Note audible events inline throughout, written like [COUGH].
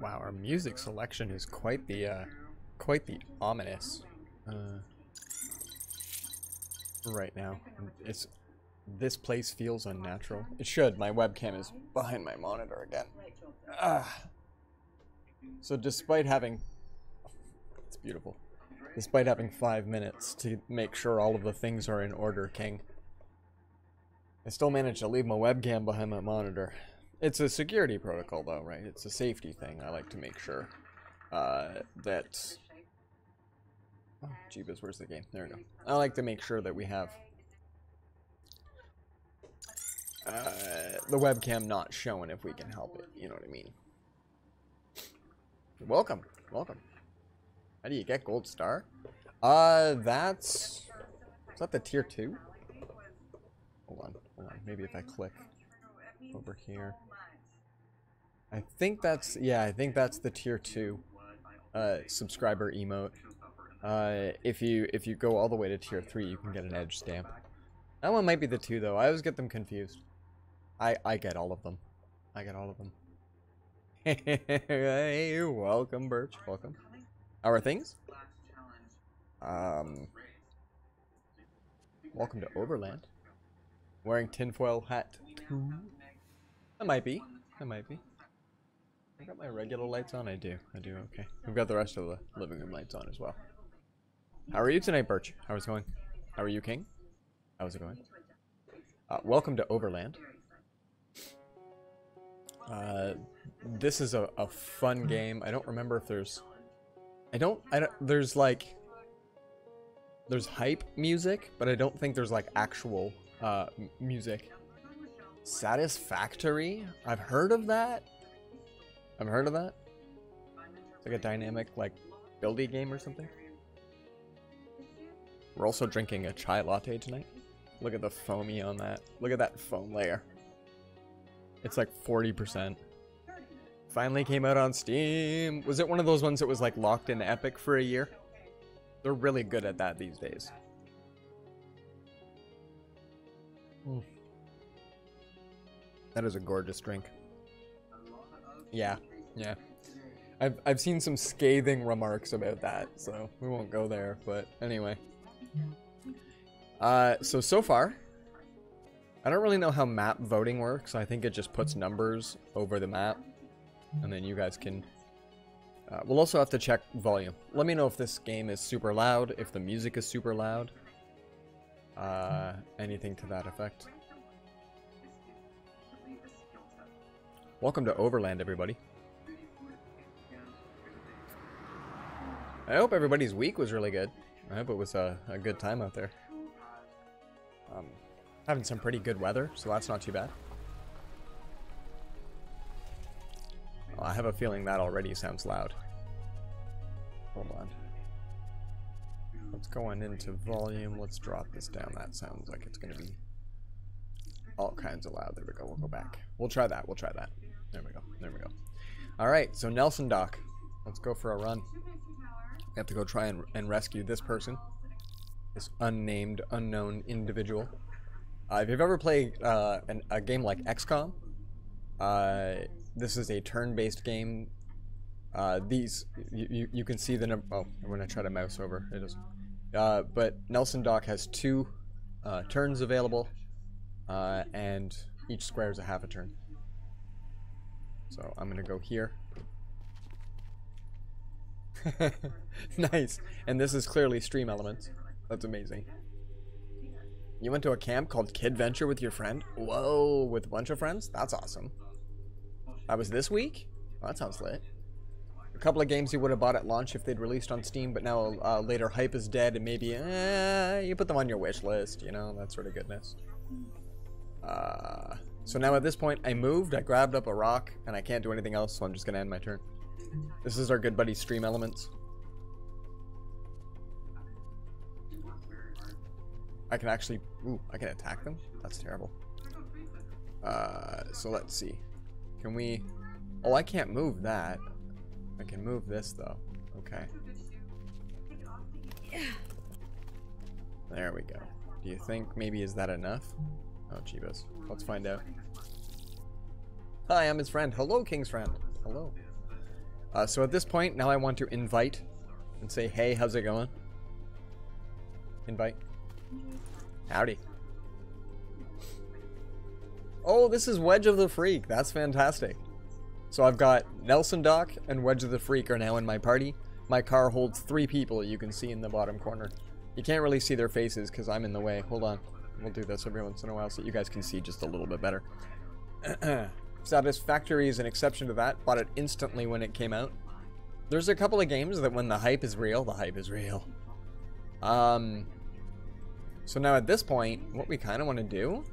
Wow, our music selection is quite the, uh, quite the ominous, uh, right now. It's, this place feels unnatural. It should. My webcam is behind my monitor again. Ah. So despite having, it's beautiful. Despite having five minutes to make sure all of the things are in order, King, I still managed to leave my webcam behind my monitor. It's a security protocol, though, right? It's a safety thing. I like to make sure uh, that. Oh, Jeebus, where's the game? There we go. I like to make sure that we have uh, the webcam not showing if we can help it. You know what I mean? Welcome, welcome. How do you get gold star? Uh, that's is that the tier two? Hold on, hold on. Maybe if I click over here. I think that's, yeah, I think that's the tier 2 uh, subscriber emote. Uh, if you if you go all the way to tier 3, you can get an edge stamp. That one might be the 2, though. I always get them confused. I, I get all of them. I get all of them. [LAUGHS] hey, welcome, Birch. Welcome. Our things? Um, welcome to Overland. Wearing tinfoil hat too. That might be. That might be. I got my regular lights on? I do. I do, okay. We've got the rest of the living room lights on as well. How are you tonight, Birch? How's it going? How are you, King? How's it going? Uh, welcome to Overland. Uh, this is a, a fun game. I don't remember if there's... I don't... I don't... There's, like... There's hype music, but I don't think there's, like, actual uh, music. Satisfactory? I've heard of that. I've heard of that. It's like a dynamic, like, buildy game or something. We're also drinking a chai latte tonight. Look at the foamy on that. Look at that foam layer. It's like 40%. Finally came out on Steam. Was it one of those ones that was like locked in Epic for a year? They're really good at that these days. That is a gorgeous drink. Yeah, yeah. I've, I've seen some scathing remarks about that, so we won't go there, but anyway. Uh, so, so far, I don't really know how map voting works. I think it just puts numbers over the map, and then you guys can... Uh, we'll also have to check volume. Let me know if this game is super loud, if the music is super loud. Uh, anything to that effect. Welcome to Overland, everybody. I hope everybody's week was really good. I hope it was a, a good time out there. Um, having some pretty good weather, so that's not too bad. Oh, I have a feeling that already sounds loud. Hold on. Let's go on into volume. Let's drop this down. That sounds like it's going to be all kinds of loud. There we go. We'll go back. We'll try that. We'll try that. There we go. There we go. All right. So Nelson Dock. Let's go for a run. We have to go try and, and rescue this person. This unnamed, unknown individual. Uh, if you've ever played uh, an, a game like XCOM, uh, this is a turn-based game. Uh, these, you, you, can see the number. Oh, when I try to mouse over, it is. Uh, but Nelson Dock has two uh, turns available, and each square is a half a turn. So I'm gonna go here. [LAUGHS] nice. And this is clearly stream elements. That's amazing. You went to a camp called Kid Venture with your friend? Whoa, with a bunch of friends? That's awesome. That was this week? Well, that sounds lit. A couple of games you would have bought at launch if they'd released on Steam, but now uh, later hype is dead and maybe eh, you put them on your wish list, you know, that sort of goodness. Uh, so now at this point, I moved, I grabbed up a rock, and I can't do anything else, so I'm just going to end my turn. This is our good buddy Stream Elements. I can actually... Ooh, I can attack them? That's terrible. Uh, so let's see. Can we... Oh, I can't move that. I can move this, though. Okay. There we go. Do you think maybe is that enough? Oh, Jeebus. Let's find out. Hi, I'm his friend. Hello, King's friend. Hello. Uh, so at this point, now I want to invite and say, hey, how's it going? Invite. Howdy. Oh, this is Wedge of the Freak. That's fantastic. So I've got Nelson Doc and Wedge of the Freak are now in my party. My car holds three people you can see in the bottom corner. You can't really see their faces because I'm in the way. Hold on. We'll do this every once in a while so you guys can see just a little bit better. [CLEARS THROAT] Satisfactory is an exception to that. Bought it instantly when it came out. There's a couple of games that when the hype is real, the hype is real. Um, so now at this point, what we kind of want to do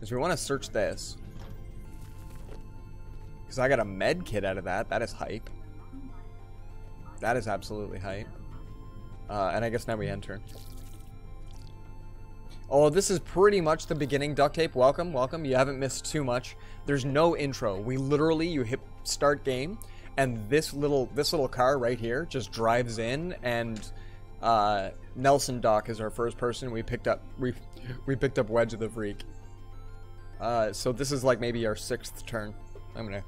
is we want to search this. Because I got a med kit out of that. That is hype. That is absolutely hype. Uh, and I guess now we enter. Oh, this is pretty much the beginning. Duct tape, welcome, welcome. You haven't missed too much. There's no intro. We literally, you hit start game, and this little this little car right here just drives in, and uh, Nelson Doc is our first person. We picked up we we picked up Wedge of the Freak. Uh, so this is like maybe our sixth turn. I'm gonna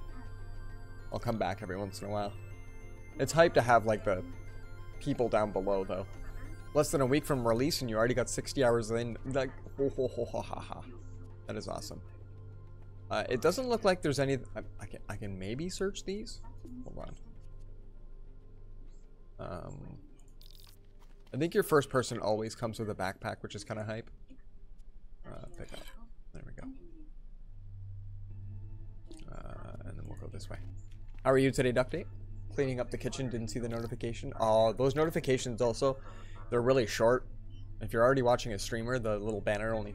I'll come back every once in a while. It's hype to have like the people down below though. Less than a week from release and you already got 60 hours in. Like, ho, ho, ho, ha, ha, ha. That is awesome. Uh, it doesn't look like there's any... I, I, can, I can maybe search these? Hold on. Um, I think your first person always comes with a backpack, which is kind of hype. Uh, pick up. There we go. Uh, and then we'll go this way. How are you today, Duct Tape? Cleaning up the kitchen, didn't see the notification. Oh, those notifications also they're really short. If you're already watching a streamer, the little banner only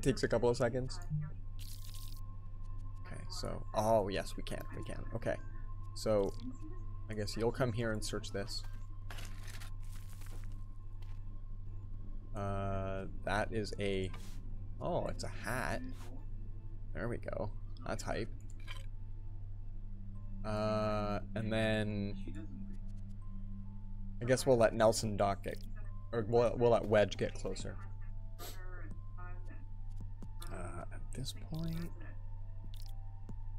takes a couple of seconds. Okay, so, oh yes, we can, we can. Okay, so I guess you'll come here and search this. Uh, that is a, oh, it's a hat. There we go. That's hype. Uh, and then I guess we'll let Nelson Dock get or we'll, we'll let Wedge get closer. Uh, at this point...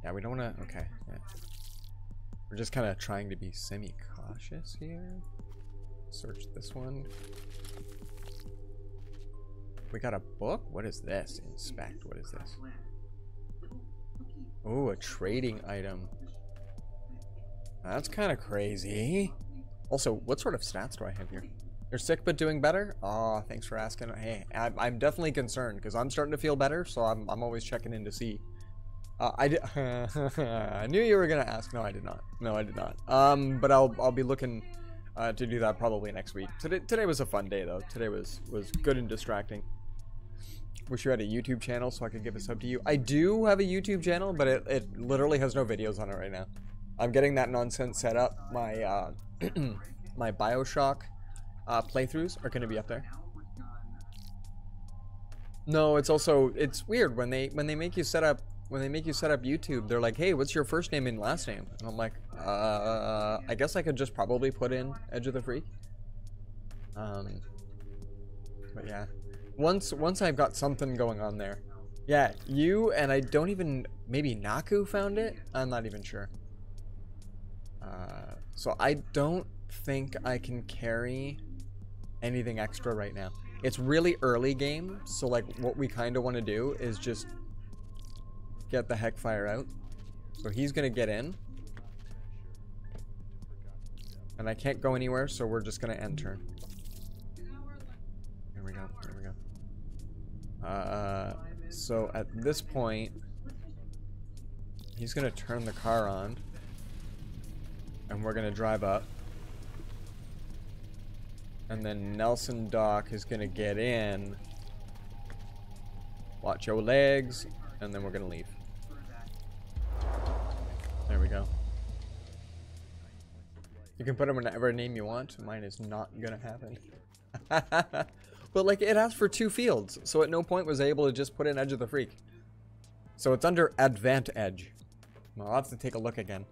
Yeah, we don't want to... Okay. Yeah. We're just kind of trying to be semi-cautious here. Search this one. We got a book? What is this? Inspect. What is this? Oh, a trading item. That's kind of crazy. Also, what sort of stats do I have here? You're sick but doing better? Oh, thanks for asking. Hey, I'm, I'm definitely concerned because I'm starting to feel better, so I'm, I'm always checking in to see. Uh, I, [LAUGHS] I knew you were gonna ask. No, I did not. No, I did not. Um, but I'll I'll be looking uh, to do that probably next week. Today today was a fun day though. Today was was good and distracting. Wish you had a YouTube channel so I could give a sub to you. I do have a YouTube channel, but it, it literally has no videos on it right now. I'm getting that nonsense set up. My uh, [CLEARS THROAT] my Bioshock uh, playthroughs are going to be up there. No, it's also it's weird when they when they make you set up when they make you set up YouTube. They're like, "Hey, what's your first name and last name?" And I'm like, "Uh, I guess I could just probably put in Edge of the Freak." Um, but yeah, once once I've got something going on there, yeah, you and I don't even maybe Naku found it. I'm not even sure. Uh, so I don't think I can carry anything extra right now. It's really early game, so like what we kind of want to do is just get the Heckfire out. So he's going to get in. And I can't go anywhere, so we're just going to enter. Here we go, here we go. Uh, so at this point, he's going to turn the car on. And we're going to drive up. And then Nelson Doc is going to get in. Watch your legs. And then we're going to leave. There we go. You can put them whatever name you want. Mine is not going to happen. [LAUGHS] but like it asks for two fields. So at no point was I able to just put in Edge of the Freak. So it's under Advent Edge. Well, I'll have to take a look again.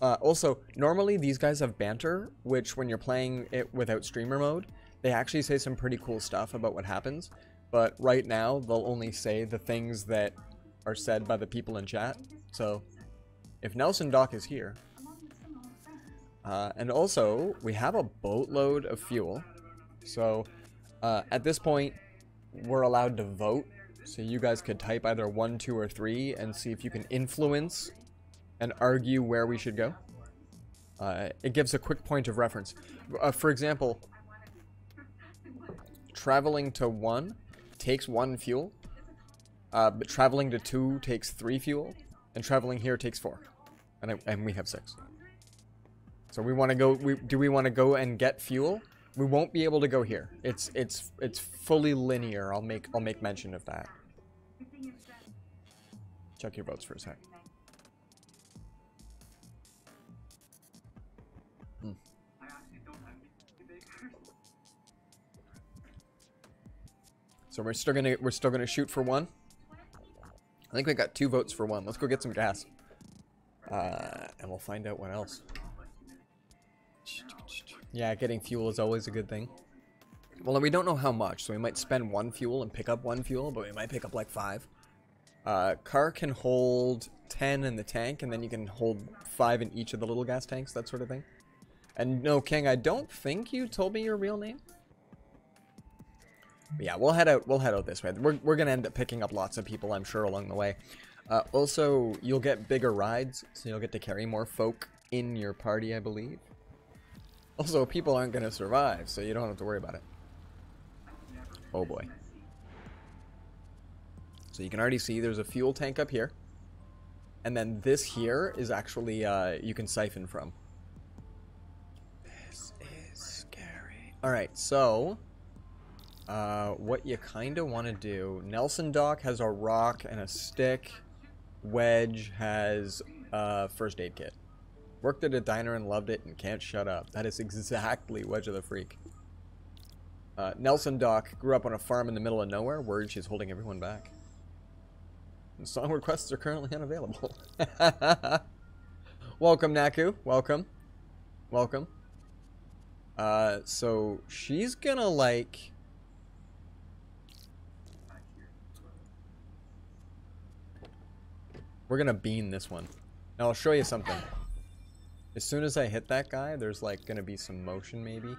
Uh, also, normally these guys have banter, which when you're playing it without streamer mode, they actually say some pretty cool stuff about what happens. But right now, they'll only say the things that are said by the people in chat. So, if Nelson Doc is here, Uh, and also, we have a boatload of fuel. So, uh, at this point, we're allowed to vote. So you guys could type either 1, 2, or 3 and see if you can influence and argue where we should go. Uh, it gives a quick point of reference. Uh, for example, traveling to 1 takes 1 fuel, uh, but traveling to 2 takes 3 fuel, and traveling here takes 4. And, I, and we have 6. So we want to go. We, do we want to go and get fuel? We won't be able to go here. It's it's it's fully linear. I'll make I'll make mention of that. Check your votes for a sec. So we're still gonna we're still gonna shoot for one. I think we got two votes for one. Let's go get some gas, uh, and we'll find out what else. Yeah, getting fuel is always a good thing. Well, we don't know how much, so we might spend one fuel and pick up one fuel, but we might pick up like five. Uh, car can hold 10 in the tank, and then you can hold five in each of the little gas tanks, that sort of thing. And no, King, I don't think you told me your real name. But yeah, we'll head out. We'll head out this way. We're we're gonna end up picking up lots of people, I'm sure, along the way. Uh, also, you'll get bigger rides, so you'll get to carry more folk in your party, I believe. Also, people aren't to survive, so you don't have to worry about it. Oh boy. So you can already see there's a fuel tank up here. And then this here is actually, uh, you can siphon from. This is scary. Alright, so... Uh, what you kind of want to do... Nelson Doc has a rock and a stick. Wedge has a first aid kit. Worked at a diner and loved it and can't shut up. That is exactly Wedge of the Freak. Uh, Nelson Doc grew up on a farm in the middle of nowhere. Word she's holding everyone back. And song requests are currently unavailable. [LAUGHS] Welcome, Naku. Welcome. Welcome. Uh, so she's gonna like... We're gonna bean this one. Now I'll show you something. As soon as I hit that guy, there's like gonna be some motion maybe.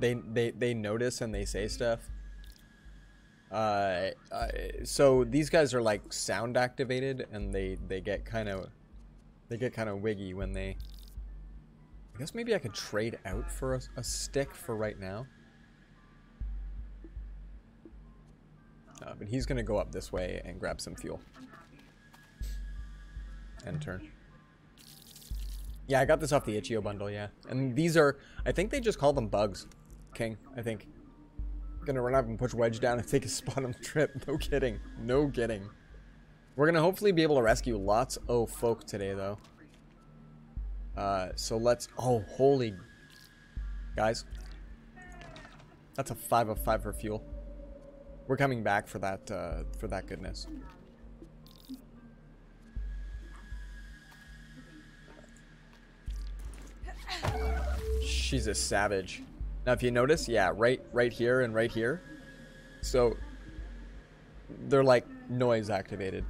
They they they notice and they say stuff. Uh, uh so these guys are like sound activated and they they get kind of they get kind of wiggy when they. I guess maybe I could trade out for a, a stick for right now. Uh, but he's gonna go up this way and grab some fuel. End turn. Yeah, I got this off the Itch.io bundle, yeah. And these are, I think they just call them bugs. King, I think. Gonna run up and push Wedge down and [LAUGHS] take a spot on the trip. No kidding. No kidding. We're gonna hopefully be able to rescue lots of folk today, though. Uh, so let's... Oh, holy... Guys. That's a 5 of 5 for fuel. We're coming back for that, uh, for that goodness. She's a savage. Now, if you notice, yeah, right, right here and right here. So, they're like noise activated.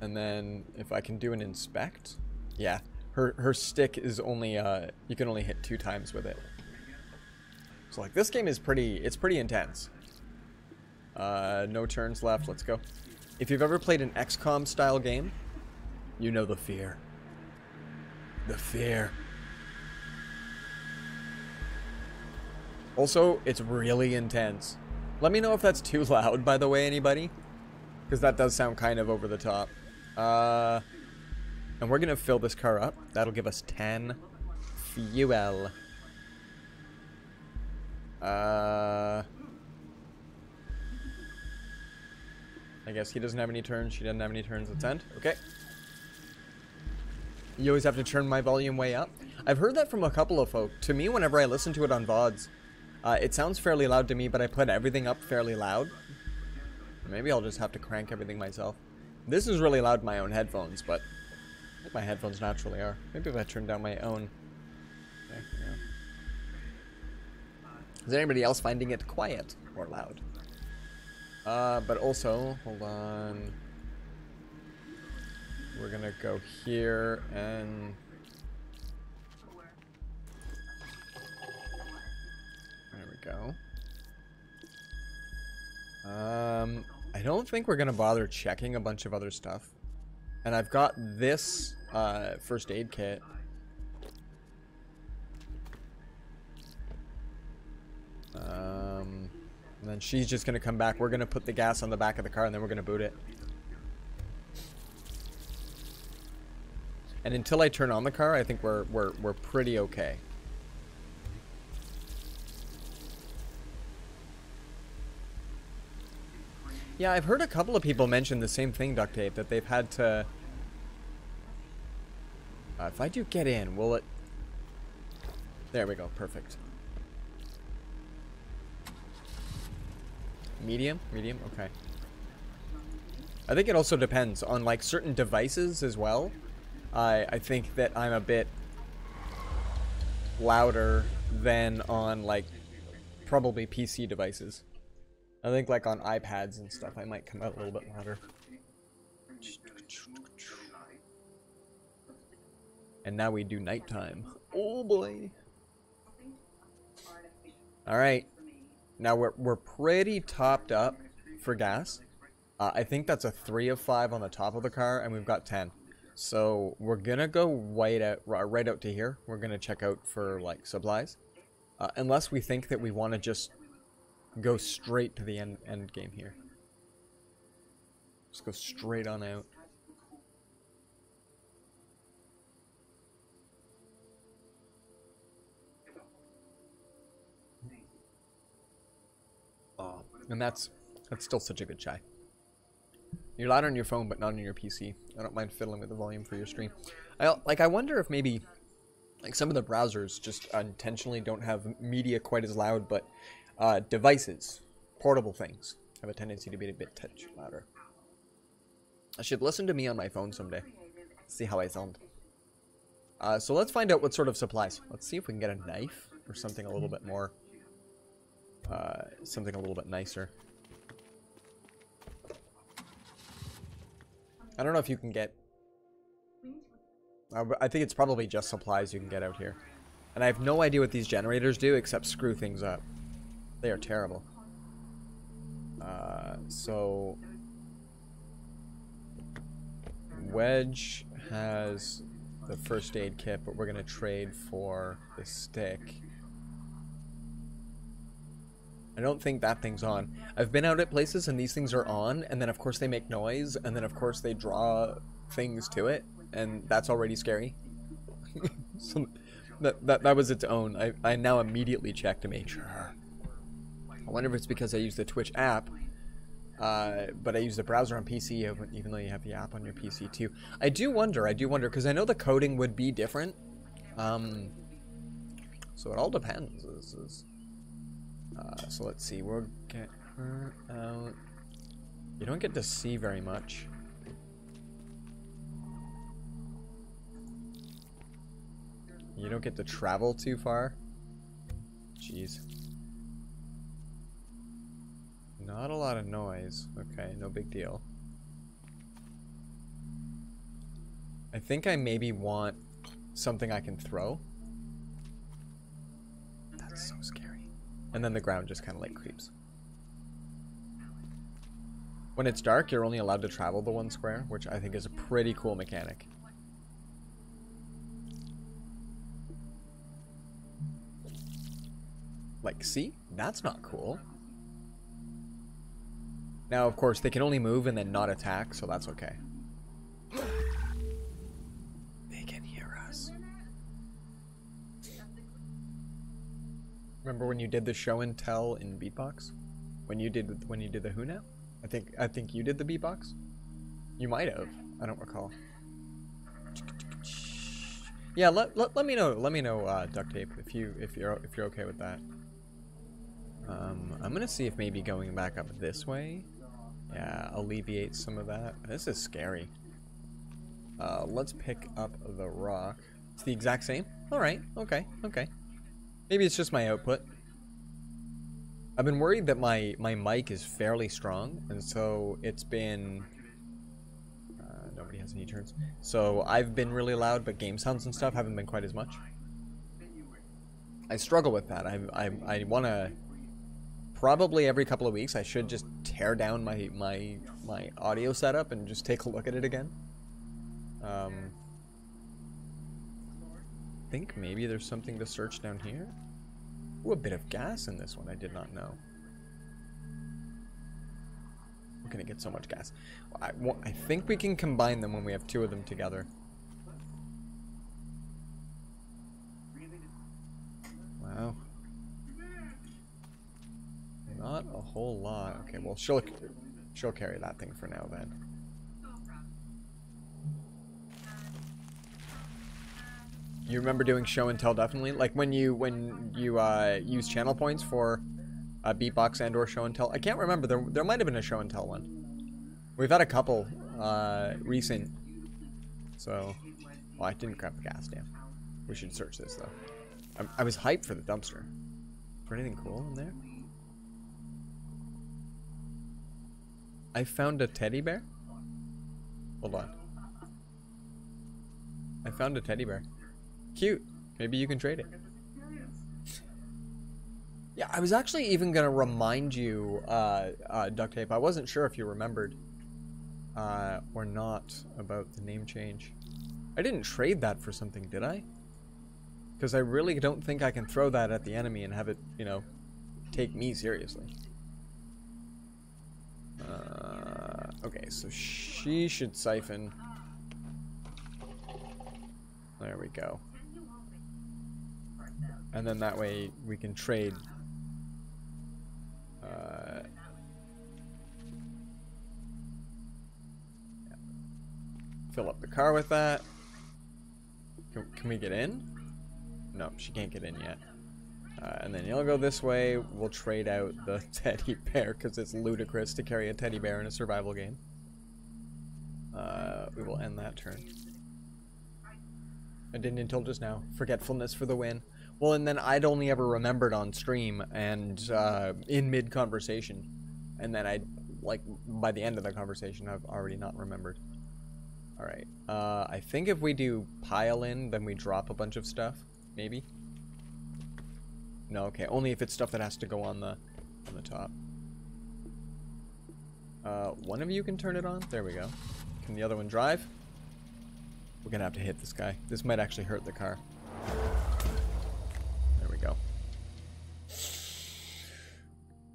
And then if I can do an inspect, yeah, her her stick is only uh, you can only hit two times with it. So like this game is pretty, it's pretty intense. Uh, no turns left. Let's go. If you've ever played an XCOM style game, you know the fear. The fear. Also, it's really intense. Let me know if that's too [LAUGHS] loud, by the way, anybody. Because that does sound kind of over the top. Uh, and we're going to fill this car up. That'll give us 10 fuel. Uh, I guess he doesn't have any turns. She doesn't have any turns. Let's end. Okay. You always have to turn my volume way up. I've heard that from a couple of folk. To me, whenever I listen to it on VODs, uh, it sounds fairly loud to me, but I put everything up fairly loud. Maybe I'll just have to crank everything myself. This is really loud in my own headphones, but my headphones naturally are. Maybe if I turn down my own. Okay, yeah. Is anybody else finding it quiet or loud? Uh, but also, hold on. We're gonna go here and... There we go. Um, I don't think we're gonna bother checking a bunch of other stuff. And I've got this uh, first aid kit. Um and then she's just going to come back. We're going to put the gas on the back of the car and then we're going to boot it. And until I turn on the car, I think we're, we're, we're pretty okay. Yeah, I've heard a couple of people mention the same thing, Duct Tape, that they've had to... Uh, if I do get in, will it... There we go, perfect. Medium? Medium? Okay. I think it also depends on, like, certain devices as well. I, I think that I'm a bit louder than on, like, probably PC devices. I think like on iPads and stuff, I might come out a little bit louder. And now we do nighttime. Oh boy. Alright. Now we're, we're pretty topped up for gas. Uh, I think that's a 3 of 5 on the top of the car, and we've got 10. So we're gonna go right out, right out to here. We're gonna check out for like supplies. Uh, unless we think that we want to just go straight to the end, end game here. Just go straight on out. And that's that's still such a good chai. You're loud on your phone, but not on your PC. I don't mind fiddling with the volume for your stream. I like. I wonder if maybe like some of the browsers just intentionally don't have media quite as loud, but uh, devices, portable things, have a tendency to be a bit touch louder. I should listen to me on my phone someday. See how I sound. Uh, so let's find out what sort of supplies. Let's see if we can get a knife or something a little bit more, uh, something a little bit nicer. I don't know if you can get... I think it's probably just supplies you can get out here. And I have no idea what these generators do except screw things up. They are terrible. Uh, so Wedge has the first aid kit, but we're gonna trade for the stick. I don't think that thing's on. I've been out at places and these things are on, and then of course they make noise, and then of course they draw things to it, and that's already scary. [LAUGHS] so that, that, that was its own. I, I now immediately check to make sure. I wonder if it's because I use the Twitch app, uh, but I use the browser on PC, even though you have the app on your PC too. I do wonder, I do wonder, because I know the coding would be different. Um, so it all depends. Uh, so let's see, we'll get her out. You don't get to see very much. You don't get to travel too far. Jeez. Not a lot of noise. Okay, no big deal. I think I maybe want something I can throw. That's so scary. And then the ground just kind of like creeps. When it's dark, you're only allowed to travel the one square, which I think is a pretty cool mechanic. Like, see? That's not cool. Now, of course, they can only move and then not attack, so that's okay. Remember when you did the show and tell in beatbox? When you did when you did the who now? I think I think you did the beatbox. You might have. I don't recall. Yeah, let, let, let me know. Let me know, uh, duct tape, if you if you're if you're okay with that. Um, I'm gonna see if maybe going back up this way yeah, alleviates some of that. This is scary. Uh, let's pick up the rock. It's the exact same? Alright, okay, okay. Maybe it's just my output. I've been worried that my, my mic is fairly strong, and so it's been... Uh, nobody has any turns. So I've been really loud, but game sounds and stuff haven't been quite as much. I struggle with that. I, I, I want to probably every couple of weeks I should just tear down my my my audio setup and just take a look at it again. Um, think maybe there's something to search down here. Ooh, a bit of gas in this one. I did not know. We're gonna get so much gas. I, I think we can combine them when we have two of them together. Wow. Not a whole lot. Okay, well she'll she'll carry that thing for now then. You remember doing show and tell definitely? Like when you when you uh, use channel points for a beatbox and or show and tell. I can't remember. There there might have been a show and tell one. We've had a couple uh, recent. So, well, I didn't grab the gas. Damn. We should search this though. I, I was hyped for the dumpster. For anything cool in there? I found a teddy bear. Hold on. I found a teddy bear. Cute. Maybe you can trade it. Yeah, I was actually even gonna remind you, uh, uh, duct tape. I wasn't sure if you remembered uh, or not about the name change. I didn't trade that for something, did I? Because I really don't think I can throw that at the enemy and have it, you know, take me seriously. Uh, okay, so she should siphon. There we go. And then that way we can trade. Uh, fill up the car with that. Can, can we get in? No, she can't get in yet. Uh, and then you'll go this way. We'll trade out the [LAUGHS] teddy bear because it's ludicrous to carry a teddy bear in a survival game. Uh, we will end that turn. I didn't until just now. Forgetfulness for the win. Well, and then I'd only ever remembered on stream and uh, in mid conversation, and then I, like, by the end of the conversation, I've already not remembered. All right. Uh, I think if we do pile in, then we drop a bunch of stuff. Maybe. No, okay. Only if it's stuff that has to go on the on the top. Uh, one of you can turn it on. There we go. Can the other one drive? We're gonna have to hit this guy. This might actually hurt the car.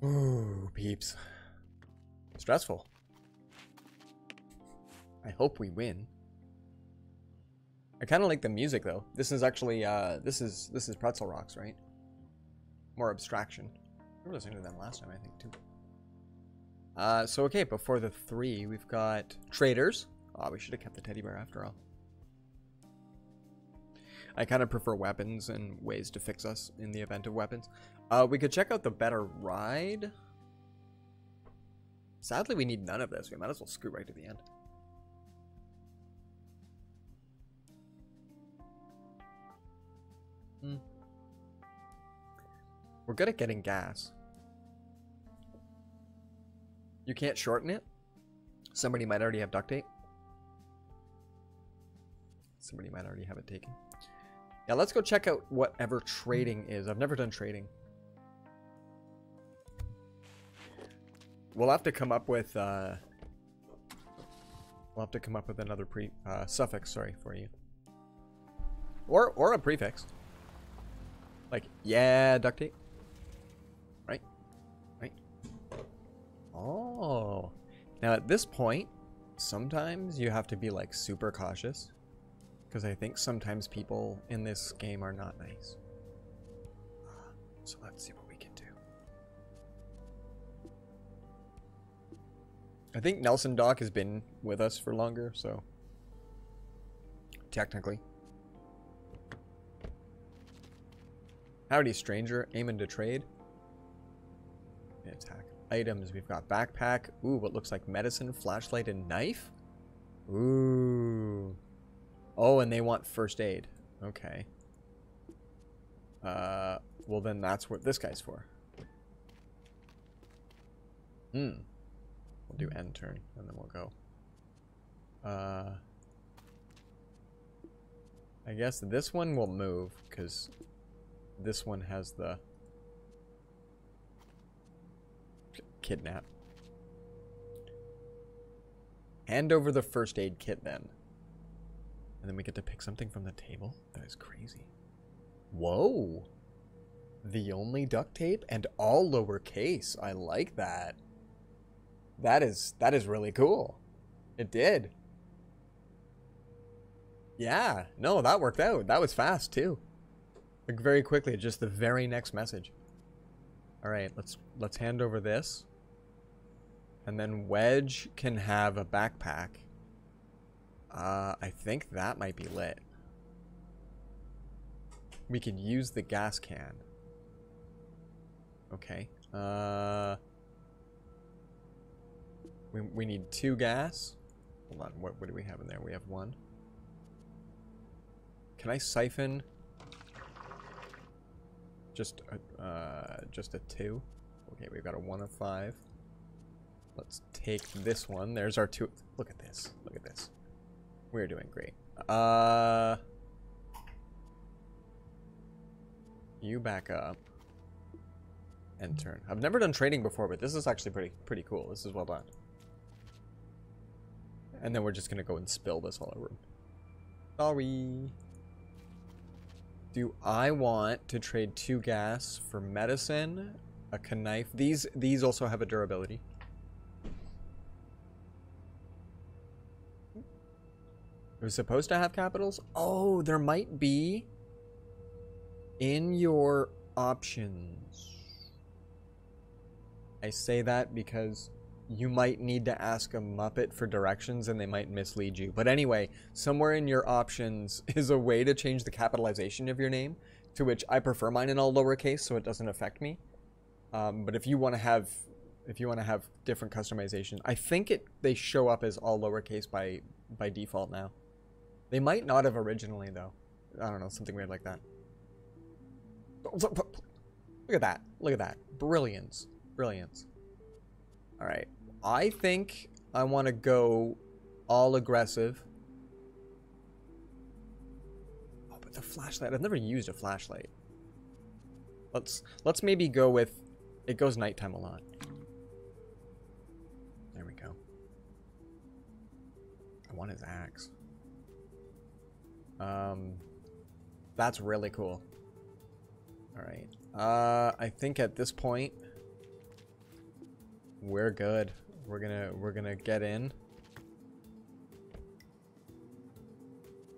Ooh, peeps. Stressful. I hope we win. I kind of like the music though. This is actually uh, this is this is Pretzel Rocks, right? More abstraction. We were listening to them last time, I think too. Uh, so okay, before the three, we've got traders. Oh, we should have kept the teddy bear after all. I kind of prefer weapons and ways to fix us in the event of weapons. Uh, we could check out the better ride. Sadly, we need none of this. We might as well scoot right to the end. Hmm. We're good at getting gas. You can't shorten it? Somebody might already have duct tape. Somebody might already have it taken. Yeah, let's go check out whatever trading is. I've never done trading. We'll have to come up with, uh... We'll have to come up with another pre uh, suffix, sorry, for you. Or, or a prefix. Like, yeah, duct tape. Right? Right? Oh. Now at this point, sometimes you have to be like super cautious. Because I think sometimes people in this game are not nice. So let's see what we can do. I think Nelson Doc has been with us for longer, so technically. Howdy, stranger. Aiming to trade. Attack. Items. We've got backpack. Ooh, what looks like medicine, flashlight, and knife. Ooh. Oh, and they want first aid. Okay. Uh, well then that's what this guy's for. Hmm. We'll do end turn, and then we'll go. Uh, I guess this one will move, because this one has the... kidnap. Hand over the first aid kit then. And then we get to pick something from the table? That is crazy. Whoa. The only duct tape and all lowercase. I like that. That is that is really cool. It did. Yeah, no, that worked out. That was fast too. Like very quickly, just the very next message. All right, let's let's hand over this. And then Wedge can have a backpack. Uh, I think that might be lit. We could use the gas can. Okay. Uh, we, we need two gas. Hold on, what, what do we have in there? We have one. Can I siphon just a, uh, just a two? Okay, we've got a one of five. Let's take this one. There's our two. Look at this. Look at this. We're doing great. Uh, you back up and turn. I've never done trading before, but this is actually pretty pretty cool. This is well done. And then we're just gonna go and spill this all over. Sorry. Do I want to trade two gas for medicine, a knife? These these also have a durability. It was supposed to have capitals? Oh, there might be in your options. I say that because you might need to ask a Muppet for directions and they might mislead you. But anyway, somewhere in your options [LAUGHS] is a way to change the capitalization of your name, to which I prefer mine in all lowercase so it doesn't affect me. Um, but if you want to have if you want to have different customization, I think it they show up as all lowercase by by default now. They might not have originally, though. I don't know, something weird like that. Look at that. Look at that. Brilliance. Brilliance. Alright. I think I want to go all aggressive. Oh, but the flashlight. I've never used a flashlight. Let's let's maybe go with it goes nighttime a lot. There we go. I want his axe. Um, that's really cool. All right. Uh, I think at this point we're good. We're gonna we're gonna get in.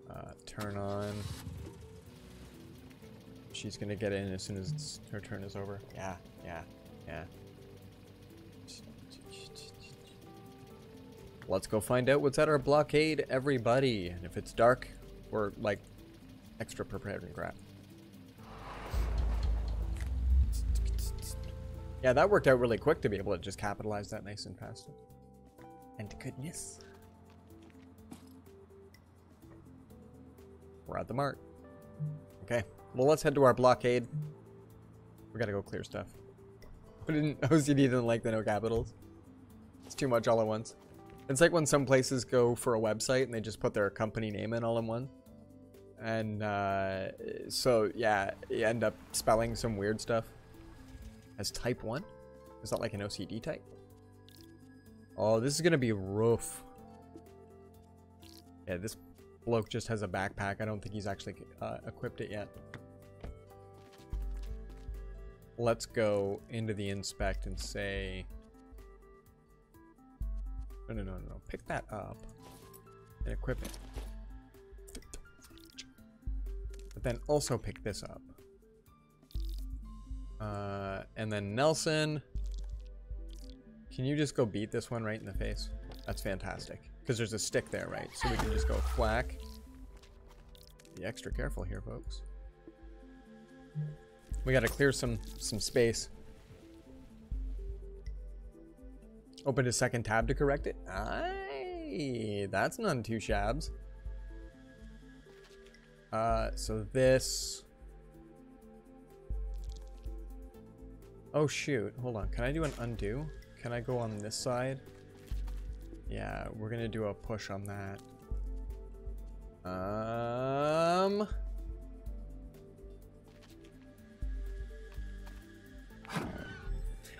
Uh, turn on. She's gonna get in as soon as her turn is over. Yeah, yeah, yeah. Let's go find out what's at our blockade, everybody. And if it's dark, we're like extra prepared and crap. Yeah, that worked out really quick to be able to just capitalize that nice and fast. And goodness. We're at the mark. Okay, well let's head to our blockade. We gotta go clear stuff. I didn't, OCD didn't like the no capitals. It's too much all at once. It's like when some places go for a website and they just put their company name in all in one. And uh, so, yeah, you end up spelling some weird stuff as type 1. Is that like an OCD type? Oh, this is going to be rough. Yeah, this bloke just has a backpack. I don't think he's actually uh, equipped it yet. Let's go into the inspect and say... No, no, no, no. Pick that up and equip it. But then also pick this up. Uh, and then Nelson. Can you just go beat this one right in the face? That's fantastic. Because there's a stick there, right? So we can just go whack. Be extra careful here, folks. We gotta clear some some space. Open a second tab to correct it. Aye, that's none too shabs. Uh, so this... Oh shoot, hold on. Can I do an undo? Can I go on this side? Yeah, we're gonna do a push on that. Um...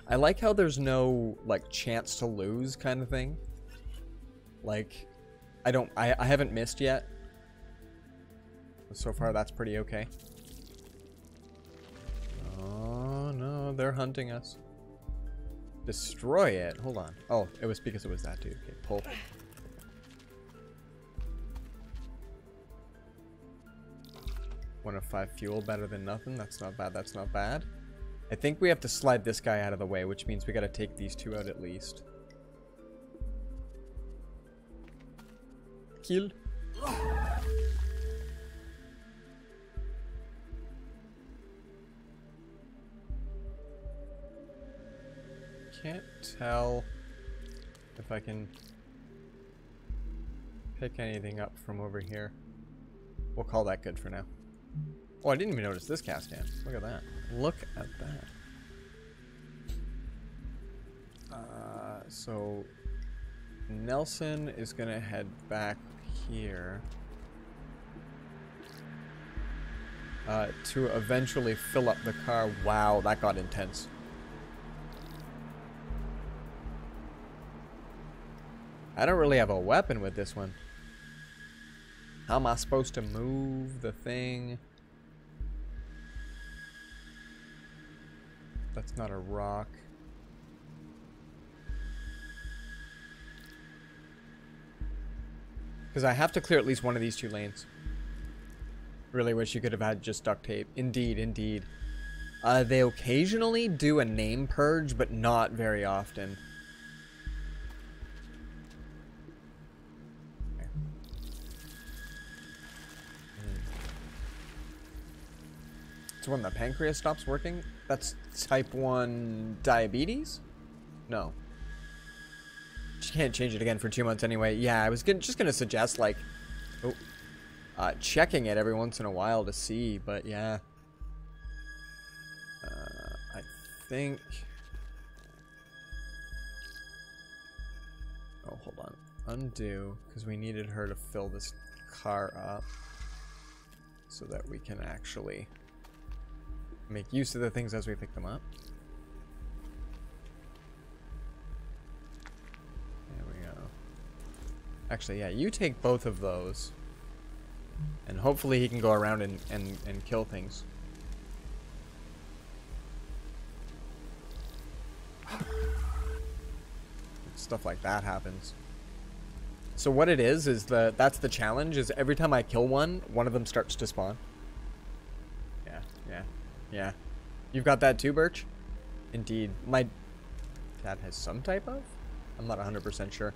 I like how there's no like chance to lose kind of thing. Like, I don't, I, I haven't missed yet. So far, that's pretty okay. Oh no, they're hunting us. Destroy it. Hold on. Oh, it was because it was that dude. Okay, pull. One of five fuel, better than nothing. That's not bad. That's not bad. I think we have to slide this guy out of the way, which means we gotta take these two out at least. Kill. Can't tell if I can pick anything up from over here. We'll call that good for now. Oh, I didn't even notice this gas can. Look at that. Look at that. Uh, so Nelson is gonna head back here uh, to eventually fill up the car. Wow, that got intense. I don't really have a weapon with this one. How am I supposed to move the thing? That's not a rock. Because I have to clear at least one of these two lanes. Really wish you could have had just duct tape. Indeed, indeed. Uh, they occasionally do a name purge, but not very often. It's when the pancreas stops working? That's type 1 diabetes? No. She can't change it again for two months anyway. Yeah, I was gonna, just going to suggest, like, oh, uh, checking it every once in a while to see, but yeah. Uh, I think... Oh, hold on. Undo, because we needed her to fill this car up so that we can actually make use of the things as we pick them up. There we go. Actually, yeah, you take both of those. And hopefully he can go around and, and, and kill things. Stuff like that happens. So what it is, is the that's the challenge, is every time I kill one, one of them starts to spawn. Yeah. You've got that too, Birch? Indeed. My dad has some type of? I'm not 100% sure.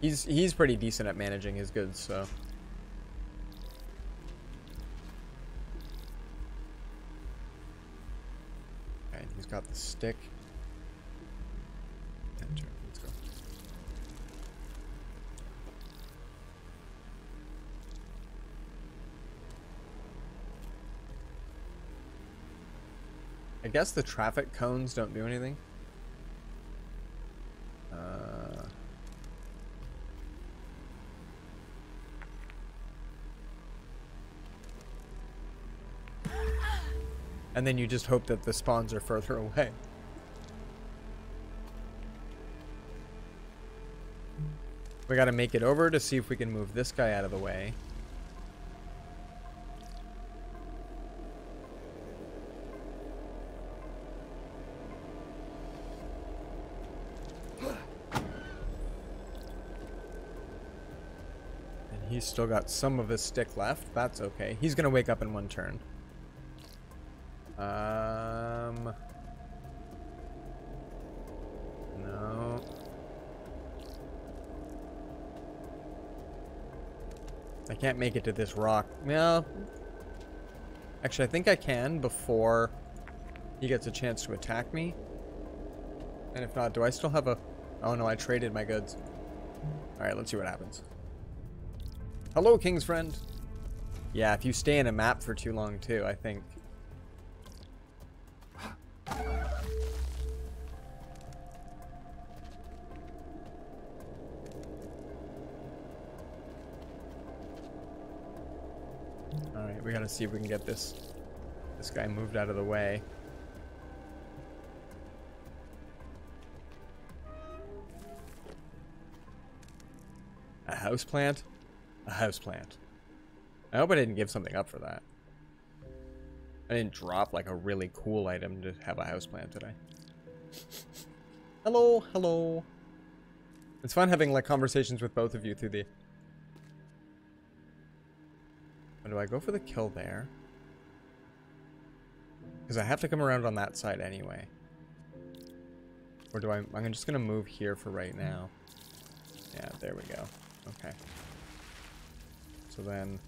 He's he's pretty decent at managing his goods, so... Okay, he's got the stick. I guess the traffic cones don't do anything. Uh, and then you just hope that the spawns are further away. We gotta make it over to see if we can move this guy out of the way. He's still got some of his stick left. That's okay. He's going to wake up in one turn. Um... No. I can't make it to this rock. No. Actually, I think I can before he gets a chance to attack me. And if not, do I still have a... Oh no, I traded my goods. Alright, let's see what happens. Hello, King's Friend. Yeah, if you stay in a map for too long, too, I think. Alright, we gotta see if we can get this this guy moved out of the way. A house plant? A house plant. I hope I didn't give something up for that. I didn't drop like a really cool item to have a house plant, I? [LAUGHS] hello, hello. It's fun having like conversations with both of you through the... Or do I go for the kill there? Because I have to come around on that side anyway. Or do I... I'm just going to move here for right now. Yeah, there we go. Okay. So then...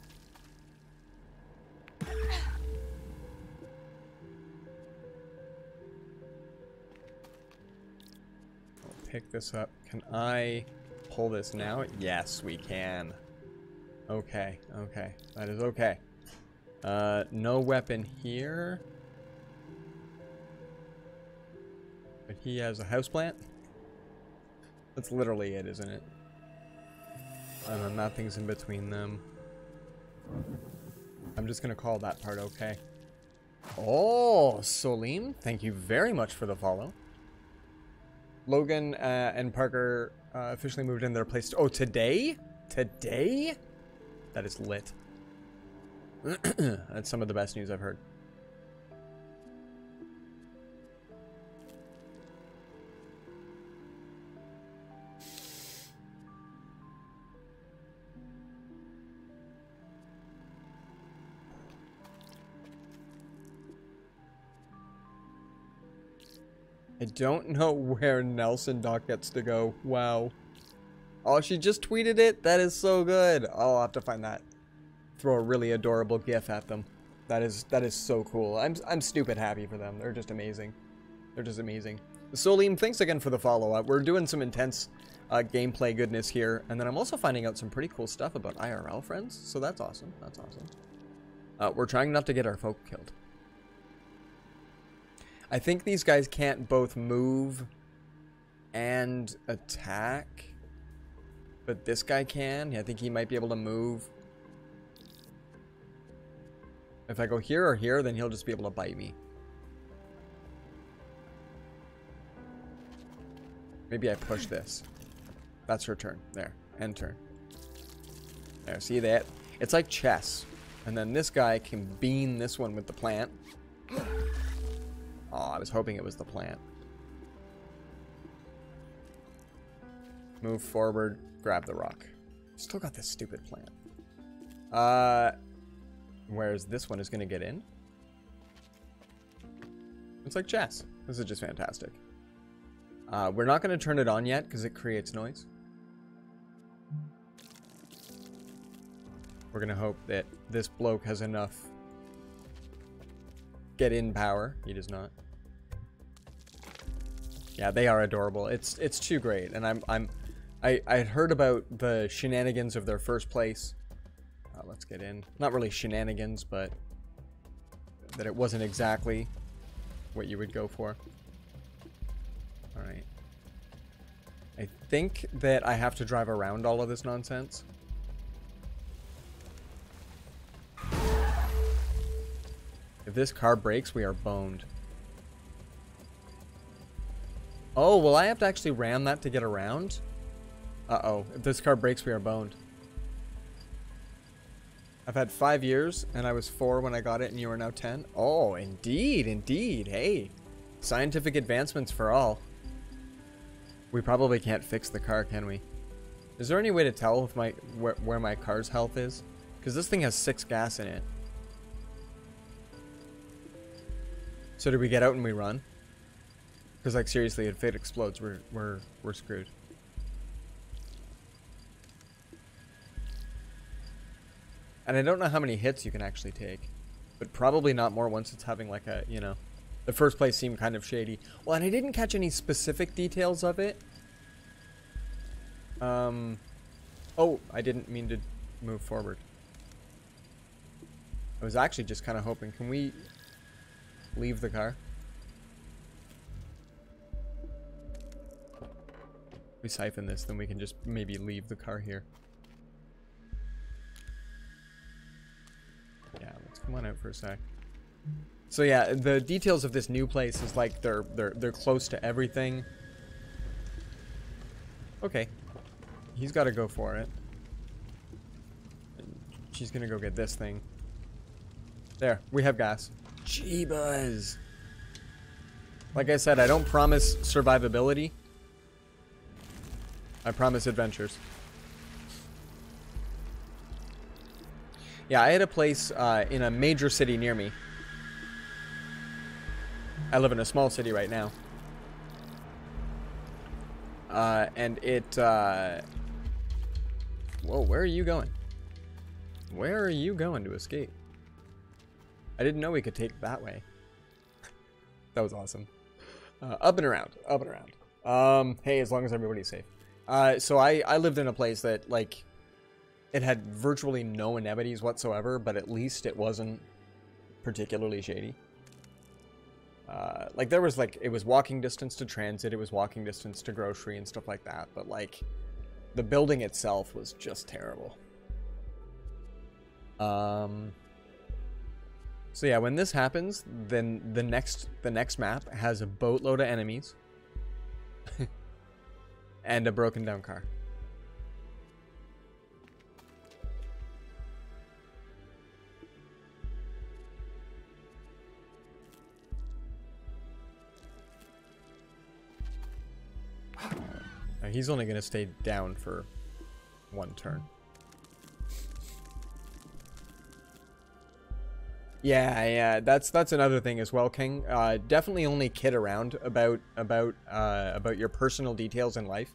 I'll pick this up. Can I pull this now? Yes, we can. Okay, okay. That is okay. Uh, no weapon here. But he has a houseplant? That's literally it, isn't it? And then nothing's in between them. I'm just gonna call that part okay. Oh, Solim, thank you very much for the follow. Logan uh, and Parker uh, officially moved in their place. Oh, today? Today? That is lit. [CLEARS THROAT] That's some of the best news I've heard. I don't know [LAUGHS] where Nelson Doc gets to go. Wow. Oh, she just tweeted it? That is so good. Oh, I'll have to find that. Throw a really adorable gif at them. That is that is so cool. I'm I'm stupid happy for them. They're just amazing. They're just amazing. Solim, thanks again for the follow-up. We're doing some intense uh, gameplay goodness here. And then I'm also finding out some pretty cool stuff about IRL friends. So that's awesome. That's awesome. Uh, we're trying not to get our folk killed. I think these guys can't both move and attack. But this guy can. I think he might be able to move. If I go here or here, then he'll just be able to bite me. Maybe I push this. That's her turn. There. End turn. There. See that? It's like chess. And then this guy can bean this one with the plant. Oh, I was hoping it was the plant. Move forward, grab the rock. Still got this stupid plant. Uh, whereas this one is going to get in. It's like chess. This is just fantastic. Uh, we're not going to turn it on yet because it creates noise. We're going to hope that this bloke has enough get in power. He does not. Yeah, they are adorable. It's it's too great, and I'm I'm I I heard about the shenanigans of their first place. Uh, let's get in. Not really shenanigans, but that it wasn't exactly what you would go for. All right. I think that I have to drive around all of this nonsense. If this car breaks, we are boned. Oh, will I have to actually ram that to get around? Uh-oh. If this car breaks, we are boned. I've had five years, and I was four when I got it, and you are now ten. Oh, indeed, indeed. Hey, scientific advancements for all. We probably can't fix the car, can we? Is there any way to tell if my where, where my car's health is? Because this thing has six gas in it. So do we get out and we run? Because like seriously, if it explodes, we're we're we're screwed. And I don't know how many hits you can actually take, but probably not more once it's having like a you know, the first place seemed kind of shady. Well, and I didn't catch any specific details of it. Um, oh, I didn't mean to move forward. I was actually just kind of hoping. Can we leave the car? we siphon this, then we can just maybe leave the car here. Yeah, let's come on out for a sec. So yeah, the details of this new place is like they're they're they're close to everything. Okay. He's got to go for it. she's gonna go get this thing. There, we have gas. Jeebus. Like I said, I don't promise survivability. I promise adventures. Yeah, I had a place uh, in a major city near me. I live in a small city right now. Uh, and it, uh... Whoa, where are you going? Where are you going to escape? I didn't know we could take that way. that was awesome. Uh, up and around, up and around. Um, hey, as long as everybody's safe. Uh, so I, I lived in a place that, like, it had virtually no amenities whatsoever, but at least it wasn't particularly shady. Uh, like, there was, like, it was walking distance to transit, it was walking distance to grocery and stuff like that, but, like, the building itself was just terrible. Um... So yeah, when this happens, then the next the next map has a boatload of enemies [LAUGHS] and a broken down car. [SIGHS] He's only going to stay down for one turn. Yeah, yeah, that's that's another thing as well, King. Uh, definitely only kid around about about uh, about your personal details in life.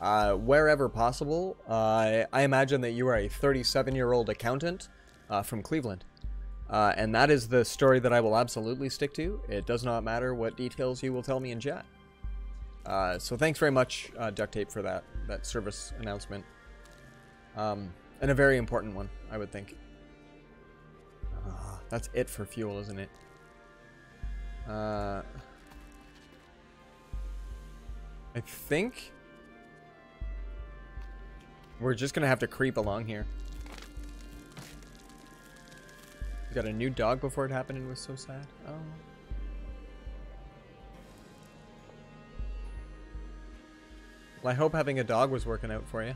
Uh, wherever possible, uh, I imagine that you are a 37-year-old accountant uh, from Cleveland. Uh, and that is the story that I will absolutely stick to. It does not matter what details you will tell me in chat. so thanks very much, Duct Tape, for that, that service announcement. Um, and a very important one, I would think. That's it for fuel, isn't it? Uh, I think we're just gonna have to creep along here. We got a new dog before it happened and was so sad. Oh. Well, I hope having a dog was working out for you.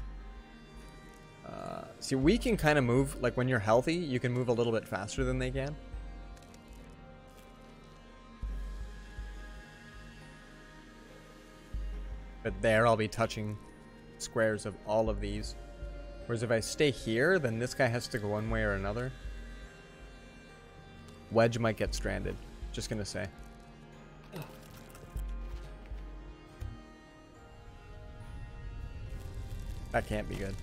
Uh, see, we can kind of move, like when you're healthy, you can move a little bit faster than they can. But there, I'll be touching squares of all of these. Whereas if I stay here, then this guy has to go one way or another. Wedge might get stranded. Just gonna say. That can't be good.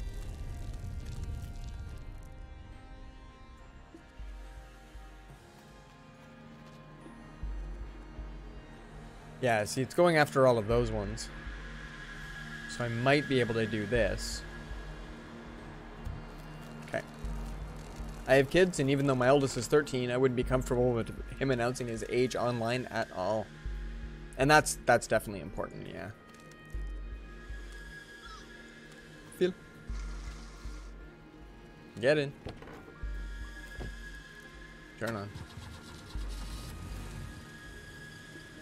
Yeah, see, it's going after all of those ones. So I might be able to do this. Okay. I have kids, and even though my oldest is 13, I wouldn't be comfortable with him announcing his age online at all. And that's that's definitely important, yeah. Fill. Get in. Turn on.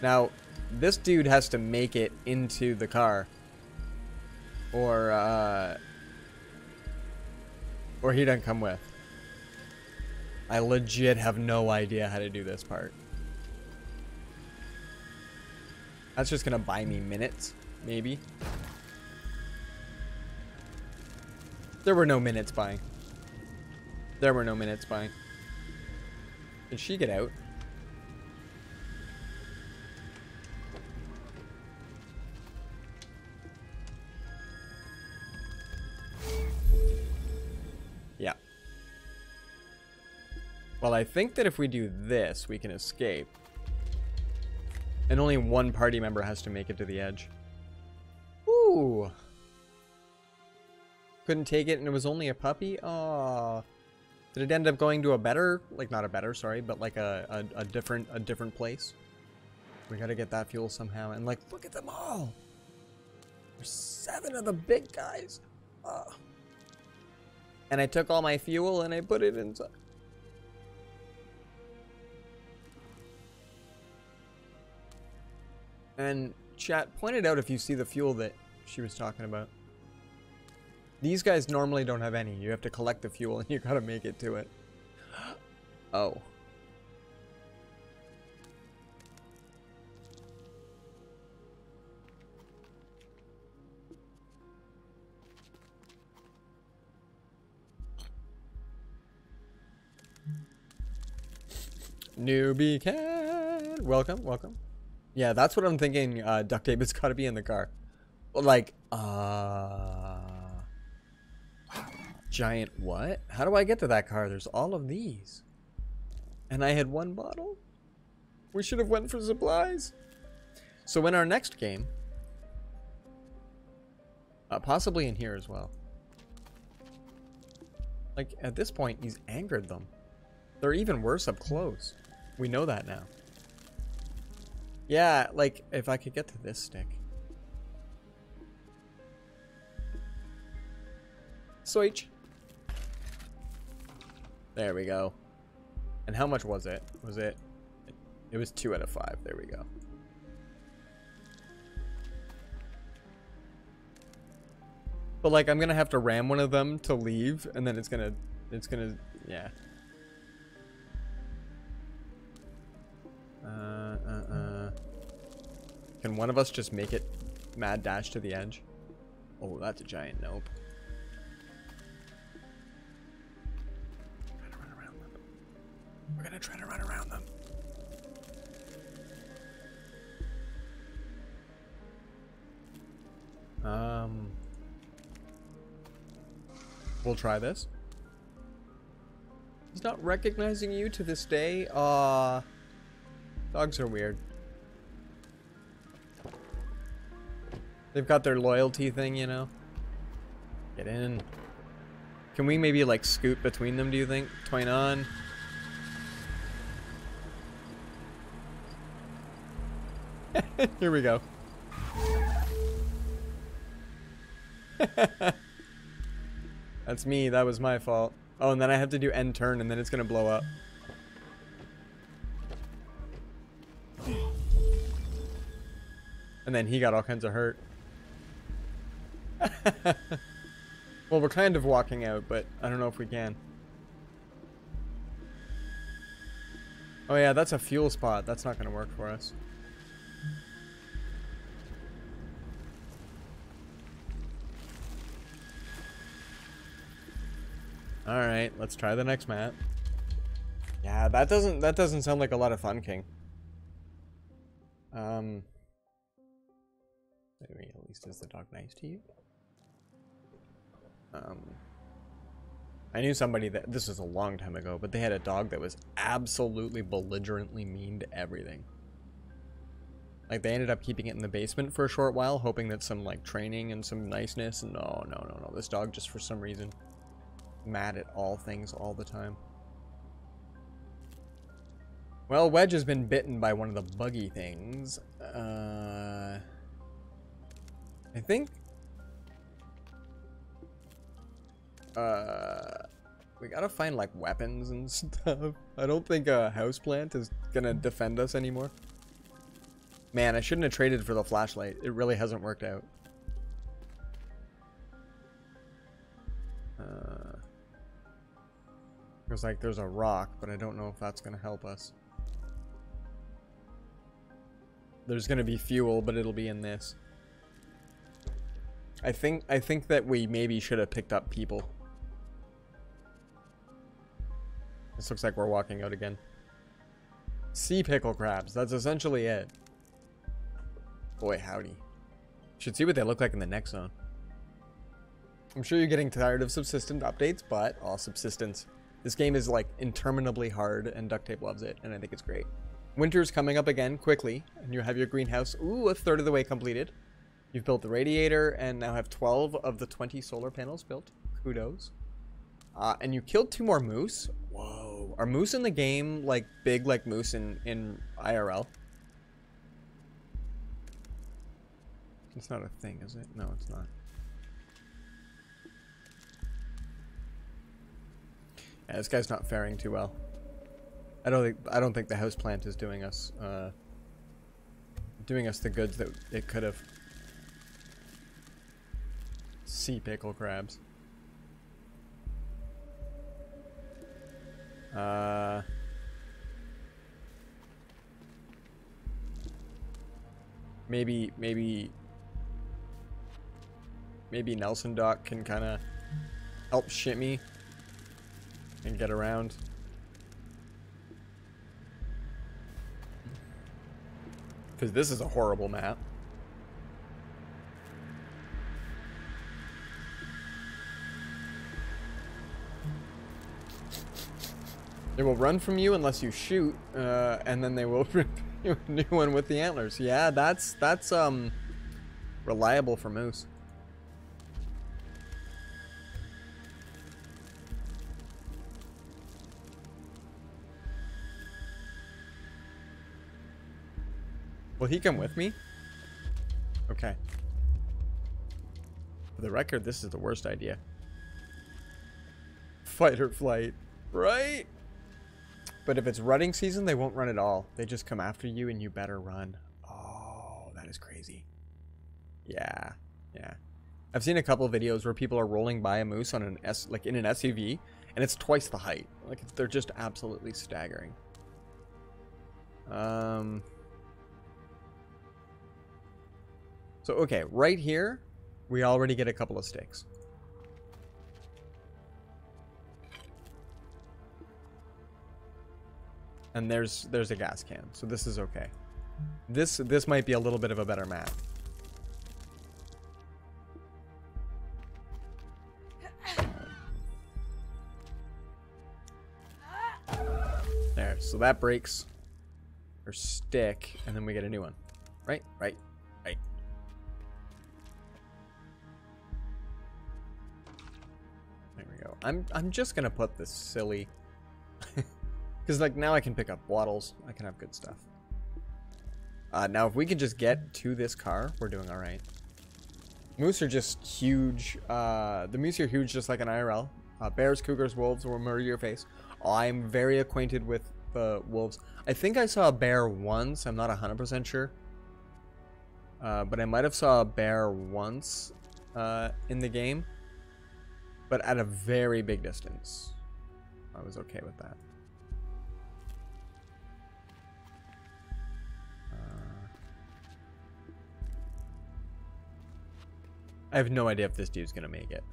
Now, this dude has to make it into the car. Or, uh... Or he doesn't come with. I legit have no idea how to do this part. That's just gonna buy me minutes, maybe. There were no minutes buying. There were no minutes buying. Did she get out? Well, I think that if we do this, we can escape. And only one party member has to make it to the edge. Ooh. Couldn't take it and it was only a puppy? Oh. Did it end up going to a better, like not a better, sorry, but like a, a, a different a different place? We gotta get that fuel somehow. And like, look at them all. There's seven of the big guys. Oh. And I took all my fuel and I put it inside. And chat, pointed out if you see the fuel that she was talking about. These guys normally don't have any. You have to collect the fuel [LAUGHS] and you gotta make it to it. [GASPS] Oh. Newbie cat. Welcome, welcome. Yeah, that's what I'm thinking. Uh, duct tape has [LAUGHS] got to be in the car. Like, uh, giant what? How do I get to that car? There's all of these, and I had one bottle. We should have went for supplies. So in our next game, uh, possibly in here as well. Like at this point, he's angered them. They're even worse up close. We know that now. Yeah, like, if I could get to this stick. Switch. There we go. And how much was it? Was it... It was 2 out of 5. There we go. But, like, I'm gonna have to ram one of them to leave, and then it's gonna... It's gonna... Yeah. Uh, uh, uh. Can one of us just make it mad dash to the edge? Oh, that's a giant nope. We're gonna try to run around them. Um, we'll try this. He's not recognizing you to this day. Uh Dogs are weird. They've got their loyalty thing, you know? Get in. Can we maybe, like, scoot between them, do you think? Twine on. [LAUGHS] Here we go. [LAUGHS] That's me. That was my fault. Oh, and then I have to do end turn, and then it's going to blow up. And then he got all kinds of hurt. [LAUGHS] well, we're kind of walking out, but I don't know if we can. Oh yeah, that's a fuel spot. That's not going to work for us. All right, let's try the next map. Yeah, that doesn't that doesn't sound like a lot of fun, King. Um mean, at least is the dog nice to you? Um, I knew somebody that, this was a long time ago, but they had a dog that was absolutely belligerently mean to everything. Like, they ended up keeping it in the basement for a short while, hoping that some, like, training and some niceness, no, no, no, no, this dog just for some reason mad at all things all the time. Well, Wedge has been bitten by one of the buggy things. Uh... I think... Uh, we gotta find, like, weapons and [LAUGHS] stuff. I don't think a houseplant is gonna defend us anymore. Man, I shouldn't have traded for the flashlight. It really hasn't worked out. Uh, there's like, there's a rock, but I don't know if that's gonna help us. There's gonna be fuel, but it'll be in this. I think I think that we maybe should have picked up people. This looks like we're walking out again. Sea pickle crabs. That's essentially it. Boy, howdy. Should see what they look like in the next zone. I'm sure you're getting tired of subsistent updates, but all subsistence. This game is like interminably hard and Duct Tape loves it, and I think it's great. Winter's coming up again quickly, and you have your greenhouse, ooh, a third of the way completed. You've built the radiator and now have 12 of the 20 solar panels built. Kudos. Uh, and you killed two more moose. Are moose in the game like big like moose in, in IRL? It's not a thing, is it? No, it's not. Yeah, this guy's not faring too well. I don't think I don't think the house plant is doing us uh, doing us the goods that it could have. Sea pickle crabs. Uh... Maybe, maybe... Maybe Nelson Doc can kind of help shimmy and get around. Because this is a horrible map. They will run from you unless you shoot, uh, and then they will [LAUGHS] rip you a new one with the antlers. Yeah, that's that's um reliable for moose. Will he come with me? Okay. For the record, this is the worst idea. Fight or flight. Right? But if it's running season, they won't run at all. They just come after you and you better run. Oh, that is crazy. Yeah, yeah. I've seen a couple videos where people are rolling by a moose on an S, like in an SUV, and it's twice the height. Like they're just absolutely staggering. Um. So okay, right here, we already get a couple of stakes. And there's there's a gas can, so this is okay. This this might be a little bit of a better map. There, so that breaks our stick, and then we get a new one. Right, right, right. There we go. I'm I'm just gonna put this silly because like now I can pick up wattles. I can have good stuff. Uh, now if we can just get to this car, we're doing all right. Moose are just huge. Uh, the moose are huge just like an IRL. Uh, bears, cougars, wolves will murder your face. I'm very acquainted with the wolves. I think I saw a bear once. I'm not 100% sure. Uh, but I might have saw a bear once uh, in the game. But at a very big distance. I was okay with that. I have no idea if this dude's gonna make it.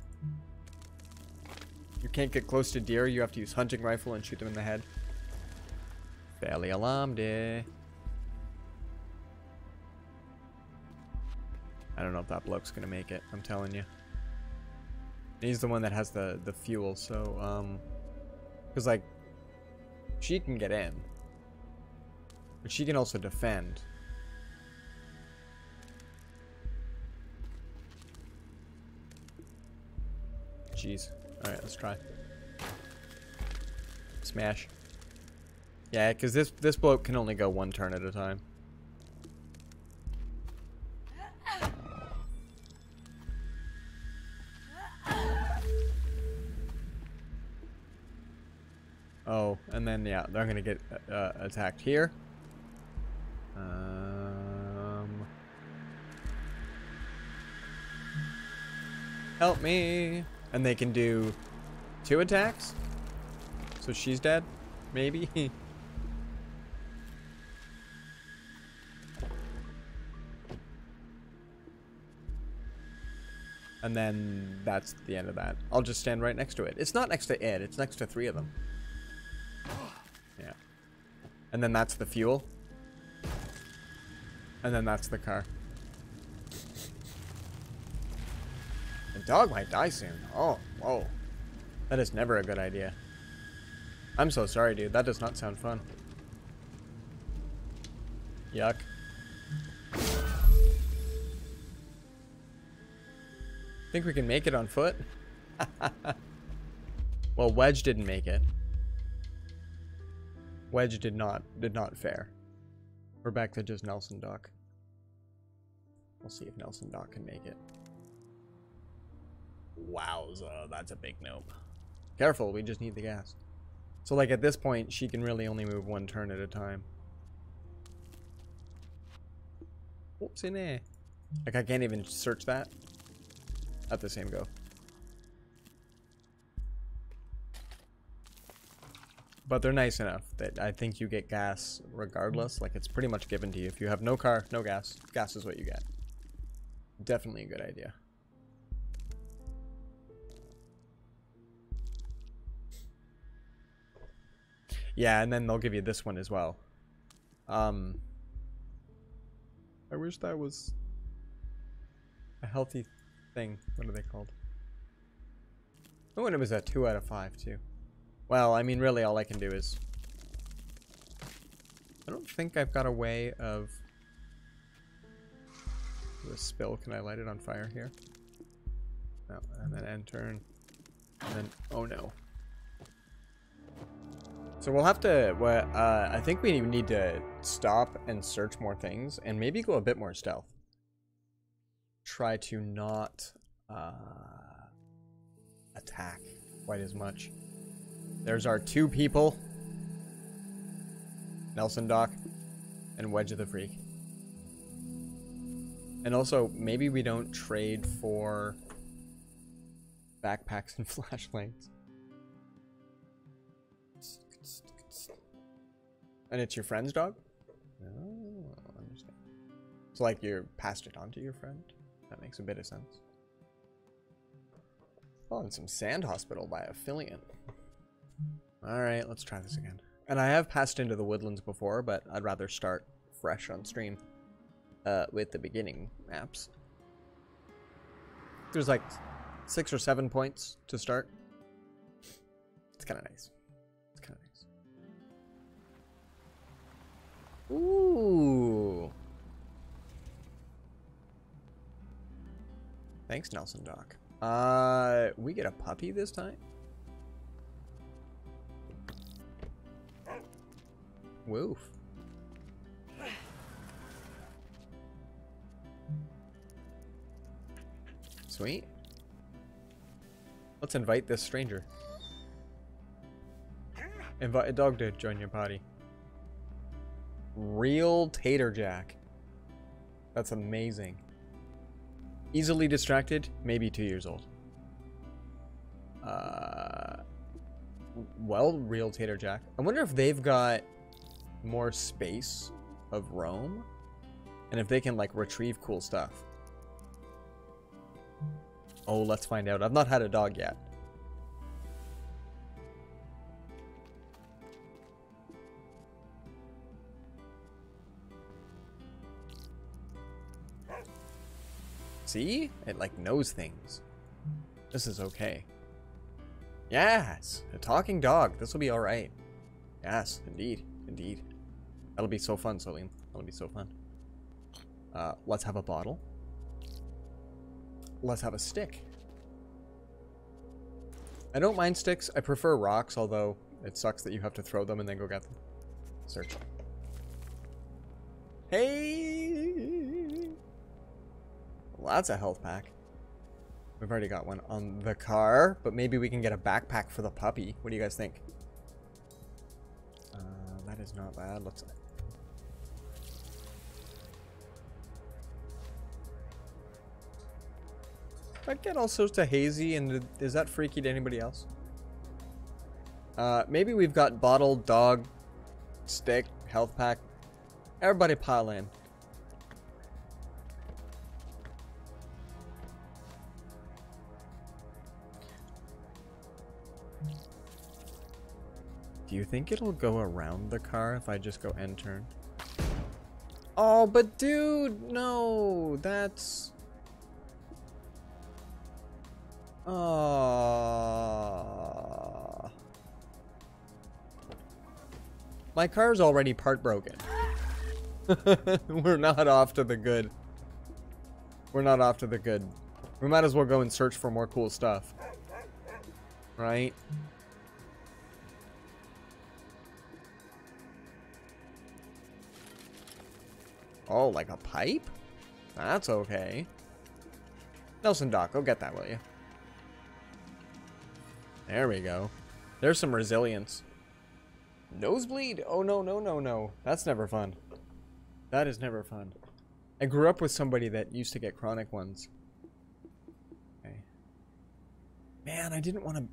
You can't get close to deer, you have to use hunting rifle and shoot them in the head. Fairly alarmed, eh? I don't know if that bloke's gonna make it, I'm telling you. He's the one that has the, the fuel, so, um... Because, like, she can get in. But she can also defend. Jeez. Alright, let's try. Smash. Yeah, because this, this bloke can only go one turn at a time. Oh, and then, yeah, they're going to get uh, attacked here. Um, help me. And they can do two attacks? So she's dead? Maybe? [LAUGHS] and then that's the end of that. I'll just stand right next to it. It's not next to it, it's next to three of them. Yeah. And then that's the fuel. And then that's the car. Dog might die soon. Oh, whoa. That is never a good idea. I'm so sorry, dude. That does not sound fun. Yuck. Think we can make it on foot? [LAUGHS] well, Wedge didn't make it. Wedge did not did not fare. We're back to just Nelson Doc. We'll see if Nelson Doc can make it. Wowza, that's a big nope. Careful, we just need the gas. So like at this point, she can really only move one turn at a time. What's in there? Like I can't even search that at the same go. but they're nice enough that I think you get gas regardless. Like it's pretty much given to you. If you have no car, no gas, gas is what you get. Definitely a good idea. Yeah, and then they'll give you this one as well. Um, I wish that was a healthy thing. What are they called? Oh, and it was a 2 out of 5, too. Well, I mean, really, all I can do is... I don't think I've got a way of... The spill, can I light it on fire here? No, and then end turn. And then, oh no. So we'll have to, well, uh, I think we need to stop and search more things and maybe go a bit more stealth. Try to not uh, attack quite as much. There's our two people. Nelson Doc and Edge of the Freak. And also, maybe we don't trade for backpacks and [LAUGHS] flashlights. And it's your friend's dog? Oh, I understand. So like you passed it on to your friend? That makes a bit of sense. Oh, and some sand hospital by affiliate. Alright, let's try this again. And I have passed into the woodlands before, but I'd rather start fresh on stream uh, with the beginning maps. There's like six or seven points to start. It's kind of nice. Ooh. Thanks, Nelson Doc. Uh, we get a puppy this time? Woof. Sweet. Let's invite this stranger. Invite a dog to join your party. Real Tater Jack. That's amazing. Easily distracted, maybe two years old. Uh, well, Real Tater Jack. I wonder if they've got more space of roam and if they can like retrieve cool stuff. Oh, let's find out. I've not had a dog yet. See? It like knows things. This is okay. Yes! A talking dog. This will be alright. Yes, indeed. Indeed. That'll be so fun, Salim. That'll be so fun. Uh, let's have a bottle. Let's have a stick. I don't mind sticks. I prefer rocks, although it sucks that you have to throw them and then go get them. Search. Hey! Well, that's a health pack. We've already got one on the car, but maybe we can get a backpack for the puppy. What do you guys think? Uh, that is not bad. Let's... I get all sorts of hazy, and is that freaky to anybody else? Uh, maybe we've got bottled dog, stick, health pack. Everybody pile in. Do you think it'll go around the car if I just go end turn? Oh, but dude, no, that's... Oh. My car's already part broken. [LAUGHS] We're not off to the good. We're not off to the good. We might as well go and search for more cool stuff. Right? Oh, like a pipe? That's okay. Nelson Doc, go get that, will you? There we go. There's some resilience. Nosebleed? Oh, no, no, no, no. That's never fun. That is never fun. I grew up with somebody that used to get chronic ones. Okay. Man, I didn't want to...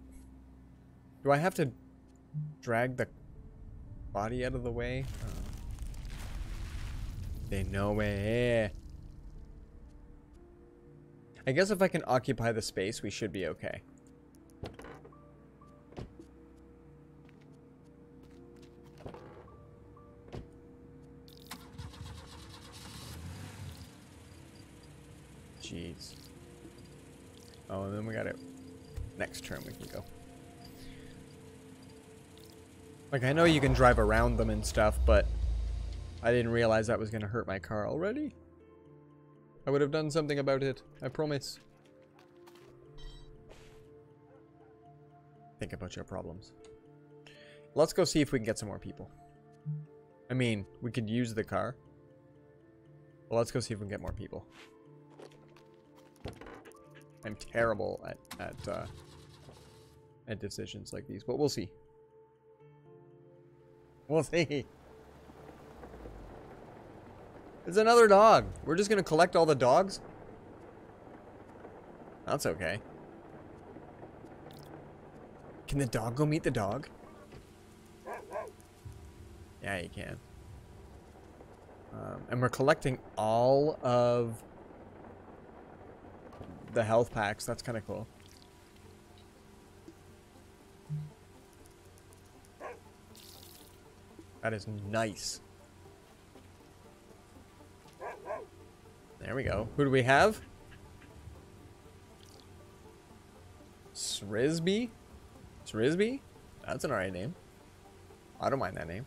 Do I have to drag the body out of the way. Oh. They know it. I guess if I can occupy the space, we should be okay. Jeez. Oh, and then we got it. Next turn we can go. Like, I know you can drive around them and stuff, but I didn't realize that was going to hurt my car already. I would have done something about it. I promise. Think about your problems. Let's go see if we can get some more people. I mean, we could use the car. Well, let's go see if we can get more people. I'm terrible at at uh, at decisions like these, but we'll see. We'll [LAUGHS] see. It's another dog. We're just gonna collect all the dogs? That's okay. Can the dog go meet the dog? Yeah, you can. Um, and we're collecting all of the health packs. That's kind of cool. That is nice. There we go. Who do we have? Srisby? Srisby? That's an alright name. I don't mind that name.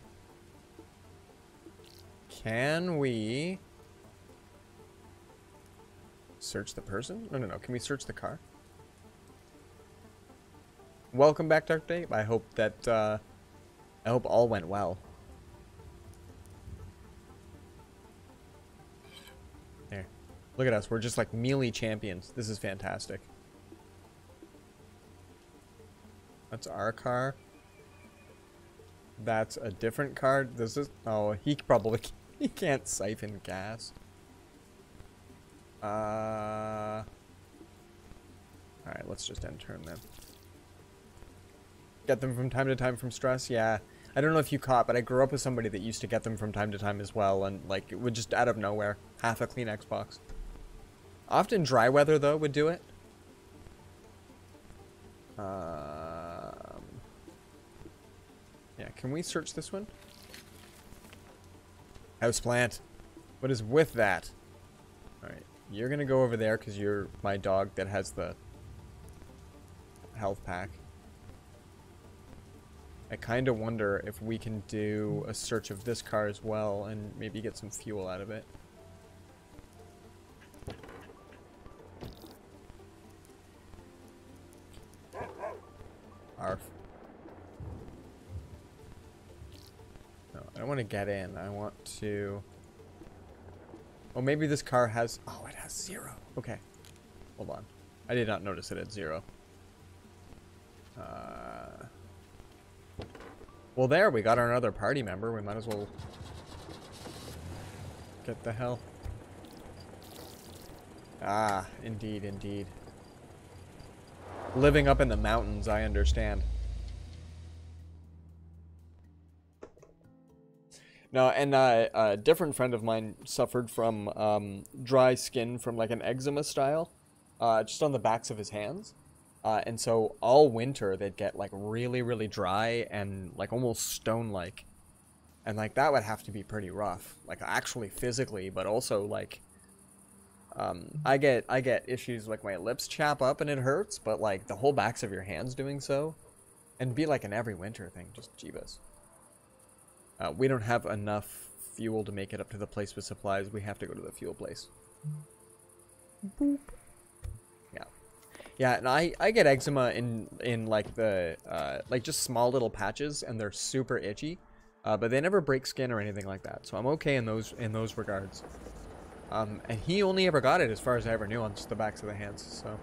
Can we search the person? No, no, no. Can we search the car? Welcome back, Dark Day. I hope that, uh, I hope all went well. Look at us. We're just like melee champions. This is fantastic. That's our car. That's a different car. This is... Oh, he probably... [LAUGHS] He can't siphon gas. Uh... Alright, let's just end turn then. Get them from time to time from stress? Yeah. I don't know if you caught, but I grew up with somebody that used to get them from time to time as well, and, like, it would just out of nowhere. Half a clean Xbox. Often dry weather, though, would do it. Um, yeah, can we search this one? Houseplant. What is with that? Alright. You're gonna go over there because you're my dog that has the health pack. I kind of wonder if we can do a search of this car as well and maybe get some fuel out of it. Want to get in. I want to... Oh, maybe this car has... Oh, it has zero. Okay. Hold on. I did not notice it at zero. Uh... Well, there, we got another party member. We might as well get the hell. Ah, indeed, indeed. Living up in the mountains, I understand. No, and uh, a different friend of mine suffered from um, dry skin from like an eczema style, uh, just on the backs of his hands. Uh, and so all winter they'd get like really, really dry and like almost stone-like. And like that would have to be pretty rough, like actually physically, but also like um, I get I get issues like my lips chap up and it hurts, but like the whole backs of your hands doing so, and be like an every winter thing, just jeebus. Uh, we don't have enough fuel to make it up to the place with supplies. We have to go to the fuel place. Boop. Yeah, yeah, and I I get eczema in in like the uh, like just small little patches, and they're super itchy, uh, but they never break skin or anything like that. So I'm okay in those in those regards. Um, and he only ever got it, as far as I ever knew, on just the backs of the hands. So,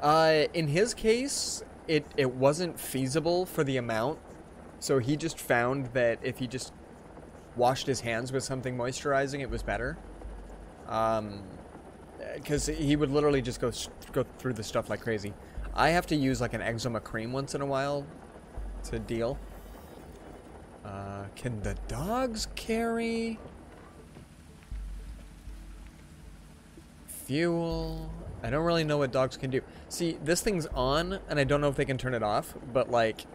uh, in his case, it it wasn't feasible for the amount so he just found that if he just washed his hands with something moisturizing, it was better. Um, because he would literally just go go through the stuff like crazy. I have to use like an eczema cream once in a while to deal. Uh, can the dogs carry? Fuel. I don't really know what dogs can do. See, this thing's on, and I don't know if they can turn it off, but like...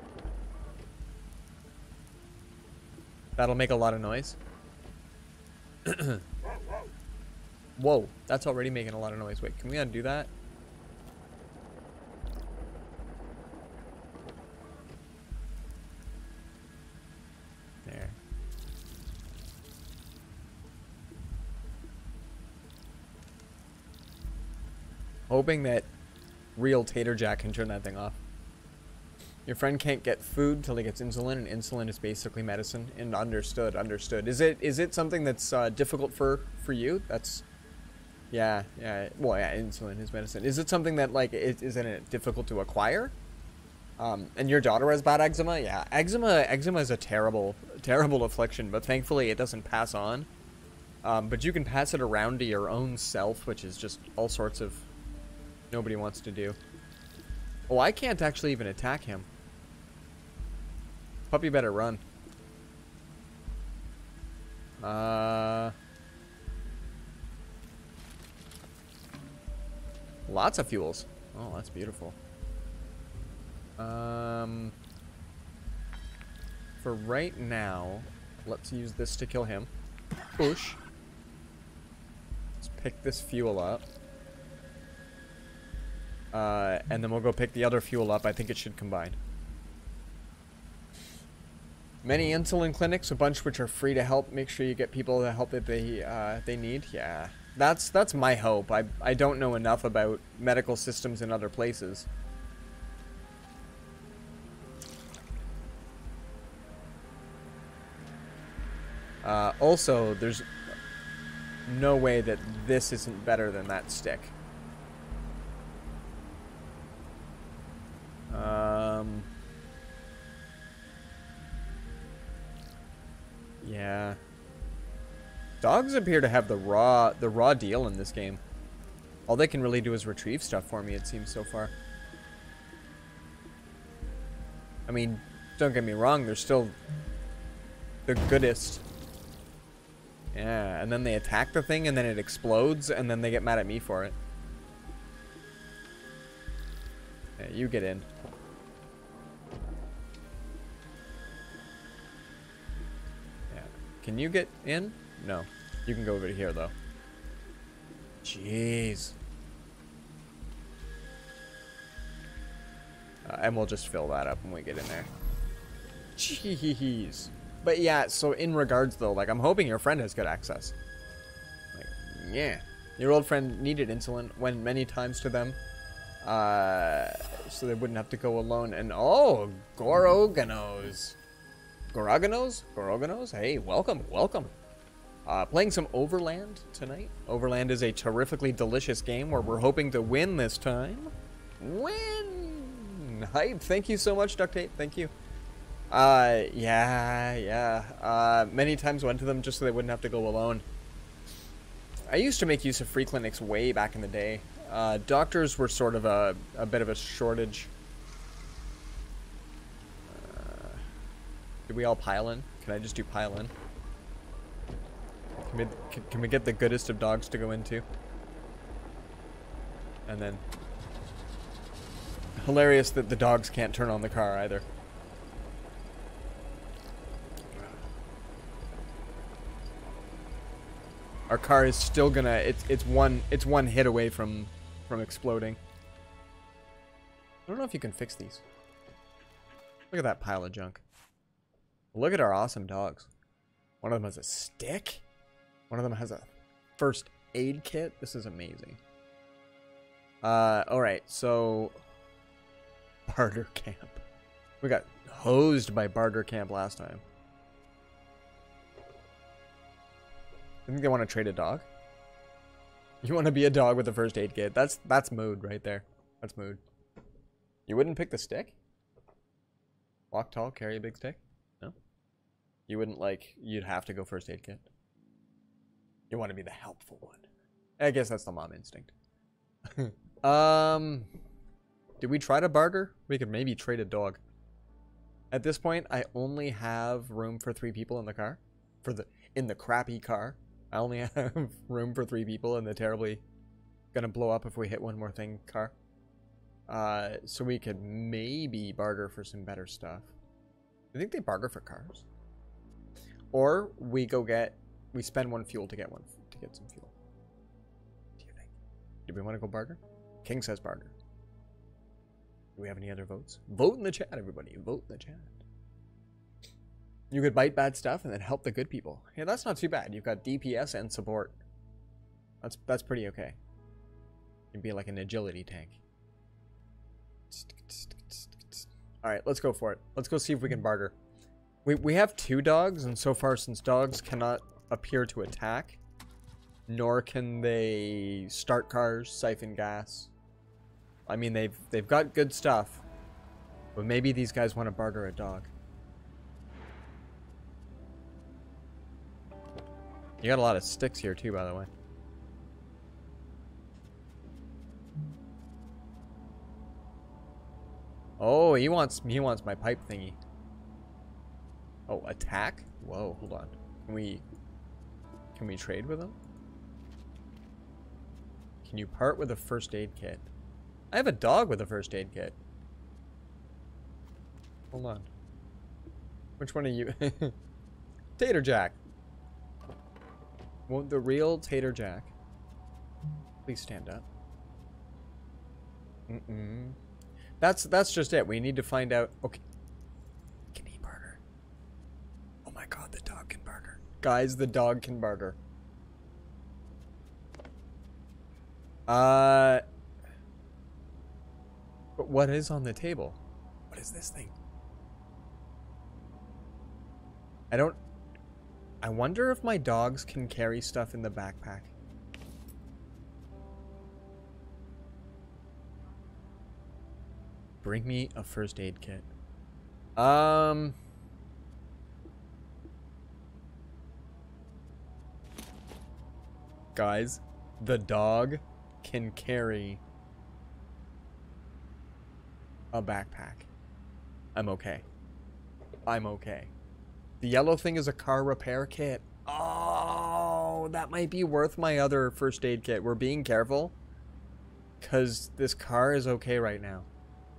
That'll make a lot of noise. [CLEARS THROAT] Whoa, that's already making a lot of noise. Wait, can we undo that? There. Hoping that real Tater Jack can turn that thing off. Your friend can't get food till he gets insulin, and insulin is basically medicine. And understood, understood. Is it is it something that's uh, difficult for for you? That's yeah, yeah. Well, yeah, insulin is medicine. Is it something that like is, isn't it difficult to acquire? Um, and your daughter has bad eczema. Yeah, eczema eczema is a terrible terrible affliction, but thankfully it doesn't pass on. Um, but you can pass it around to your own self, which is just all sorts of nobody wants to do. Oh, I can't actually even attack him. Puppy better run. Uh... Lots of fuels. Oh, that's beautiful. Um... For right now, let's use this to kill him. Push. Let's pick this fuel up. Uh, and then we'll go pick the other fuel up. I think it should combine. Many insulin clinics, a bunch which are free to help. Make sure you get people the help that they uh, they need. Yeah, that's that's my hope. I I don't know enough about medical systems in other places. Uh, also, there's no way that this isn't better than that stick. Um... Yeah. Dogs appear to have the raw the raw deal in this game. All they can really do is retrieve stuff for me, it seems so far. I mean, don't get me wrong, they're still the goodest. Yeah, and then they attack the thing and then it explodes and then they get mad at me for it. Yeah, you get in. Can you get in? No. You can go over here, though. Jeez. Uh, and we'll just fill that up when we get in there. Jeez. But yeah, so in regards, though, like, I'm hoping your friend has good access. Like, yeah. Your old friend needed insulin, went many times to them. Uh, so they wouldn't have to go alone. And, oh, Goroganos. Goraganos? Goroganos? Hey, welcome, welcome. Uh, playing some Overland tonight. Overland is a terrifically delicious game where we're hoping to win this time. Win! Hype, thank you so much, Duct Tape, thank you. Uh, yeah, yeah. Uh, many times went to them just so they wouldn't have to go alone. I used to make use of free clinics way back in the day. Uh, doctors were sort of a, a bit of a shortage. Do we all pile in? Can I just do pile in? Can we, can, can we get the goodest of dogs to go into? And then... Hilarious that the dogs can't turn on the car either. Our car is still gonna it's it's one it's one hit away from from exploding. I don't know if you can fix these. Look at that pile of junk. Look at our awesome dogs. One of them has a stick. One of them has a first aid kit. This is amazing. Uh, all right, so barter camp. We got hosed by barter camp last time. I think they want to trade a dog. You want to be a dog with a first aid kit. That's that's mood right there. That's mood. You wouldn't pick the stick? Walk tall, carry a big stick? You wouldn't like, you'd have to go first aid kit. You want to be the helpful one. I guess that's the mom instinct. [LAUGHS] um, did we try to barter? We could maybe trade a dog. At this point, I only have room for three people in the car. For the in the crappy car. I only [LAUGHS] have room for three people in the terribly gonna blow up if we hit one more thing car. Uh, so we could maybe barter for some better stuff. I think they barter for cars. Or we go get, we spend one fuel to get one, to get some fuel. Do you think? Do we want to go barter? King says barter. Do we have any other votes? Vote in the chat, everybody. Vote in the chat. You could bite bad stuff and then help the good people. Yeah, that's not too bad. You've got DPS and support. That's that's pretty okay. You'd be like an agility tank. Alright, let's go for it. Let's go see if we can barter. We, we have two dogs, and so far since dogs cannot appear to attack, nor can they start cars, siphon gas. I mean, they've they've got good stuff, but maybe these guys want to barter a dog. You got a lot of sticks here too, by the way. Oh, he wants he wants my pipe thingy. Oh, attack? Whoa, hold on. Can we can we trade with him? Can you part with a first aid kit? I have a dog with a first aid kit. Hold on. Which one are you? [LAUGHS] Tater Jack. Won't the real Tater Jack please stand up? Mm-mm. That's that's just it. We need to find out. Okay. Can he barter? Oh my god, the dog can barter. Guys, the dog can barter. Uh. But what is on the table? What is this thing? I don't. I wonder if my dogs can carry stuff in the backpack. Bring me a first aid kit. Um... Guys, the dog can carry a backpack. I'm okay. I'm okay. The yellow thing is a car repair kit. Oh, that might be worth my other first aid kit. We're being careful. Because this car is okay right now.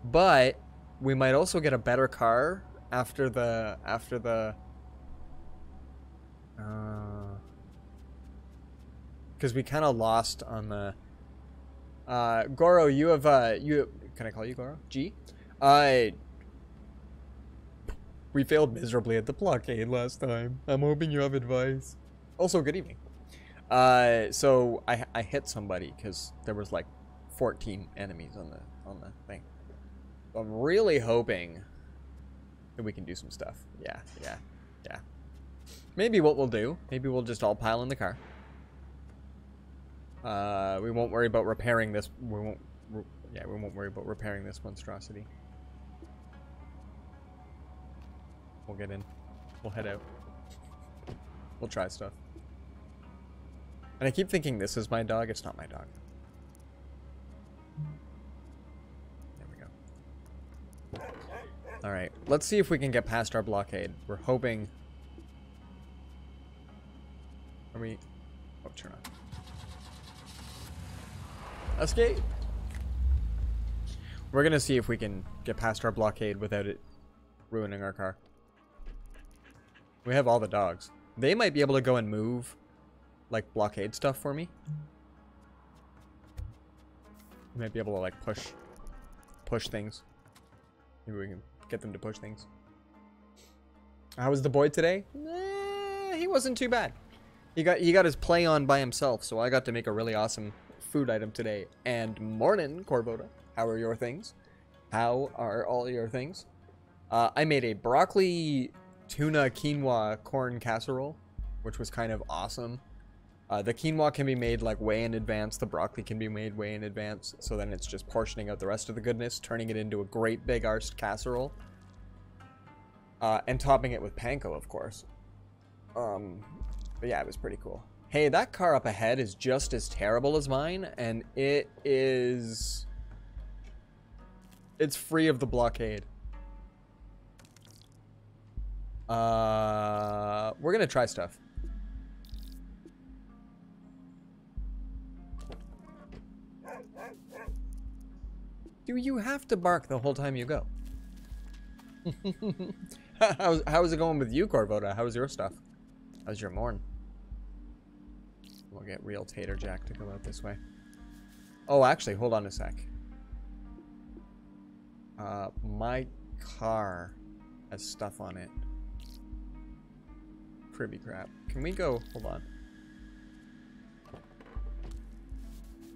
But we might also get a better car after the after the uh, because we kind of lost on the uh, Goro. You have uh, you can I call you Goro? G. I we failed miserably at the blockade last time. I'm hoping you have advice. Also, good evening. Uh, so I I hit somebody because there was like 14 enemies on the on the thing. I'm really hoping that we can do some stuff. Yeah, yeah, yeah. Maybe what we'll do, maybe we'll just all pile in the car. Uh, we won't worry about repairing this. We won't. Yeah, we won't worry about repairing this monstrosity. We'll get in. We'll head out. We'll try stuff. And I keep thinking this is my dog. It's not my dog. There we go. Alright, let's see if we can get past our blockade. We're hoping... Are we... Oh, turn on. Escape! We're gonna see if we can get past our blockade without it ruining our car. We have all the dogs. They might be able to go and move, like, blockade stuff for me. We might be able to, like, push, push things. Maybe we can get them to push things. How was the boy today? Eh, he wasn't too bad. He got he got his play on by himself, so I got to make a really awesome food item today. And morning, Corvoda. How are your things? How are all your things? Uh, I made a broccoli, tuna, quinoa, corn casserole, which was kind of awesome. Uh, the quinoa can be made like way in advance. The broccoli can be made way in advance. So then it's just portioning out the rest of the goodness, turning it into a great big arsed casserole. Uh, and topping it with panko, of course. Um, but yeah, it was pretty cool. Hey, that car up ahead is just as terrible as mine, and it is... It's free of the blockade. Uh, we're gonna try stuff. Do you have to bark the whole time you go? [LAUGHS] how's, how's it going with you, Corvoda? How's your stuff? How's your morn? We'll get real Tater Jack to go out this way. Oh, actually, hold on a sec. Uh, my car has stuff on it. Privy crap. Can we go? Hold on.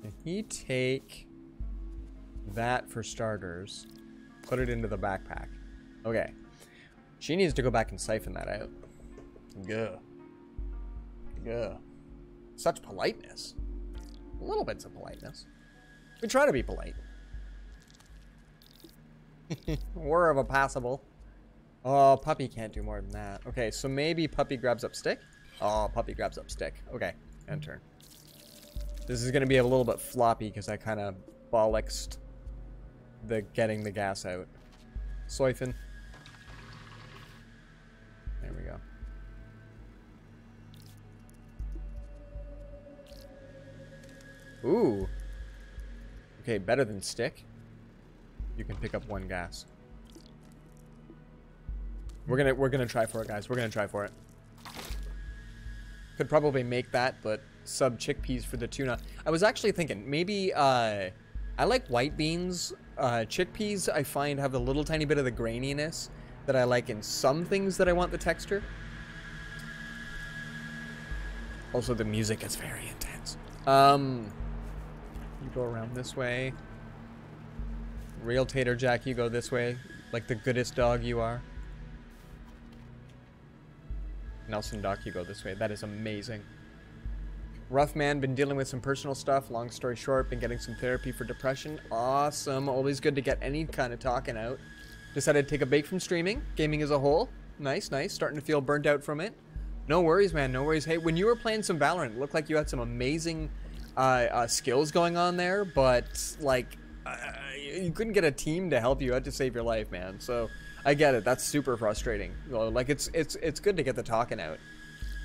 Can he take that for starters? Put it into the backpack. Okay. She needs to go back and siphon that out. Gah. Gah. Such politeness. Little bits of politeness. We try to be polite. [LAUGHS] We're of a passable. Oh, puppy can't do more than that. Okay, so maybe puppy grabs up stick? Oh, puppy grabs up stick. Okay, enter. This is going to be a little bit floppy because I kind of bollocksed the getting the gas out. Siphon. Ooh. Okay, better than stick. You can pick up one gas. We're gonna we're gonna try for it, guys. We're gonna try for it. Could probably make that, but sub chickpeas for the tuna. I was actually thinking maybe uh, I like white beans. Uh, chickpeas I find have a little tiny bit of the graininess that I like in some things that I want the texture. Also, the music is very intense. Um, you go around this way. Real Tater Jack, you go this way, like the goodest dog you are. Nelson Doc, you go this way. That is amazing. Rough man, been dealing with some personal stuff. Long story short, been getting some therapy for depression. Awesome. Always good to get any kind of talking out. Decided to take a break from streaming, gaming as a whole. Nice, nice. Starting to feel burnt out from it. No worries, man. No worries. Hey, when you were playing some Valorant, it looked like you had some amazing uh, uh, skills going on there, but like uh, you couldn't get a team to help you out to save your life, man. So I get it. That's super frustrating. Like it's it's it's good to get the talking out.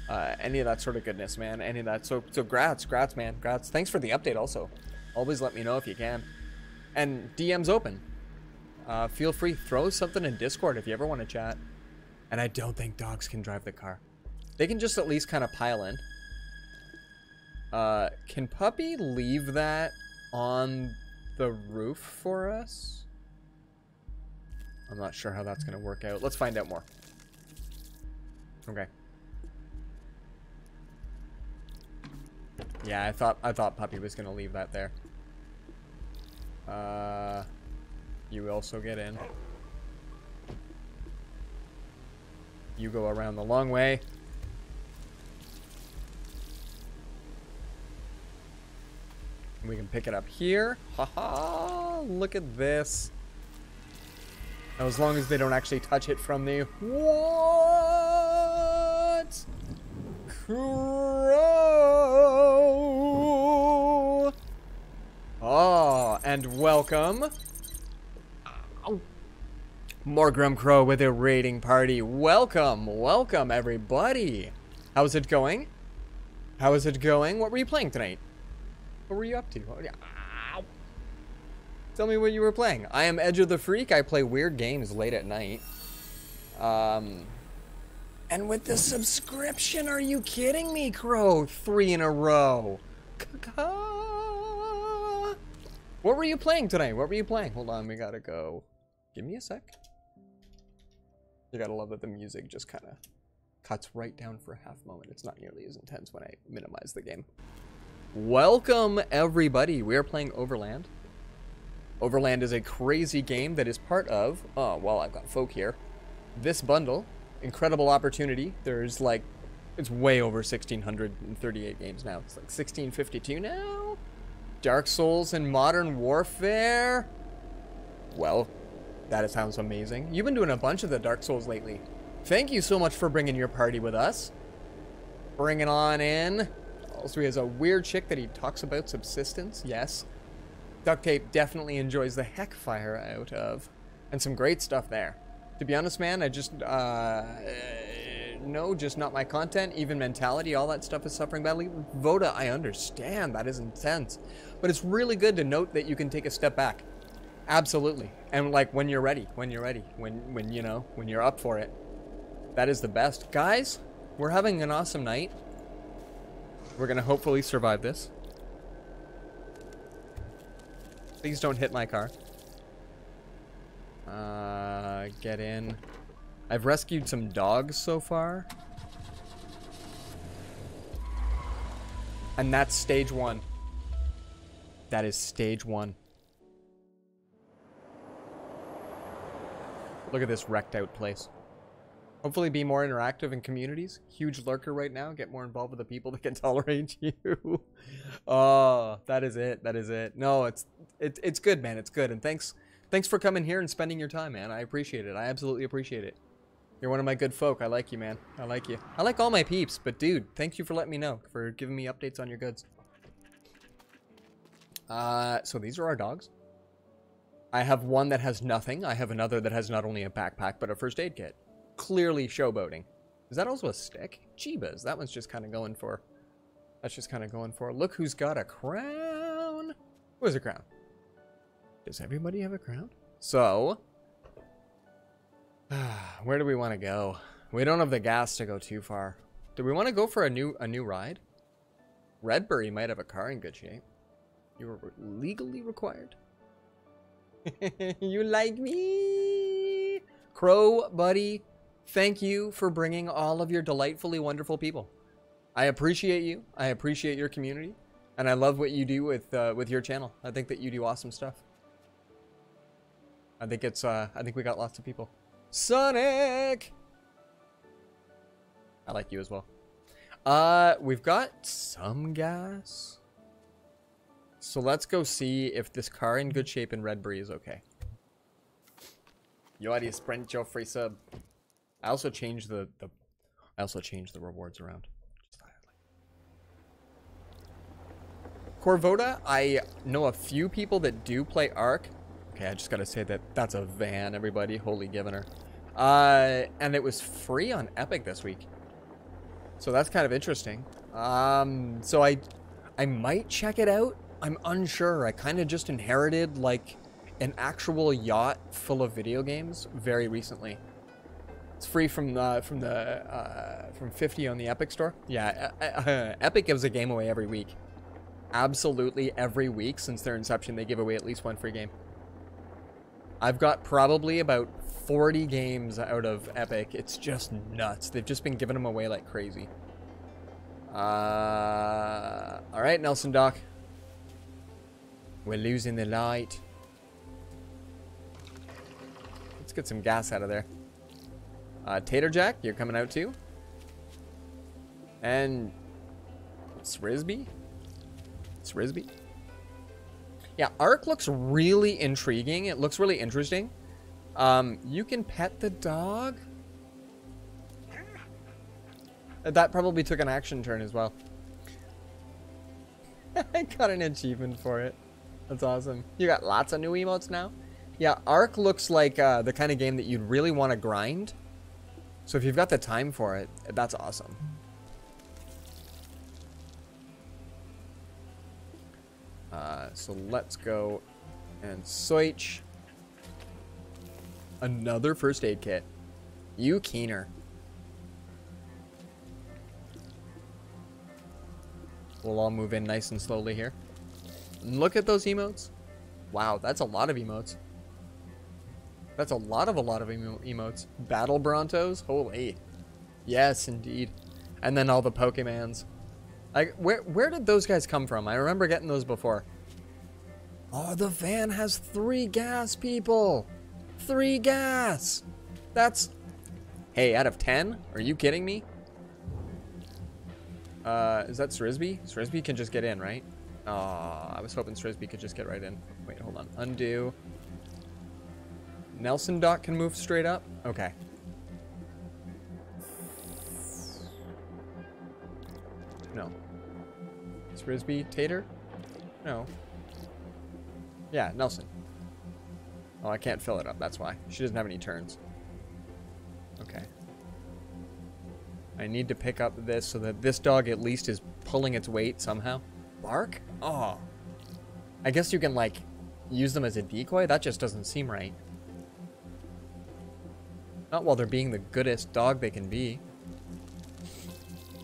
Uh, any of that sort of goodness, man. Any of that. So so grats, grats, man. Grats. Thanks for the update. Also, always let me know if you can. And DM's open. Uh, feel free throw something in Discord if you ever want to chat. And I don't think dogs can drive the car. They can just at least kind of pile in. Uh, can Puppy leave that on the roof for us? I'm not sure how that's going to work out. Let's find out more. Okay. Yeah, I thought I thought Puppy was going to leave that there. Uh, you also get in. You go around the long way. We can pick it up here. Haha, -ha, look at this. Now, as long as they don't actually touch it from the... What? Crow! Oh, and welcome. More Grum Crow with a raiding party. Welcome, welcome everybody. How's it going? How is it going? What were you playing tonight? What were you up to? Yeah. Tell me what you were playing. I am Edge of the Freak. I play weird games late at night. Um, and with the subscription, are you kidding me, Crow? Three in a row. What were you playing tonight? What were you playing? Hold on, we gotta go. Give me a sec. You gotta love that the music just kind of cuts right down for a half moment. It's not nearly as intense when I minimize the game. Welcome, everybody. We are playing Overland. Overland is a crazy game that is part of, oh, well, I've got folk here, this bundle. Incredible opportunity. There's like, it's way over 1,638 games now. It's like 1,652 now? Dark Souls and Modern Warfare? Well, that sounds amazing. You've been doing a bunch of the Dark Souls lately. Thank you so much for bringing your party with us. Bringing on in. Also, he has a weird chick that he talks about subsistence. Yes. Duct tape definitely enjoys the heck fire out of. And some great stuff there. To be honest, man, I just, uh, no, just not my content, even mentality, all that stuff is suffering badly. Voda, I understand, that is intense. But it's really good to note that you can take a step back. Absolutely. And like when you're ready, when you're ready, when, when, you know, when you're up for it. That is the best. Guys, we're having an awesome night. We're to hopefully survive this. Please don't hit my car. Uh, get in. I've rescued some dogs so far. And that's stage one. That is stage one. Look at this wrecked out place. Hopefully be more interactive in communities. Huge lurker right now. Get more involved with the people that can [LAUGHS] tolerate you. oh, [LAUGHS] that is it. That is it. No, it's it, it's good, man. It's good. And thanks thanks for coming here and spending your time, man. I appreciate it. I absolutely appreciate it. You're one of my good folk. I like you, man. I like you. I like all my peeps, but dude, thank you for letting me know, for giving me updates on your goods. Uh, so these are our dogs. I have one that has nothing. I have another that has not only a backpack, but a first aid kit. Clearly showboating. Is that also a stick? Jeebas, that one's just kind of going for... That's just kind of going for... Look who's got a crown! Who has a crown? Does everybody have a crown? So... [SIGHS] Where do we want to go? We don't have the gas to go too far. Do we want to go for a new a new ride? Redbury might have a car in good shape. You are legally required. [LAUGHS] you like me? Crow, buddy, thank you for bringing all of your delightfully wonderful people. I appreciate you. I appreciate your community. And I love what you do with uh, with your channel. I think that you do awesome stuff. I think it's uh, I think we got lots of people. Sonic! I like you as well. Uh, we've got some gas. So let's go see if this car in good shape in Redbury is okay. You already sprint your free sub. I also changed the, the I also changed the rewards around. Corvoda, I know a few people that do play Ark. Okay, I just gotta say that that's a van, everybody. Holy givener. Uh, and it was free on Epic this week. So that's kind of interesting. Um, so I, I might check it out. I'm unsure. I kind of just inherited like an actual yacht full of video games very recently. It's free from the from the uh, from 50 on the Epic store. Yeah, uh, [LAUGHS] uh, Epic gives a game away every week. Absolutely every week since their inception, they give away at least one free game. I've got probably about 40 games out of Epic. It's just nuts. They've just been giving them away like crazy. Uh, all right, Nelson Doc. We're losing the light. Let's get some gas out of there. Uh, Tater Jack, you're coming out too. And Srisby? Srisby? Yeah, Ark looks really intriguing. It looks really interesting. Um, you can pet the dog? That probably took an action turn as well. [LAUGHS] I got an achievement for it. That's awesome. You got lots of new emotes now? Yeah, Ark looks like uh, the kind of game that you'd really want to grind. So if you've got the time for it, that's awesome. Uh, so let's go and switch. Another first aid kit. You keener. We'll all move in nice and slowly here. look at those emotes. Wow, that's a lot of emotes. That's a lot of a lot of emo emotes. Battle Brontos? Holy. Yes, indeed. And then all the Pokemans. Like, where, where did those guys come from? I remember getting those before. Oh, the van has three gas people. Three gas. That's... Hey, out of 10? Are you kidding me? Uh, is that Srisby? Srisby can just get in, right? Oh, I was hoping Srisby could just get right in. Wait, hold on. Undo. Nelson Doc can move straight up? Okay. No. It's Risby Tater? No. Yeah, Nelson. Oh, I can't fill it up, that's why. She doesn't have any turns. Okay. I need to pick up this so that this dog at least is pulling its weight somehow. Bark? Oh. I guess you can, like, use them as a decoy? That just doesn't seem right. Not while they're being the goodest dog they can be.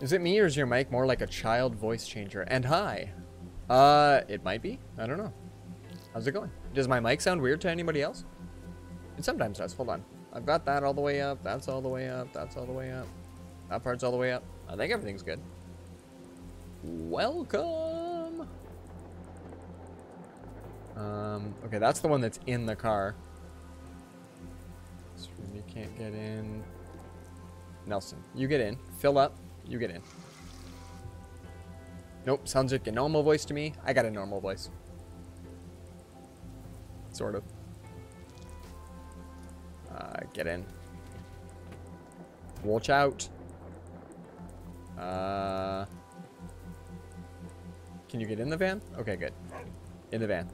Is it me or is your mic more like a child voice changer? And hi. Uh, it might be. I don't know. How's it going? Does my mic sound weird to anybody else? It sometimes does. Hold on. I've got that all the way up. That's all the way up. That's all the way up. That part's all the way up. I think everything's good. Welcome. Um, okay, that's the one that's in the car. You can't get in. Nelson, you get in. Fill up. You get in. Nope, sounds like a normal voice to me. I got a normal voice. Sort of. Uh, get in. Watch out. Uh, can you get in the van? Okay, good. In the van.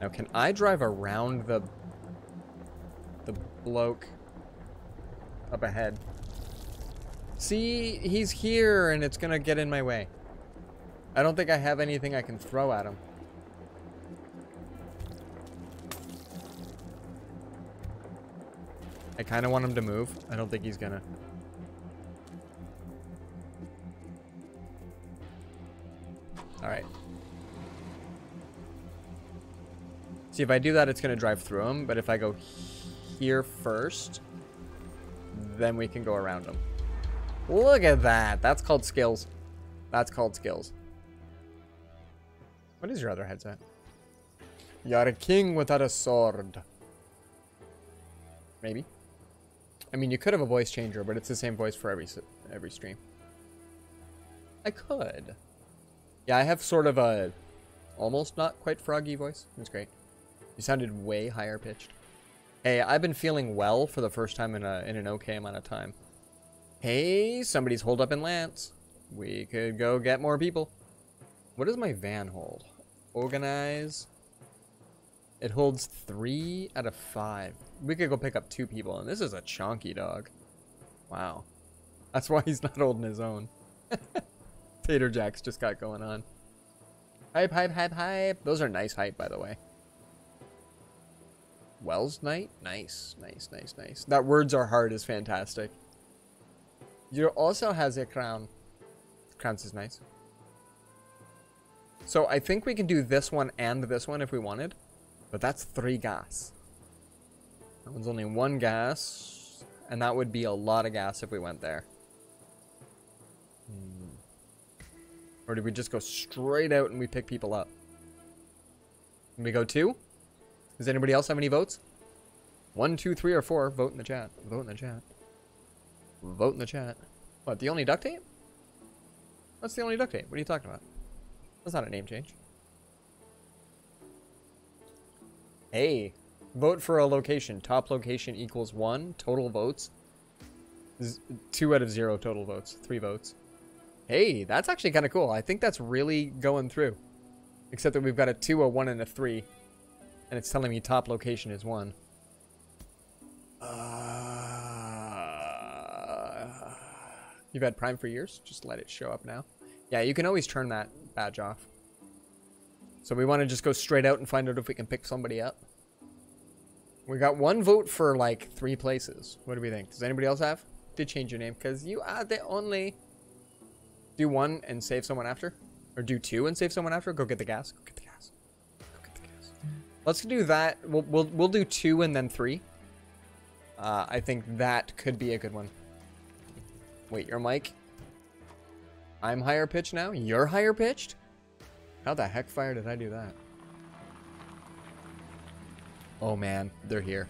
Now, can I drive around the bloke up ahead? See, he's here and it's gonna get in my way. I don't think I have anything I can throw at him. I kind of want him to move. I don't think he's gonna. Alright. See, if I do that, it's to drive through him. But if I go here first, then we can go around them. Look at that. That's called skills. That's called skills. What is your other headset? You're a king without a sword. Maybe. I mean, you could have a voice changer, but it's the same voice for every every stream. I could. Yeah, I have sort of a almost not quite froggy voice. It's great. You sounded way higher pitched. Hey, I've been feeling well for the first time in a in an okay amount of time. Hey, somebody's holed up in Lance. We could go get more people. What does my van hold? Organize. It holds three out of five. We could go pick up two people, and this is a chonky dog. Wow. That's why he's not holding his own. [LAUGHS] Tater Jacks just got going on. Hype, hype, hype, hype. Those are nice hype, by the way. Wells Night? Nice, nice, nice, nice. That words are hard is fantastic. You also has a crown. Crowns is nice. So I think we can do this one and this one if we wanted. But that's three gas. That one's only one gas. And that would be a lot of gas if we went there. Hmm. Or did we just go straight out and we pick people up? Can we go two? Does anybody else have any votes? One, two, three, or four. Vote in the chat. Vote in the chat. Vote in the chat. What, the only duct tape? What's the only duct tape? What are you talking about? That's not a name change. Hey, vote for a location. Top location equals one. Total votes. Z two out of zero total votes. Three votes. Hey, that's actually kind of cool. I think that's really going through. Except that we've got a two, a one, and a three. And it's telling me top location is one. Uh, You've had Prime for years? Just let it show up now. Yeah, you can always turn that badge off. So we want to just go straight out and find out if we can pick somebody up. We got one vote for like three places. What do we think? Does anybody else have? To change your name because you are the only. Do one and save someone after, or do two and save someone after. Go get the gas. Go get the Let's do that. We'll we'll we'll do two and then three. Uh, I think that could be a good one. Wait, your mic? I'm higher pitched now? You're higher pitched? How the heck fire did I do that? Oh man, they're here.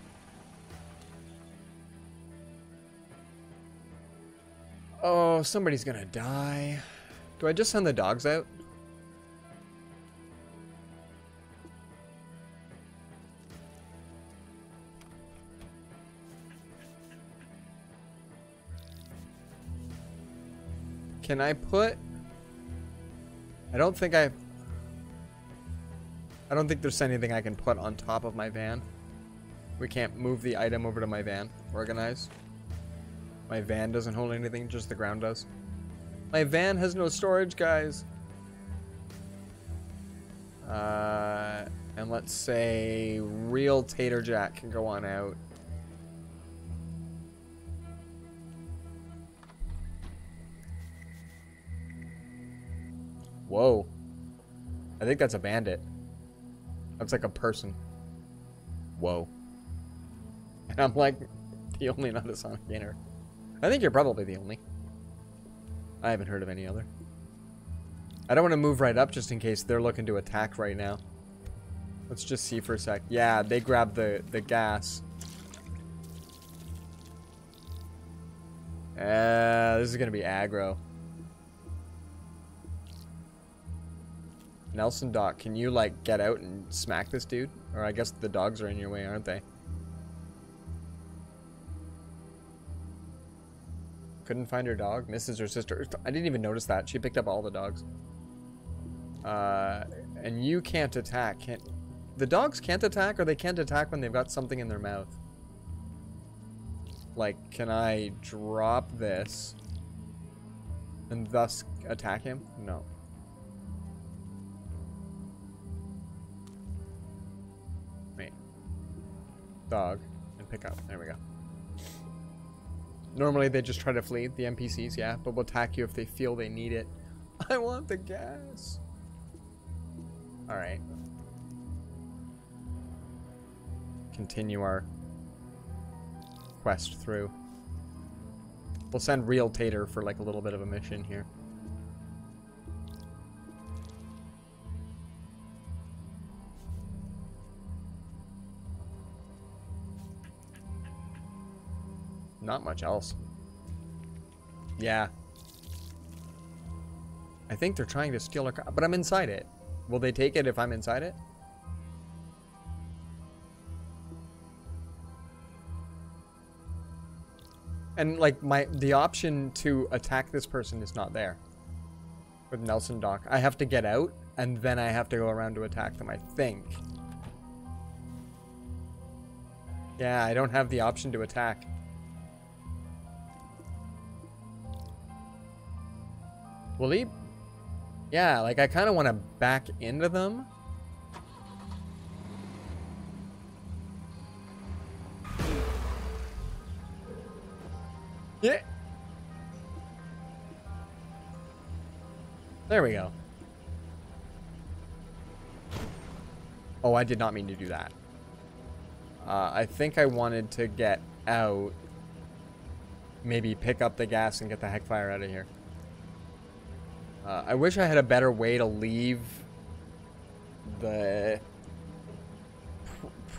Oh, somebody's gonna die. Do I just send the dogs out? Can I put... I don't think I... I don't think there's anything I can put on top of my van. We can't move the item over to my van. Organize. My van doesn't hold anything, just the ground does. My van has no storage, guys. Uh, and let's say real Tater Jack can go on out. Whoa. I think that's a bandit. That's like a person. Whoa. And I'm like the only not a Sonic gainer. I think you're probably the only. I haven't heard of any other. I don't want to move right up just in case they're looking to attack right now. Let's just see for a sec. Yeah, they grabbed the, the gas. Uh, this is going to be aggro. Nelson Doc, can you, like, get out and smack this dude? Or I guess the dogs are in your way, aren't they? Couldn't find her dog. Misses her sister. I didn't even notice that. She picked up all the dogs. Uh, and you can't attack. Can't the dogs can't attack, or they can't attack when they've got something in their mouth. Like, can I drop this and thus attack him? No. Dog. And pick up. There we go. Normally they just try to flee, the NPCs, yeah, but will attack you if they feel they need it. [LAUGHS] I want the gas. Alright. Continue our quest through. We'll send Real Tater for like a little bit of a mission here. Not much else. Yeah. I think they're trying to steal our car, but I'm inside it. Will they take it if I'm inside it? And like my the option to attack this person is not there. With Nelson Doc. I have to get out and then I have to go around to attack them, I think. Yeah, I don't have the option to attack. Will he? Yeah, like I kind of want to back into them. Yeah. There we go. Oh, I did not mean to do that. Uh, I think I wanted to get out. Maybe pick up the gas and get the heckfire out of here. Uh, I wish I had a better way to leave the...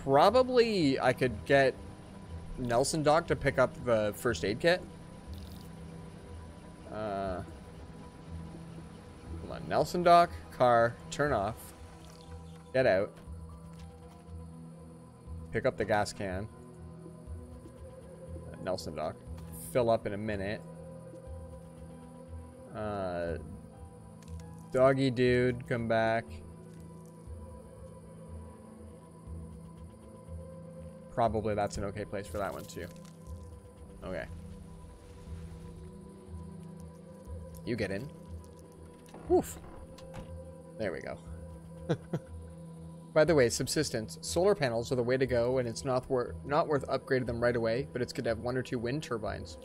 Probably I could get Nelson Doc to pick up the first aid kit. Uh, come on, Nelson Doc, car, turn off, get out, pick up the gas can. Uh, Nelson Doc, fill up in a minute. Uh, doggy dude, come back. Probably that's an okay place for that one too. Okay. You get in. Woof. There we go. [LAUGHS] By the way, subsistence. Solar panels are the way to go, and it's not, wor not worth upgrading them right away, but it's good to have one or two wind turbines.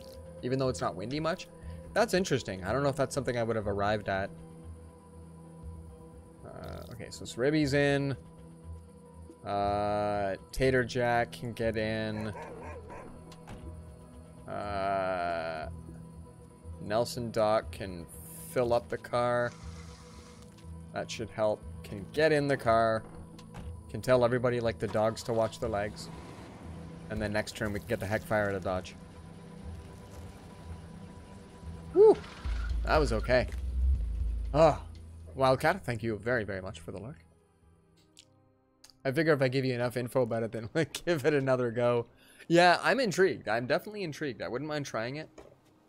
Even though it's not windy much. That's interesting. I don't know if that's something I would have arrived at. Okay, so Ribby's in. Uh, Tater Jack can get in. Uh, Nelson Doc can fill up the car. That should help. Can get in the car. Can tell everybody, like the dogs, to watch their legs. And then next turn we can get the Heckfire to dodge. Whew. That was okay. Oh. Wildcat, thank you very, very much for the lurk. I figure if I give you enough info about it, then [LAUGHS] like, give it another go. Yeah, I'm intrigued. I'm definitely intrigued. I wouldn't mind trying it.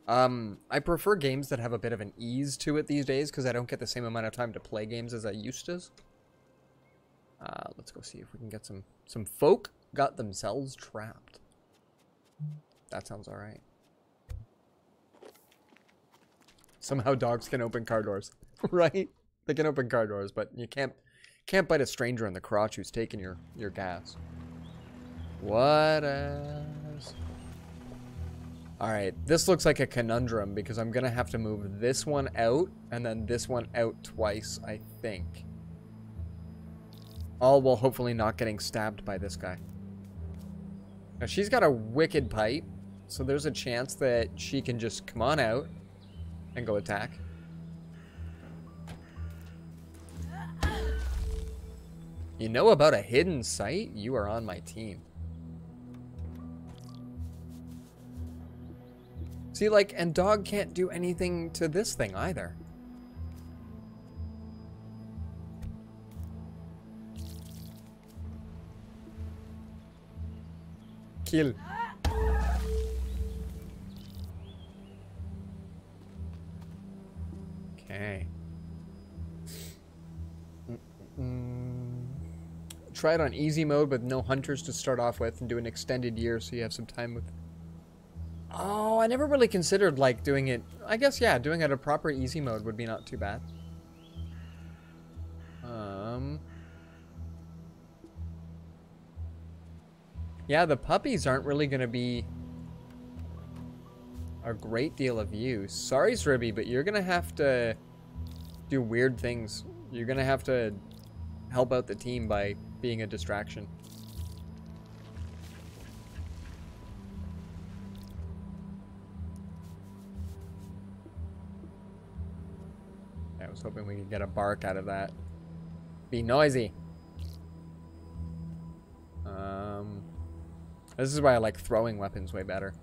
Um, I prefer games that have a bit of an ease to it these days because I don't get the same amount of time to play games as I used to. Uh, let's go see if we can get some some folk got themselves trapped. That sounds all right. Somehow dogs can open car doors, [LAUGHS] right? They can open car doors, but you can't can't bite a stranger in the crotch who's taking your your gas. What else? All right, this looks like a conundrum because I'm gonna have to move this one out and then this one out twice, I think. All while hopefully not getting stabbed by this guy. Now she's got a wicked pipe, so there's a chance that she can just come on out and go attack. You know about a hidden site? You are on my team. See, like, and dog can't do anything to this thing either. Kill. Okay. Mm -mm. Try it on easy mode with no hunters to start off with and do an extended year so you have some time with... Oh, I never really considered, like, doing it... I guess, yeah, doing it a proper easy mode would be not too bad. Um... Yeah, the puppies aren't really going to be a great deal of use. Sorry, Sribby, but you're going to have to do weird things. You're going to have to help out the team by being a distraction. I was hoping we could get a bark out of that. Be noisy. Um... This is why I like throwing weapons way better.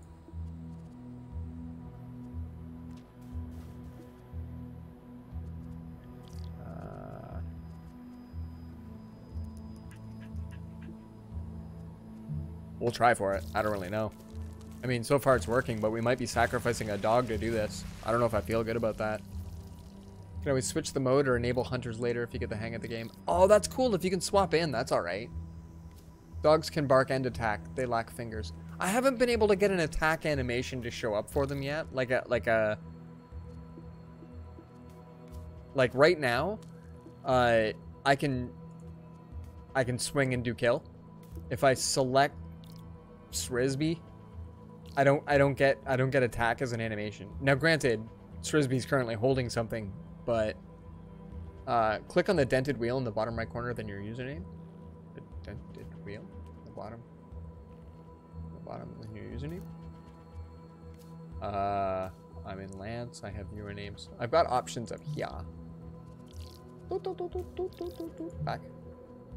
We'll try for it. I don't really know. I mean, so far it's working, but we might be sacrificing a dog to do this. I don't know if I feel good about that. Can always switch the mode or enable hunters later if you get the hang of the game. Oh, that's cool. If you can swap in, that's alright. Dogs can bark and attack. They lack fingers. I haven't been able to get an attack animation to show up for them yet. Like a like a like right now, uh, I can I can swing and do kill. If I select Srisby, I don't I don't get I don't get attack as an animation. Now, granted, Srisby's currently holding something, but uh, click on the dented wheel in the bottom right corner, then your username. The dented wheel The bottom. The bottom of your username. Uh, I'm in Lance. I have newer names. I've got options up here. Back.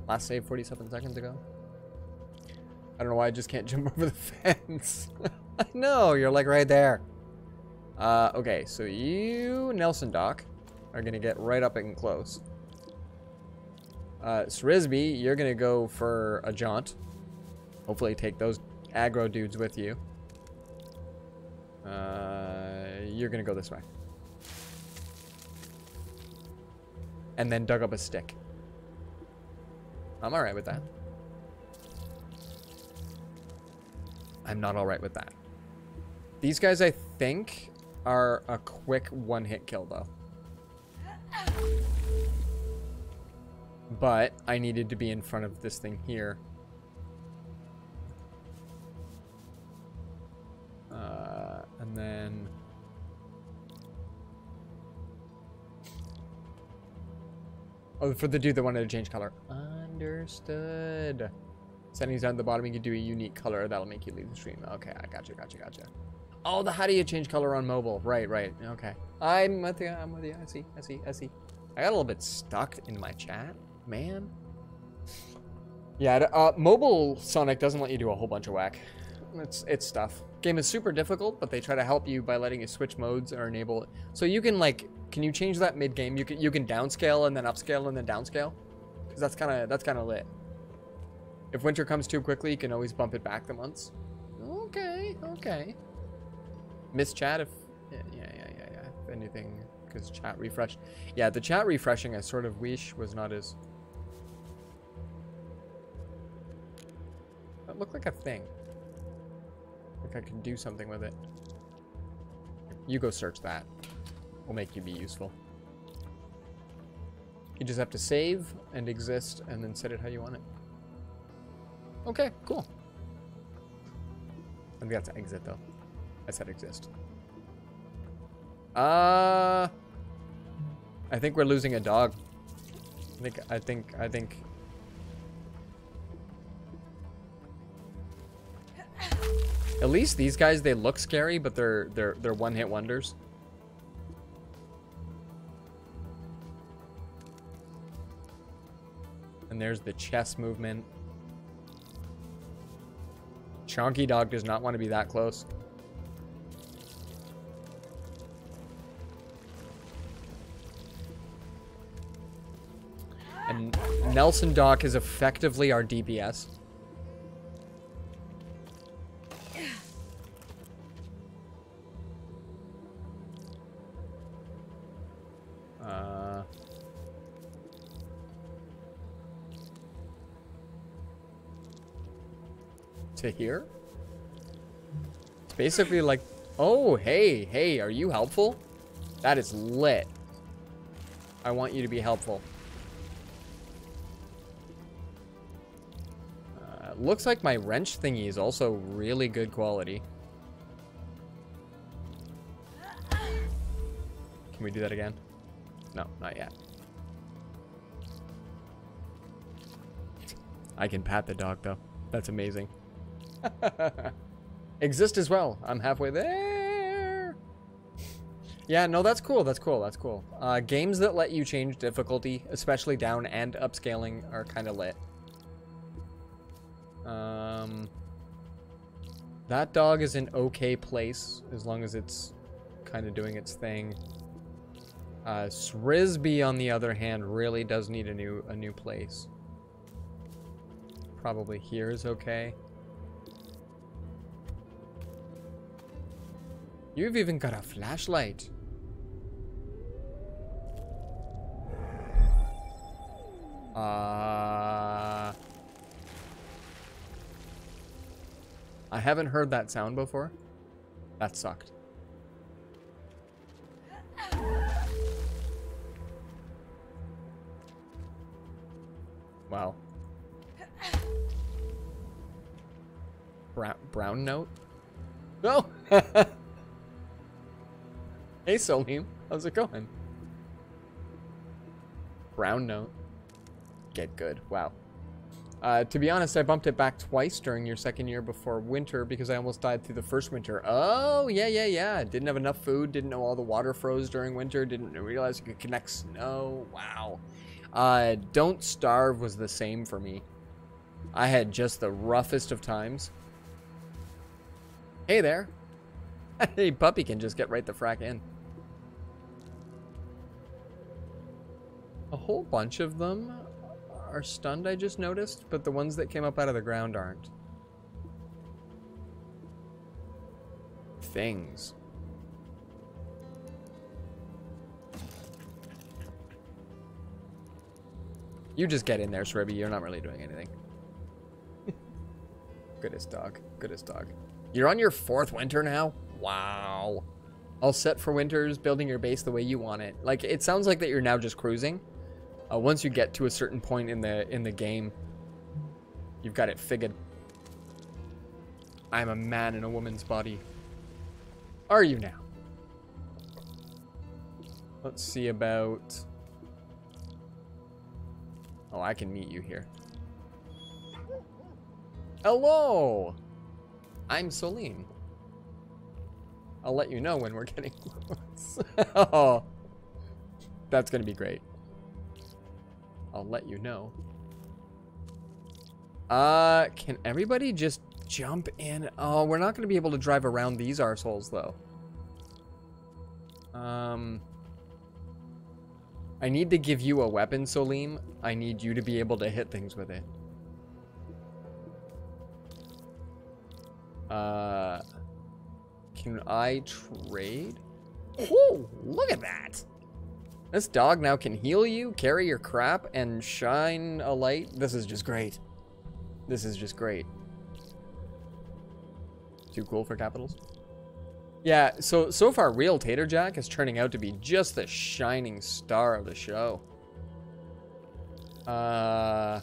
Last save 47 seconds ago. I don't know why I just can't [LAUGHS] jump over the fence. [LAUGHS] I know, you're like right there. Uh, okay, so you, Nelson Doc, are gonna get right up and close. Uh, Srisby, you're gonna go for a jaunt. Hopefully take those aggro dudes with you. Uh, you're gonna go this way. And then dug up a stick. I'm alright with that. I'm not alright with that. These guys, I think, are a quick one-hit kill, though. But I needed to be in front of this thing here. Uh, and then... Oh, for the dude that wanted to change color. Understood. Settings down at the bottom, you can do a unique color. That'll make you leave the stream. Okay, I gotcha, gotcha, gotcha. Oh, the how do you change color on mobile? Right, right. Okay. I'm with you. I'm with you. I see. I see. I see. I got a little bit stuck in my chat, man. Yeah, uh, mobile Sonic doesn't let you do a whole bunch of whack. It's it's stuff. Game is super difficult, but they try to help you by letting you switch modes or enable it. So you can like, can you change that mid game? You can you can downscale and then upscale and then downscale, because that's kind of that's kind of lit. If winter comes too quickly, you can always bump it back the months. Okay, okay. Miss chat if yeah yeah yeah yeah, yeah. if anything because chat refreshed. Yeah, the chat refreshing I sort of wish was not as. That looked like a thing. Like I can do something with it. You go search that. will make you be useful. You just have to save and exist and then set it how you want it. Okay, cool. I think that's exit though. I said exist. Uh I think we're losing a dog. I think I think I think At least these guys they look scary, but they're they're they're one-hit wonders. And there's the chest movement. Chonky Dog does not want to be that close. And Nelson Doc is effectively our DPS. To here? It's basically like, oh, hey, hey, are you helpful? That is lit. I want you to be helpful. Uh, looks like my wrench thingy is also really good quality. Can we do that again? No, not yet. I can pat the dog, though. That's amazing. [LAUGHS] Exist as well. I'm halfway there. Yeah, no, that's cool. That's cool. That's cool. Uh, games that let you change difficulty, especially down and upscaling, are kind of lit. Um, that dog is in okay place as long as it's kind of doing its thing. Uh, Srisby, on the other hand, really does need a new a new place. Probably here is okay. You've even got a flashlight. Uh, I haven't heard that sound before. That sucked. Wow. Brown, brown note? No! [LAUGHS] hey, Solim. How's it going? Brown note. Get good. Wow. Uh, to be honest, I bumped it back twice during your second year before winter because I almost died through the first winter. Oh, yeah, yeah, yeah. Didn't have enough food. Didn't know all the water froze during winter. Didn't realize you could connect snow. Wow. Uh, Don't Starve was the same for me. I had just the roughest of times. Hey there. [LAUGHS] hey, puppy can just get right the frack in. A whole bunch of them are stunned, I just noticed, but the ones that came up out of the ground aren't. Things. You just get in there, Shribby. You're not really doing anything. [LAUGHS] Goodest dog. Goodest dog. You're on your fourth winter now? Wow. All set for winters, building your base the way you want it. Like, it sounds like that you're now just cruising. Uh, once you get to a certain point in the in the game, you've got it figured. I'm a man in a woman's body. Are you now? Let's see about... Oh, I can meet you here. Hello! I'm Celine. I'll let you know when we're [LAUGHS] getting close. [LAUGHS] oh, that's going to be great. I'll let you know. Uh, can everybody just jump in? Oh, we're not going to be able to drive around these arseholes, though. Um... I need to give you a weapon, Solim. I need you to be able to hit things with it. Uh, can I trade? Oh, look at that. This dog now can heal you, carry your crap, and shine a light. This is just great. This is just great. Too cool for capitals? Yeah, so so far Real Tater Jack is turning out to be just the shining star of the show. Uh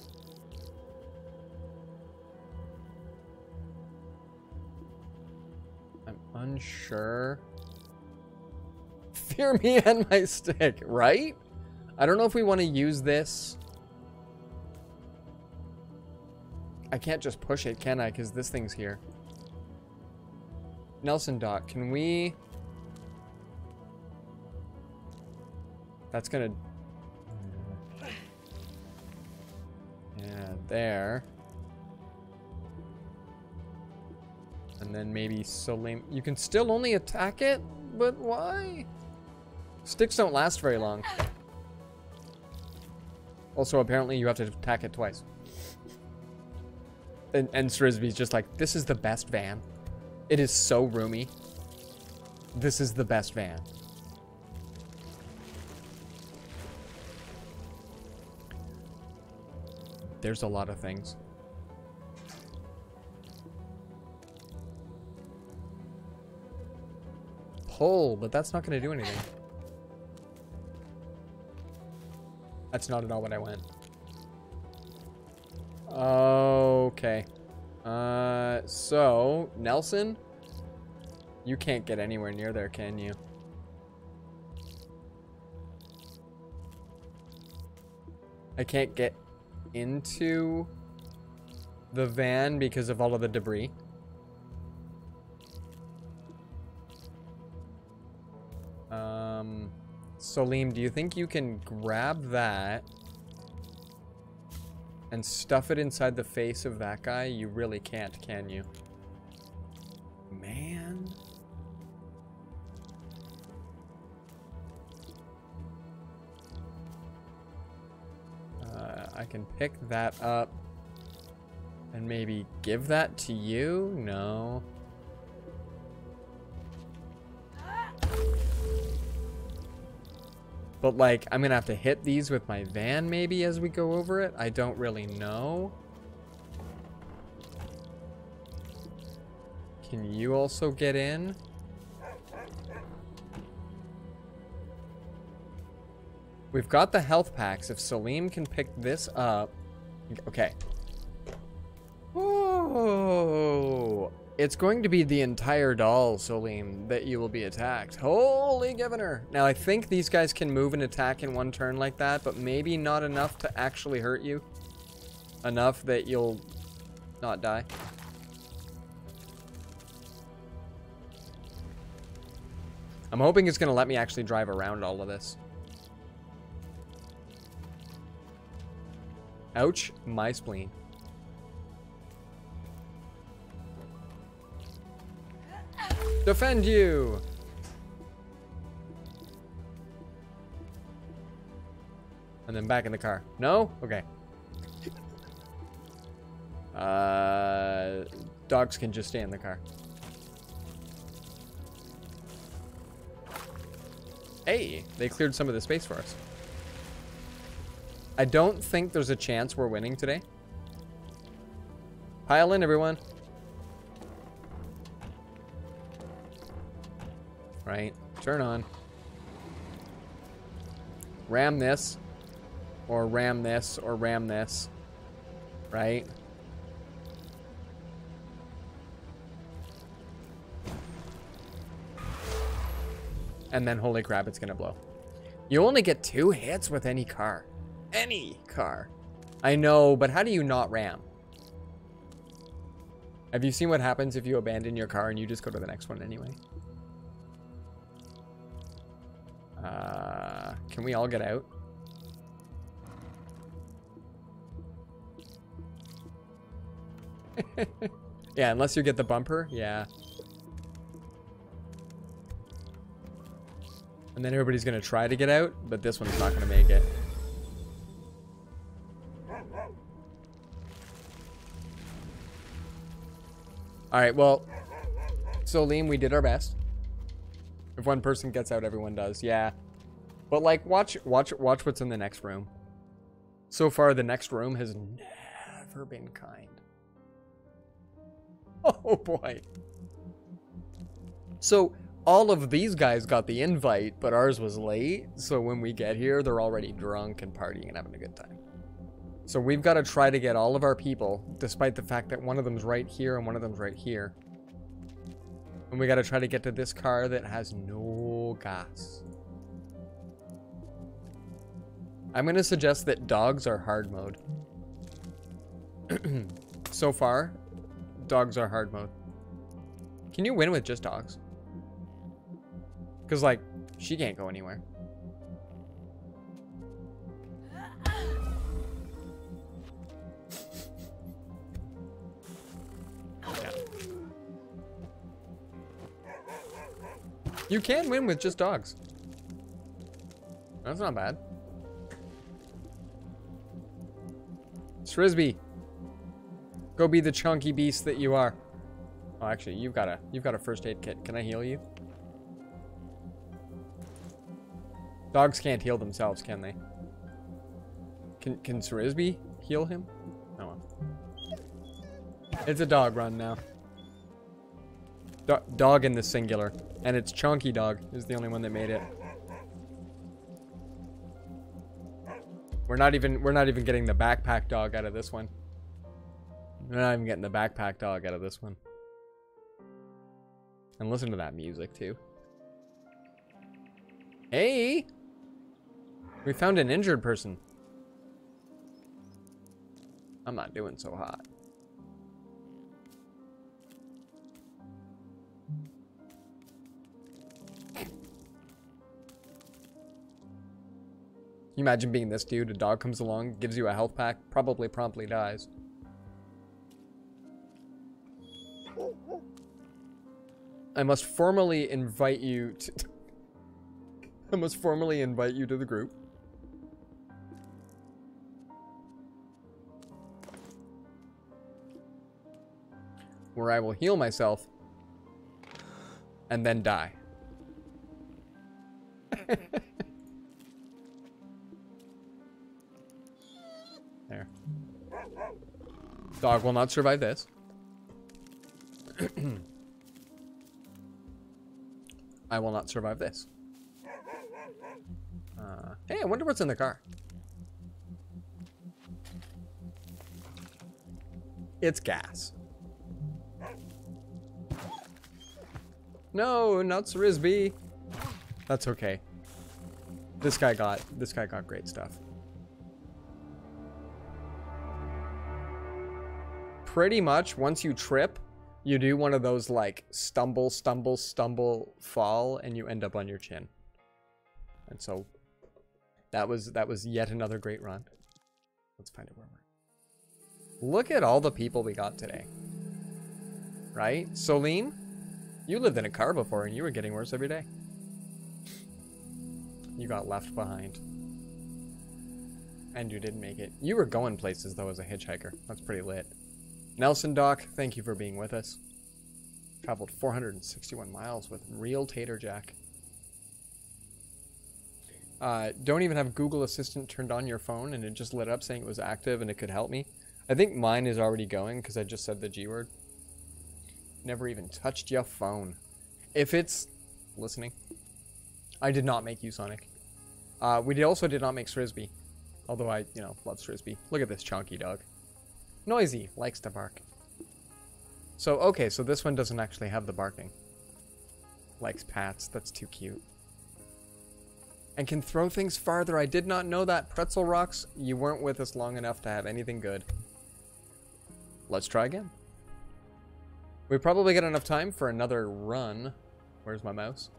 I'm unsure. Fear me [LAUGHS] and my stick, right? I don't know if we want to use this. I can't just push it, can I? Because this thing's here. Nelson Doc, can we... That's gonna... Yeah, there. And then maybe Salim... You can still only attack it? But why? Sticks don't last very long. Also, apparently you have to attack it twice. And, and Srisby's just like, this is the best van. It is so roomy. This is the best van. There's a lot of things. Pull, but that's not going to do anything. That's not at all what I went. Okay. Uh, so, Nelson? You can't get anywhere near there, can you? I can't get into the van because of all of the debris. Um, Salim, do you think you can grab that and stuff it inside the face of that guy? You really can't, can you? Man. Uh, I can pick that up and maybe give that to you? No. But like, I'm gonna have to hit these with my van maybe as we go over it. I don't really know. Can you also get in? We've got the health packs. If Salim can pick this up. Okay. Oh, it's going to be the entire doll, Salim, that you will be attacked. Holy governor. Now, I think these guys can move and attack in one turn like that, but maybe not enough to actually hurt you. Enough that you'll not die. I'm hoping it's going to let me actually drive around all of this. Ouch, my spleen. Defend you! And then back in the car. No? Okay. Uh, dogs can just stay in the car. Hey, they cleared some of the space for us. I don't think there's a chance we're winning today. Pile in, everyone. Right? Turn on. Ram this, or ram this, or ram this, right? And then, holy crap, it's gonna blow. You only get two hits with any car. Any car. I know, but how do you not ram? Have you seen what happens if you abandon your car and you just go to the next one anyway? Uh, can we all get out? [LAUGHS] yeah, unless you get the bumper. Yeah. And then everybody's going to try to get out, but this one's not going to make it. All right, well, so Liam, we did our best. If one person gets out, everyone does. Yeah. But like, watch, watch, watch what's in the next room. So far, the next room has never been kind. [LAUGHS] Oh boy. So all of these guys got the invite, but ours was late. So when we get here, they're already drunk and partying and having a good time. So we've got to try to get all of our people, despite the fact that one of them's right here and one of them's right here. And we got to try to get to this car that has no gas. I'm to suggest that dogs are hard mode. [CLEARS THROAT] so far, dogs are hard mode. Can you win with just dogs? Because, like, she can't go anywhere. You can win with just dogs. That's not bad. Srisby. Go be the chunky beast that you are. Oh, actually, you've got a you've got a first aid kit. Can I heal you? Dogs can't heal themselves, can they? Can can Srisby heal him? Oh well. It's a dog run now. Do dog in the singular. And it's Chunky Dog is the only one that made it. We're not even we're not even getting the backpack dog out of this one. We're not even getting the backpack dog out of this one. And listen to that music too. Hey! We found an injured person. I'm not doing so hot. You imagine being this dude? A dog comes along, gives you a health pack, probably promptly dies. I must formally invite you to... [LAUGHS] I must formally invite you to the group. Where I will heal myself and then die. [LAUGHS] Dog will not survive this. [CLEARS THROAT] I will not survive this. Uh, hey, I wonder what's in the car. It's gas. No, not Srisby. That's okay. This guy got this guy got great stuff. Pretty much once you trip, you do one of those like stumble, stumble, stumble, fall, and you end up on your chin. And so that was that was yet another great run. Let's find it where we're. Look at all the people we got today. Right? Soline, you lived in a car before and you were getting worse every day. You got left behind. And you didn't make it. You were going places though as a hitchhiker. That's pretty lit. Nelson Doc, thank you for being with us. Traveled 461 miles with real Tater Jack. Uh, don't even have Google Assistant turned on your phone and it just lit up saying it was active and it could help me. I think mine is already going because I just said the G word. Never even touched your phone. If it's listening, I did not make you Sonic. Uh, we also did not make Srisby. Although I, you know, love Srisby. Look at this chunky dog. Noisy, likes to bark. So, okay, so this one doesn't actually have the barking. Likes pats, that's too cute. And can throw things farther. I did not know that. Pretzel Rocks, you weren't with us long enough to have anything good. Let's try again. We probably got enough time for another run. Where's my mouse?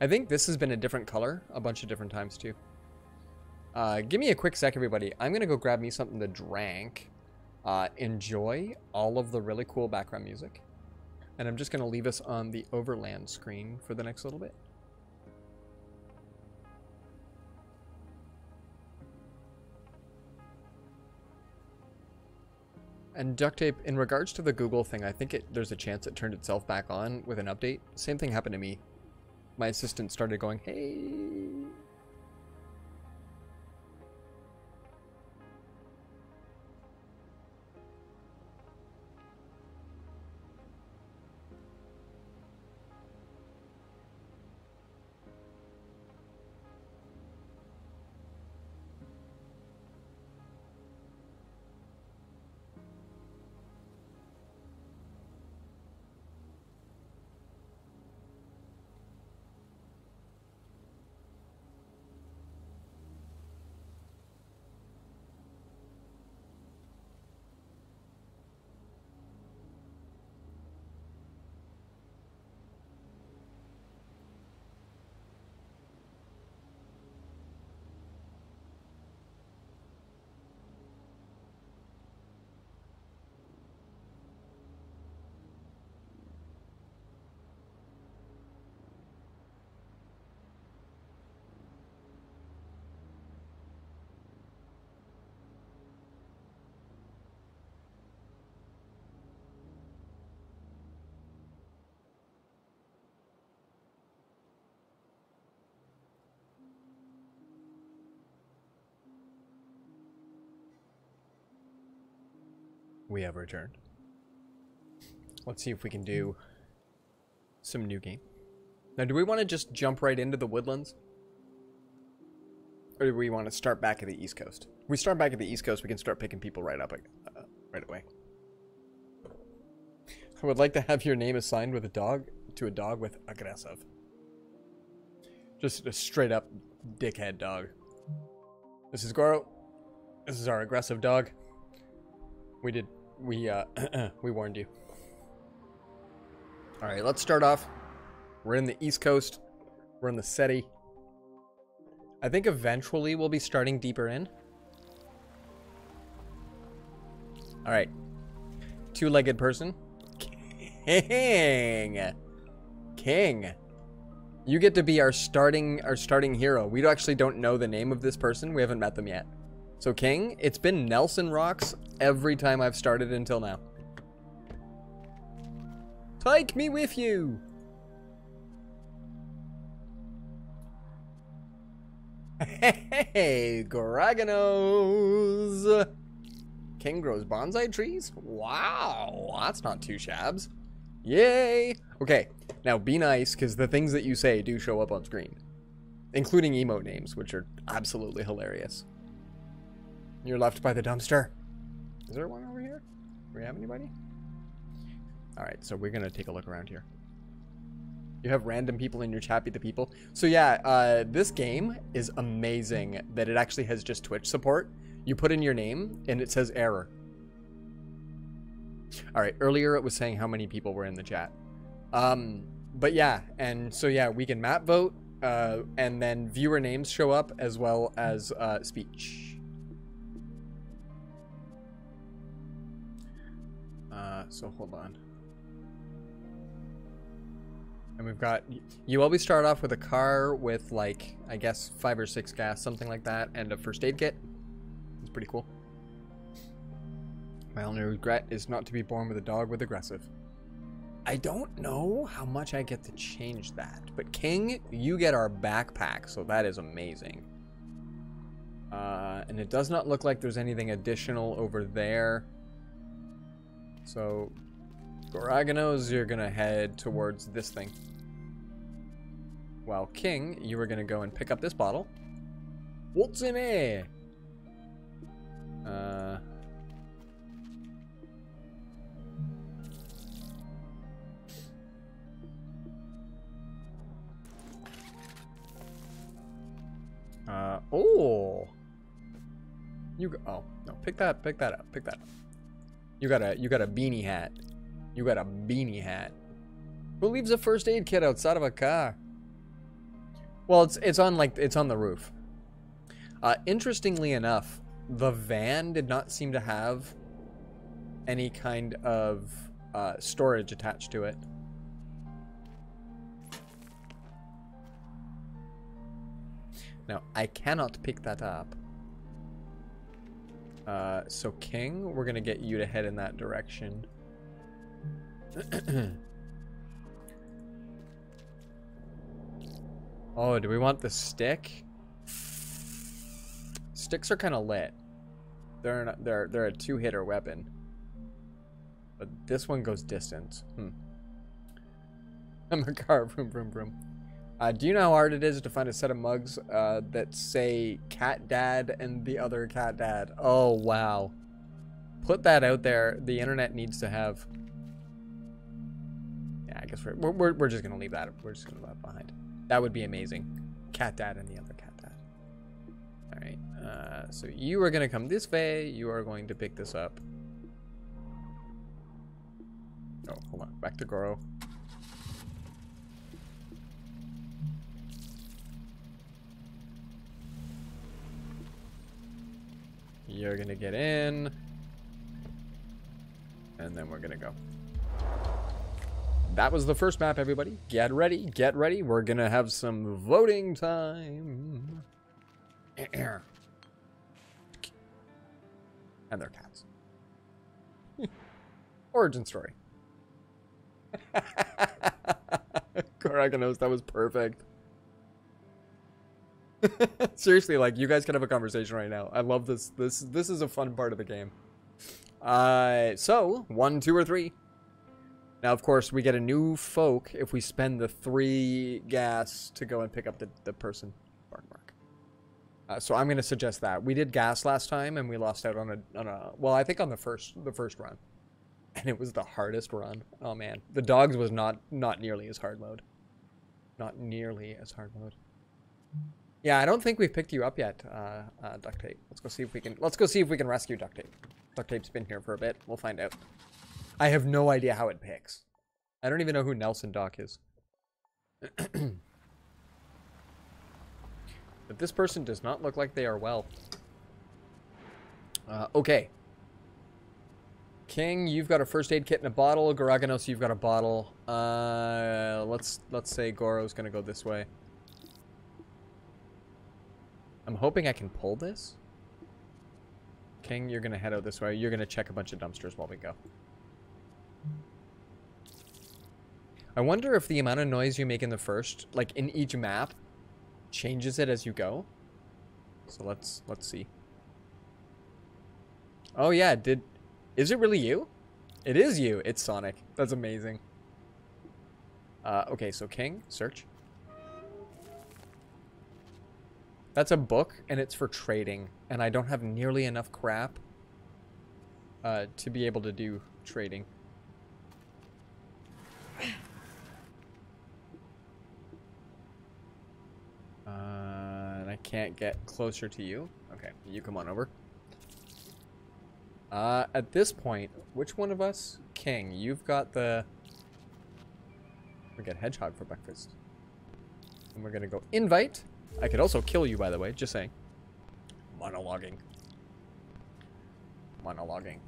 I think this has been a different color a bunch of different times too. Uh, give me a quick sec, everybody. I'm going to go grab me something to drink uh, enjoy all of the really cool background music. And I'm just going to leave us on the overland screen for the next little bit. And duct tape, in regards to the Google thing, I think it, there's a chance it turned itself back on with an update. Same thing happened to me. My assistant started going, hey, we have returned. Let's see if we can do some new game. Now, do we want to just jump right into the woodlands? Or do we want to start back at the East Coast? If we start back at the East Coast, we can start picking people right up uh, right away. I would like to have your name assigned with a dog to a dog with aggressive. Just a straight up dickhead dog. This is Goro. This is our aggressive dog. We did we uh [CLEARS THROAT] we warned you. All right, let's start off. We're in the East Coast. We're in the Seti. I think eventually we'll be starting deeper in. All right. Two-legged person. King. King. You get to be our starting our starting hero. We actually don't know the name of this person. We haven't met them yet. So King, it's been Nelson Rocks every time I've started until now. Take me with you. Hey, Goragonos! King grows bonsai trees? Wow, that's not two shabs. Yay! Okay, now be nice, because the things that you say do show up on screen. Including emote names, which are absolutely hilarious. You're left by the dumpster. Is there one over here? Do we have anybody? Alright, so we're going to take a look around here. You have random people in your chat be the people. So yeah, uh, this game is amazing that it actually has just Twitch support. You put in your name and it says error. All right, earlier it was saying how many people were in the chat. Um, but yeah, and so yeah, we can map vote, uh, and then viewer names show up as well as uh, speech. Uh, so hold on. And we've got, you always start off with a car with like, I guess five or six gas, something like that, and a first aid kit. It's pretty cool. My only regret is not to be born with a dog with aggressive. I don't know how much I get to change that, but King, you get our backpack, so that is amazing. Uh, and it does not look like there's anything additional over there. So Goragonos, you're gonna head towards this thing. While King, you are gonna go and pick up this bottle. What's in here? Uh... Uh, oh! You go, oh, no, pick that, pick that up, pick that up. You got a, you got a beanie hat. You got a beanie hat. Who leaves a first aid kit outside of a car? Well, it's it's on like it's on the roof. Uh, interestingly enough, the van did not seem to have any kind of uh, storage attached to it. Now, I cannot pick that up. Uh, so, King, we're to get you to head in that direction. [CLEARS THROAT] oh, do we want the stick? Sticks are kind of lit. They're not, they're they're a two-hitter weapon. But this one goes distance. Hmm. [LAUGHS] I'm a car. Vroom vroom vroom. Uh, do you know how hard it is to find a set of mugs uh, that say cat dad and the other cat dad? Oh wow. Put that out there. The internet needs to have Yeah, I guess we're, we're, we're just going to leave that. We're just going to leave that behind. That would be amazing. Cat dad and the other cat dad. All right. Uh, so you are going to come this way. You are going to pick this up. Oh, hold on. Back to Goro. You're to get in. And then we're to go that was the first map, everybody. Get ready, get ready. We're gonna have some voting time. [CLEARS THROAT] and their cats. [LAUGHS] Origin story. [LAUGHS] Goragonos, that was perfect. [LAUGHS] Seriously, like you guys can have a conversation right now. I love this. This this is a fun part of the game. Uh, so, one, two, or three. Now, of course, we get a new folk if we spend the three gas to go and pick up the, the person. Mark, mark. Uh, so I'm going to suggest that. We did gas last time, and we lost out on a, on a... Well, I think on the first the first run. [LAUGHS] And it was the hardest run. Oh, man. The dogs was not, not nearly as hard mode. Not nearly as hard mode. Yeah, I don't think we've picked you up yet, uh, uh, Duct Tape. Let's go see if we can... Let's go see if we can rescue Duct Tape. Duct Tape's been here for a bit. We'll find out. I have no idea how it picks. I don't even know who Nelson Doc is. [CLEARS THROAT] but this person does not look like they are well. Uh, okay. King, you've got a first aid kit and a bottle. Garaganos, you've got a bottle. Uh, let's let's say Goro's gonna go this way. I'm hoping I can pull this. King, you're gonna head out this way. You're gonna check a bunch of dumpsters while we go. I wonder if the amount of noise you make in the first, like in each map, changes it as you go. So let's let's see. Oh yeah, did is it really you? It is you. It's Sonic. That's amazing. Uh, okay, so King, search. That's a book, and it's for trading, and I don't have nearly enough crap uh, to be able to do trading. Uh, and I can't get closer to you. Okay, you come on over. Uh, at this point, which one of us? King, you've got the... We get hedgehog for breakfast. And we're gonna go invite. I could also kill you, by the way, just saying. Monologuing. Monologuing.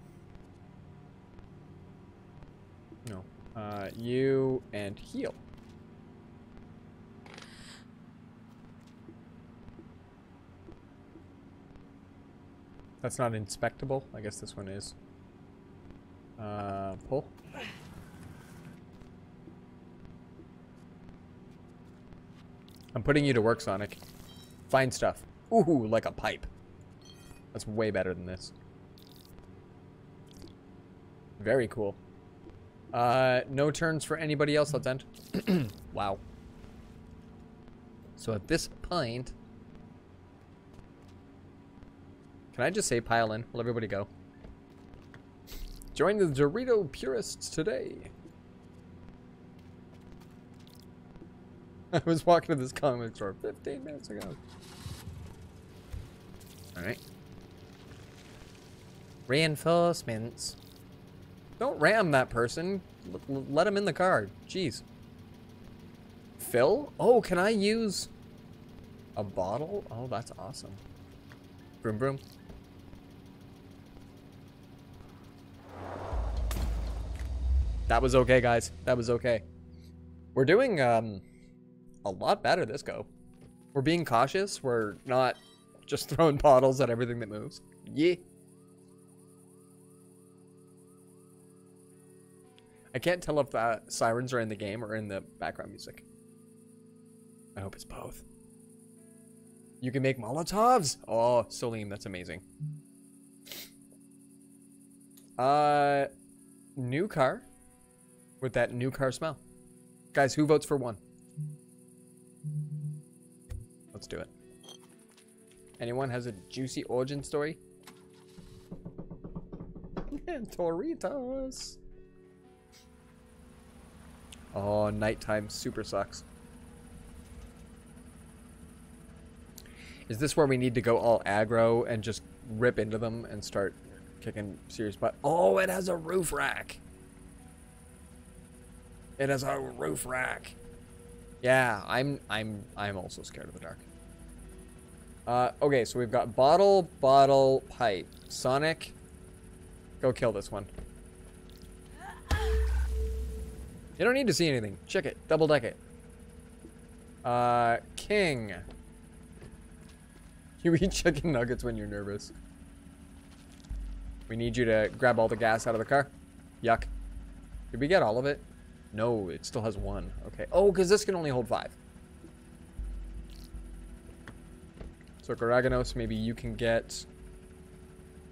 No. Uh, you and heal. That's not inspectable. I guess this one is. Uh, pull. I'm putting you to work, Sonic. Find stuff. Ooh, like a pipe. That's way better than this. Very cool. Uh, no turns for anybody else. Let's end. [CLEARS THROAT] wow. So at this point, can I just say pile in? Will everybody go? Join the Dorito purists today. [LAUGHS] I was walking to this comic store 15 minutes ago. Alright. Reinforcements. Don't ram that person. L let him in the car. Jeez. Phil? Oh, can I use a bottle? Oh, that's awesome. Broom, broom. That was okay, guys. That was okay. We're doing um, a lot better this go. We're being cautious. We're not just [LAUGHS] throwing bottles at everything that moves. Yeah. I can't tell if the sirens are in the game or in the background music. I hope it's both. You can make Molotovs. Oh, Solim, that's amazing. Uh, new car with that new car smell. Guys, who votes for one? Let's do it. Anyone has a juicy origin story? [LAUGHS] Toritos. Oh, nighttime super sucks. Is this where we need to go all aggro and just rip into them and start kicking serious butt? Oh, it has a roof rack. It has a roof rack. Yeah, I'm I'm I'm also scared of the dark. Uh, okay, so we've got bottle, bottle, pipe. Sonic, go kill this one. You don't need to see anything. Check it. Double deck it. Uh, King. [LAUGHS] You eat chicken nuggets when you're nervous. We need you to grab all the gas out of the car. Yuck. Did we get all of it? No, it still has one. Okay. Oh, because this can only hold five. So Garaganos, maybe you can get...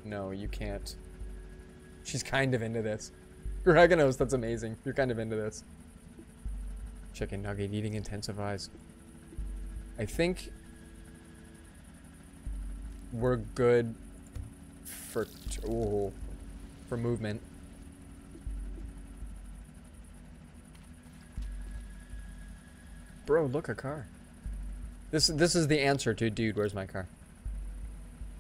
No, you can't. She's kind of into this. Greganos, that's amazing. You're kind of into this. Chicken nugget eating intensifies. I think we're good for ooh, for movement. Bro, look a car. This this is the answer to dude, where's my car?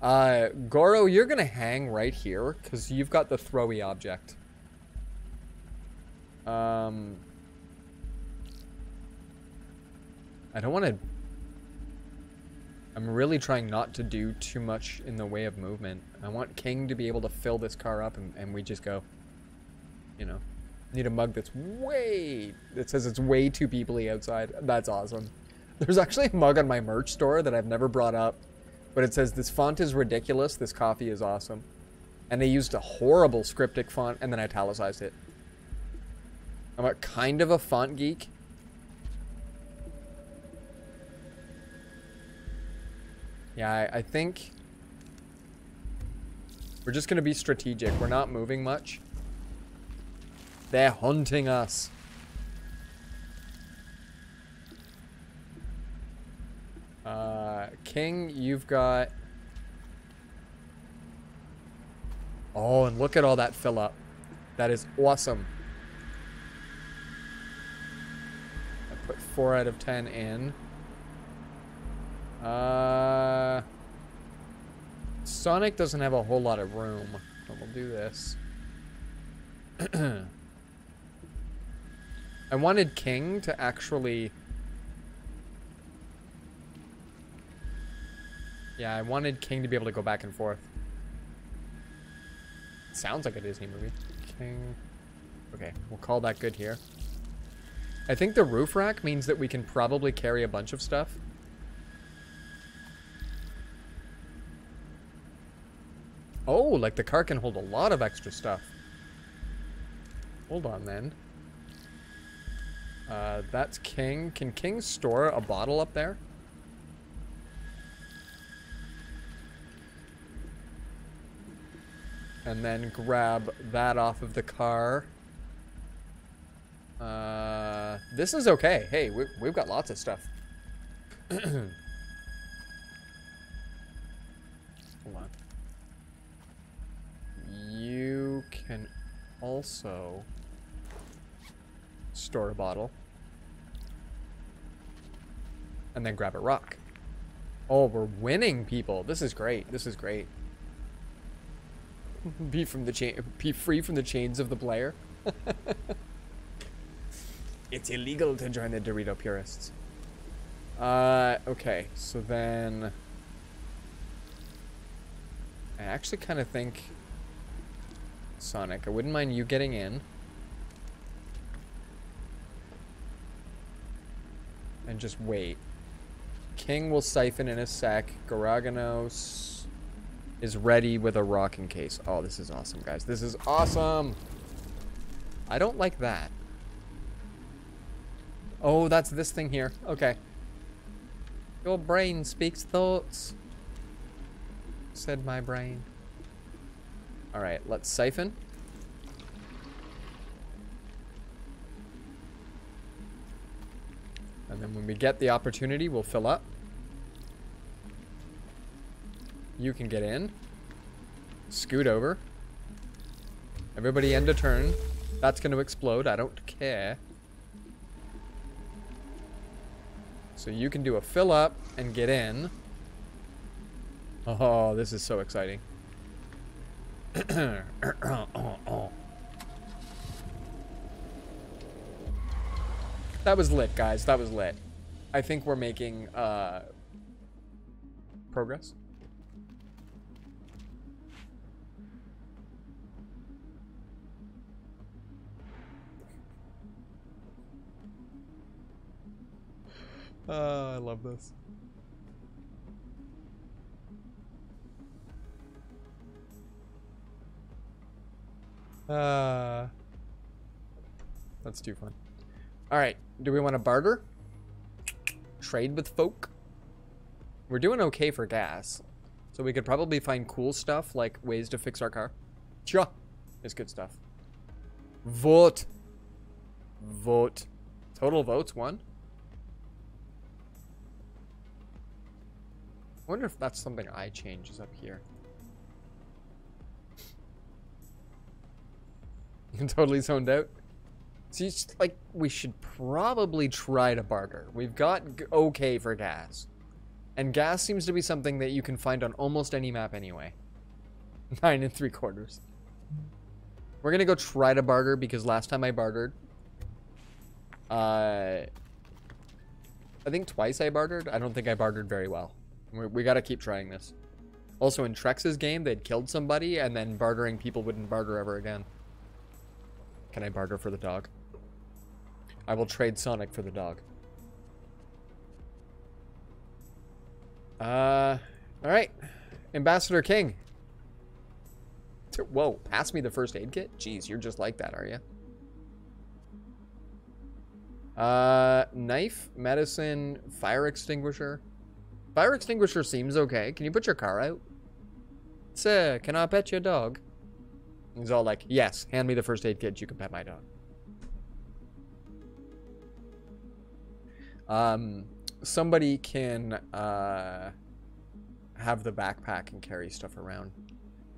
Uh, Goro, you're gonna hang right here because you've got the throwy object. Um, I don't want to. I'm really trying not to do too much in the way of movement. I want King to be able to fill this car up and, and we just go. You know, need a mug that's way. That says it's way too peoply outside. That's awesome. There's actually a mug on my merch store that I've never brought up but it says, this font is ridiculous, this coffee is awesome. And they used a horrible scriptic font and then italicized it. I'm a kind of a font geek. Yeah, I, I think we're just going to be strategic. We're not moving much. They're hunting us. Uh, King, you've got... Oh, and look at all that fill up. That is awesome. I put 4 out of 10 in. Uh, Sonic doesn't have a whole lot of room, but we'll do this. [CLEARS THROAT] I wanted King to actually Yeah, I wanted King to be able to go back and forth. sounds like a Disney movie. King. Okay, we'll call that good here. I think the roof rack means that we can probably carry a bunch of stuff. Oh, like the car can hold a lot of extra stuff. Hold on then. Uh, that's King. Can King store a bottle up there? And then grab that off of the car. Uh, this is okay. Hey, we, we've got lots of stuff. [CLEARS THROAT] Hold on. You can also store a bottle. And then grab a rock. Oh, we're winning, people. This is great. This is great. Be from the chain, be free from the chains of the player. [LAUGHS] it's illegal to join the Dorito purists. Uh, okay, so then I actually kind of think Sonic. I wouldn't mind you getting in. And just wait. King will siphon in a sec. Garaganos is ready with a rocking case. Oh, this is awesome, guys. This is awesome. I don't like that. Oh, that's this thing here. Okay. Your brain speaks thoughts, said my brain. All right, let's siphon. And then when we get the opportunity, we'll fill up. You can get in. Scoot over. Everybody end a turn. That's going to explode. I don't care. So you can do a fill up and get in. Oh, this is so exciting. [COUGHS] that was lit, guys. That was lit. I think we're making uh, progress. Oh, I love this. Uh, that's too fun. All right, do we want to barter? Trade with folk? We're doing okay for gas. So we could probably find cool stuff like ways to fix our car. Sure. It's good stuff. Vote. Vote. Total votes, one. Wonder if that's something I change is up here. [LAUGHS] You're totally zoned out. See, it's like we should probably try to barter. We've got okay for gas. And gas seems to be something that you can find on almost any map anyway. [LAUGHS] Nine and three quarters. We're gonna go try to barter because last time I bartered, uh, I think twice I bartered. I don't think I bartered very well. We we got to keep trying this. Also, in Trex's game, they'd killed somebody, and then bartering people wouldn't barter ever again. Can I barter for the dog? I will trade Sonic for the dog. Uh, all right. Ambassador King. Whoa, pass me the first aid kit? Jeez, you're just like that, are you? Uh, knife, medicine, fire extinguisher. Fire extinguisher seems okay. Can you put your car out? Sir, can I pet your dog? He's all like, yes, hand me the first aid kit. You can pet my dog. Um, somebody can uh, have the backpack and carry stuff around.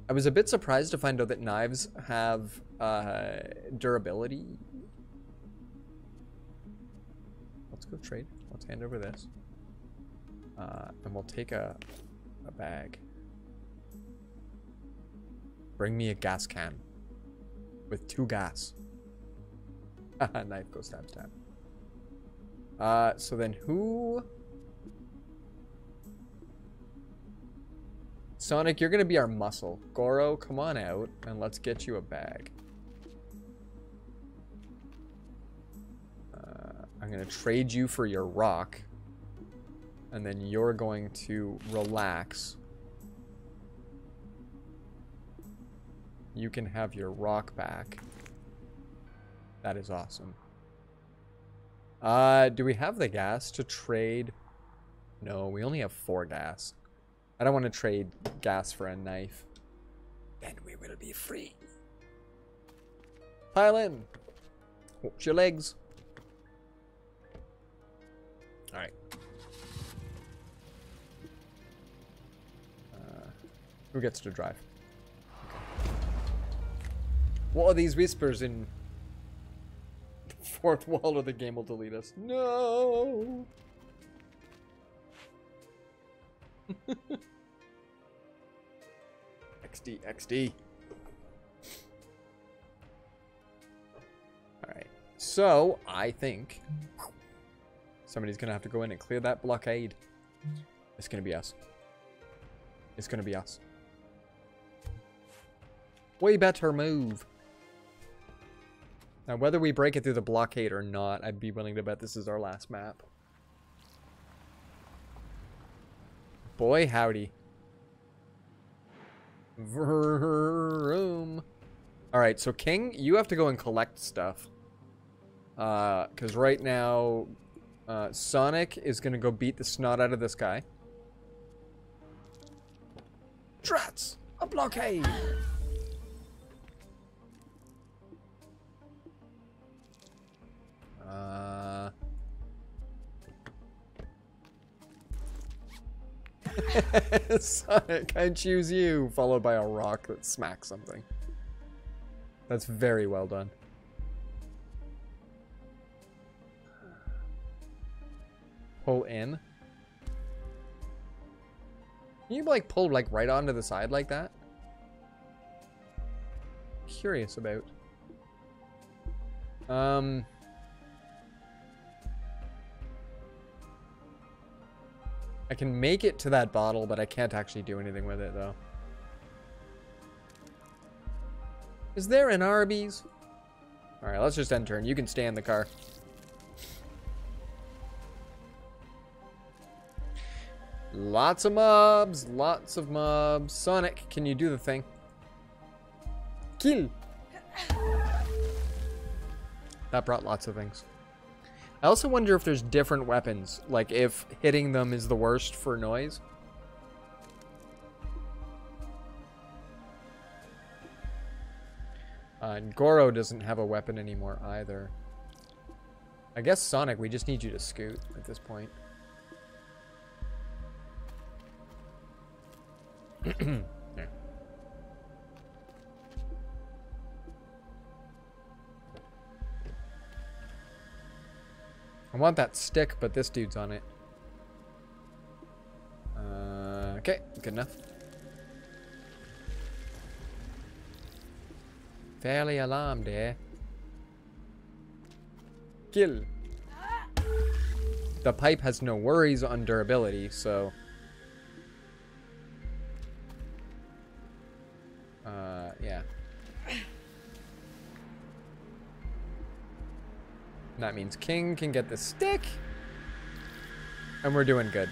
I was a bit surprised to find out that knives have uh, durability. Let's go trade. Let's hand over this. Uh, and we'll take a, a bag. Bring me a gas can. With two gas. [LAUGHS] Knife goes stab stab. Uh, so then who... Sonic, you're gonna be our muscle. Goro, come on out, and let's get you a bag. Uh, I'm gonna trade you for your rock. And then you're going to relax. You can have your rock back. That is awesome. Uh, do we have the gas to trade? No, we only have four gas. I don't want to trade gas for a knife. Then we will be free. Pile in. Watch your legs. Alright. Who gets to drive? Okay. What are these whispers in the fourth wall or the game will delete us. No! [LAUGHS] XD, XD. Alright. So, I think somebody's going to have to go in and clear that blockade. It's going to be us. It's going to be us. We better move. Now, whether we break it through the blockade or not, I'd be willing to bet this is our last map. Boy, howdy. Vroom. Alright, so King, you have to go and collect stuff. Uh, because right now, uh, Sonic is going to go beat the snot out of this guy. Trats! A blockade! [LAUGHS] Sonic, I choose you, followed by a rock that smacks something. That's very well done. Pull in. Can you like pull like right onto the side like that? Curious about. Um I can make it to that bottle, but I can't actually do anything with it, though. Is there an Arby's? Alright, let's just enter, and you can stay in the car. Lots of mobs, lots of mobs. Sonic, can you do the thing? Kill! That brought lots of things. I also wonder if there's different weapons, like if hitting them is the worst for noise. Uh, and Goro doesn't have a weapon anymore either. I guess Sonic, we just need you to scoot at this point. [CLEARS THROAT] I want that stick, but this dude's on it. Uh, okay, good enough. Fairly alarmed here. Kill. The pipe has no worries on durability, so... Uh, yeah. That means King can get the stick. And we're doing good.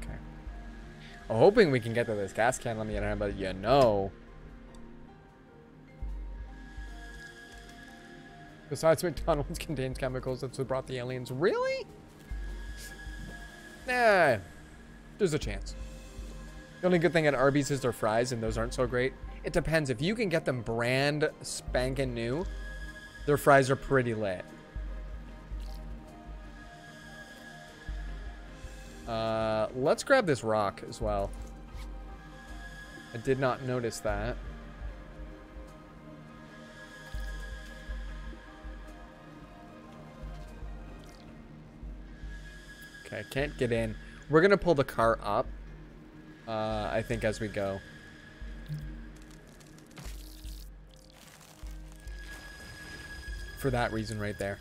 Okay. I'm hoping we can get to this gas can on the other hand, but you know. Besides, McDonald's [LAUGHS] contains chemicals that's what brought the aliens. Really? Nah. There's a chance. The only good thing at Arby's is their fries, and those aren't so great. It depends. If you can get them brand spanking new, their fries are pretty lit. Uh, let's grab this rock as well. I did not notice that. Okay, can't get in. We're going to pull the car up uh, I think, as we go. For that reason right there.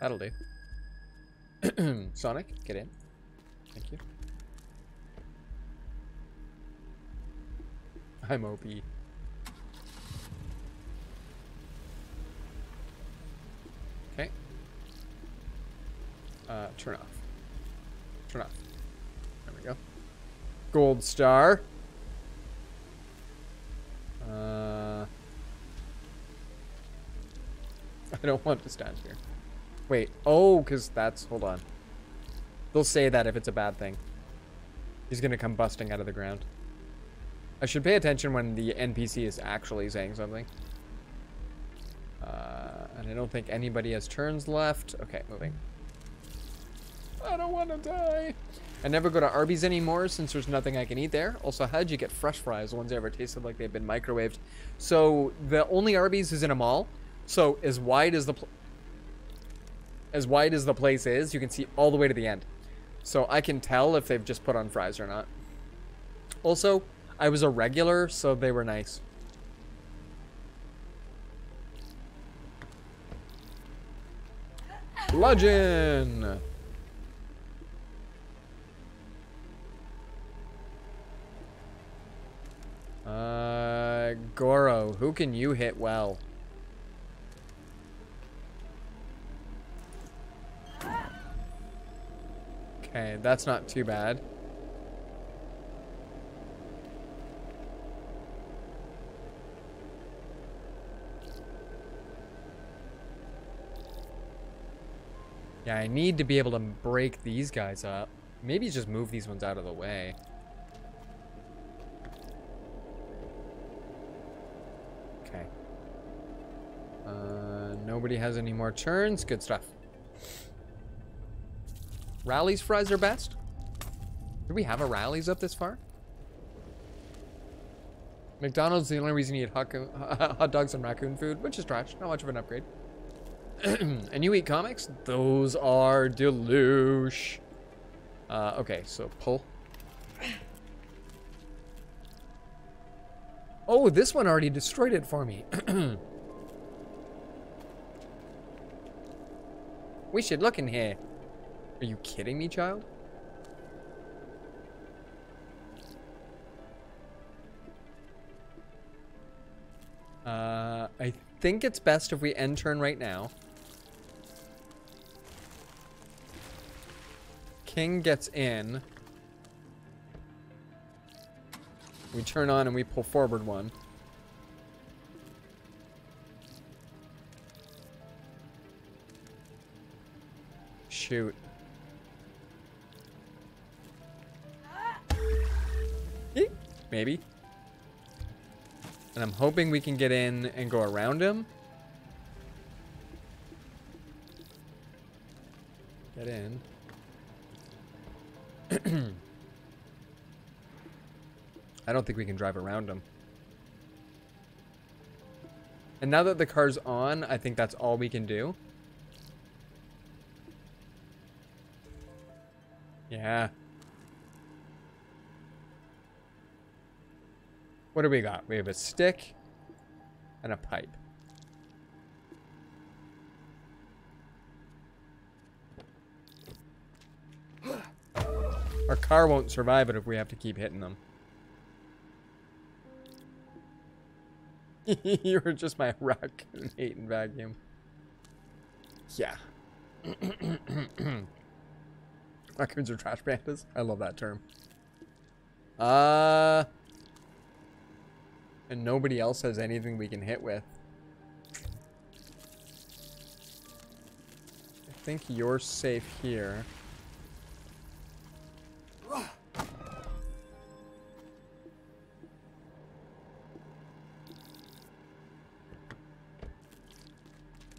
That'll do. [CLEARS THROAT] Sonic, get in. Thank you. I'm OP. Uh, turn off. Turn off. There we go. Gold star. Uh, I don't want to stand here. Wait. Oh, because that's... Hold on. They'll say that if it's a bad thing. He's going to come busting out of the ground. I should pay attention when the NPC is actually saying something. Uh, and I don't think anybody has turns left. Okay, moving. I don't want to die. I never go to Arby's anymore since there's nothing I can eat there. Also, how'd you get fresh fries? The ones I ever tasted like they've been microwaved. So the only Arby's is in a mall. So as wide as the as wide as the place is, you can see all the way to the end. So I can tell if they've just put on fries or not. Also, I was a regular, so they were nice. Legend! Uh, Goro, who can you hit well? Okay, that's not too bad. Yeah, I need to be able to break these guys up. Maybe just move these ones out of the way. Uh, nobody has any more turns. Good stuff. Rally's fries are best? Do we have a Rally's up this far? McDonald's the only reason you eat hot, [LAUGHS] hot dogs and raccoon food, which is trash. Not much of an upgrade. [CLEARS THROAT] and you eat comics? Those are deluge. Uh, okay, so pull. Oh, this one already destroyed it for me. [CLEARS THROAT] We should look in here. Are you kidding me, child? Uh, I think it's best if we end turn right now. King gets in. We turn on and we pull forward one. Shoot. Maybe. And I'm hoping we can get in and go around him. Get in. [CLEARS THROAT] I don't think we can drive around him. And now that the car's on, I think that's all we can do. Yeah. What do we got? We have a stick and a pipe. Our car won't survive it if we have to keep hitting them. [LAUGHS] you were just my [LAUGHS] raccoon hating vacuum. Yeah. [CLEARS THROAT] Raccoons are trash pandas. I love that term. Uh, and nobody else has anything we can hit with. I think you're safe here.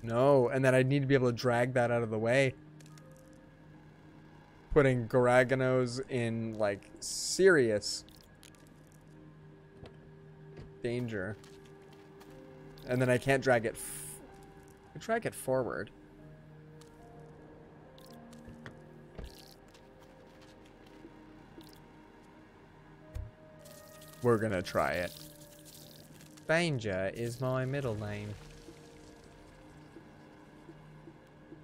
No, and then I'd need to be able to drag that out of the way. Putting Garaganos in, like, serious danger. And then I can't drag it... I drag it forward. We're gonna try it. Danger is my middle name.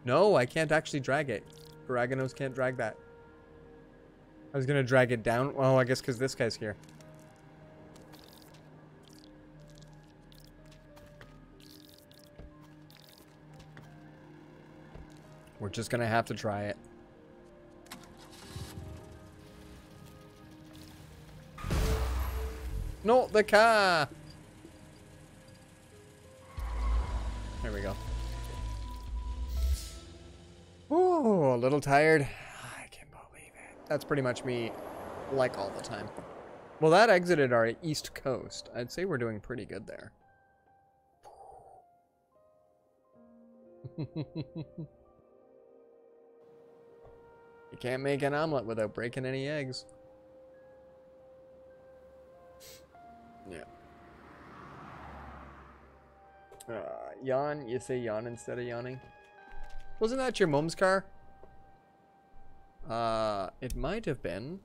No, I can't actually drag it. Garaganos can't drag that. I was gonna drag it down. Well, I guess because this guy's here. We're just gonna have to try it. Not the car! Little tired. [SIGHS] I can't believe it. That's pretty much me, like all the time. Well, that exited our east coast. I'd say we're doing pretty good there. [LAUGHS] you can't make an omelet without breaking any eggs. Yeah. Uh, yawn? You say yawn instead of yawning? Wasn't that your mom's car? Uh, it might have been.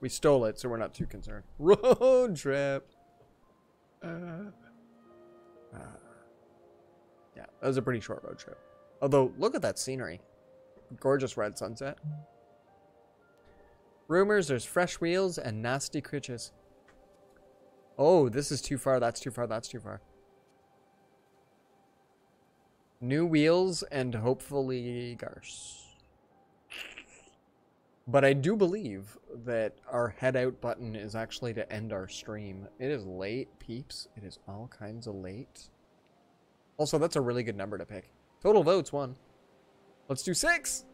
We stole it, so we're not too concerned. [LAUGHS] Road trip. Uh, uh, yeah, that was a pretty short road trip. Although, look at that scenery. Gorgeous red sunset. Rumors, there's fresh wheels and nasty critches. Oh, this is too far, that's too far, that's too far. New wheels and hopefully Garce. But I do believe that our head out button is actually to end our stream. It is late, peeps. It is all kinds of late. Also, that's a really good number to pick. Total votes, one. Let's do six.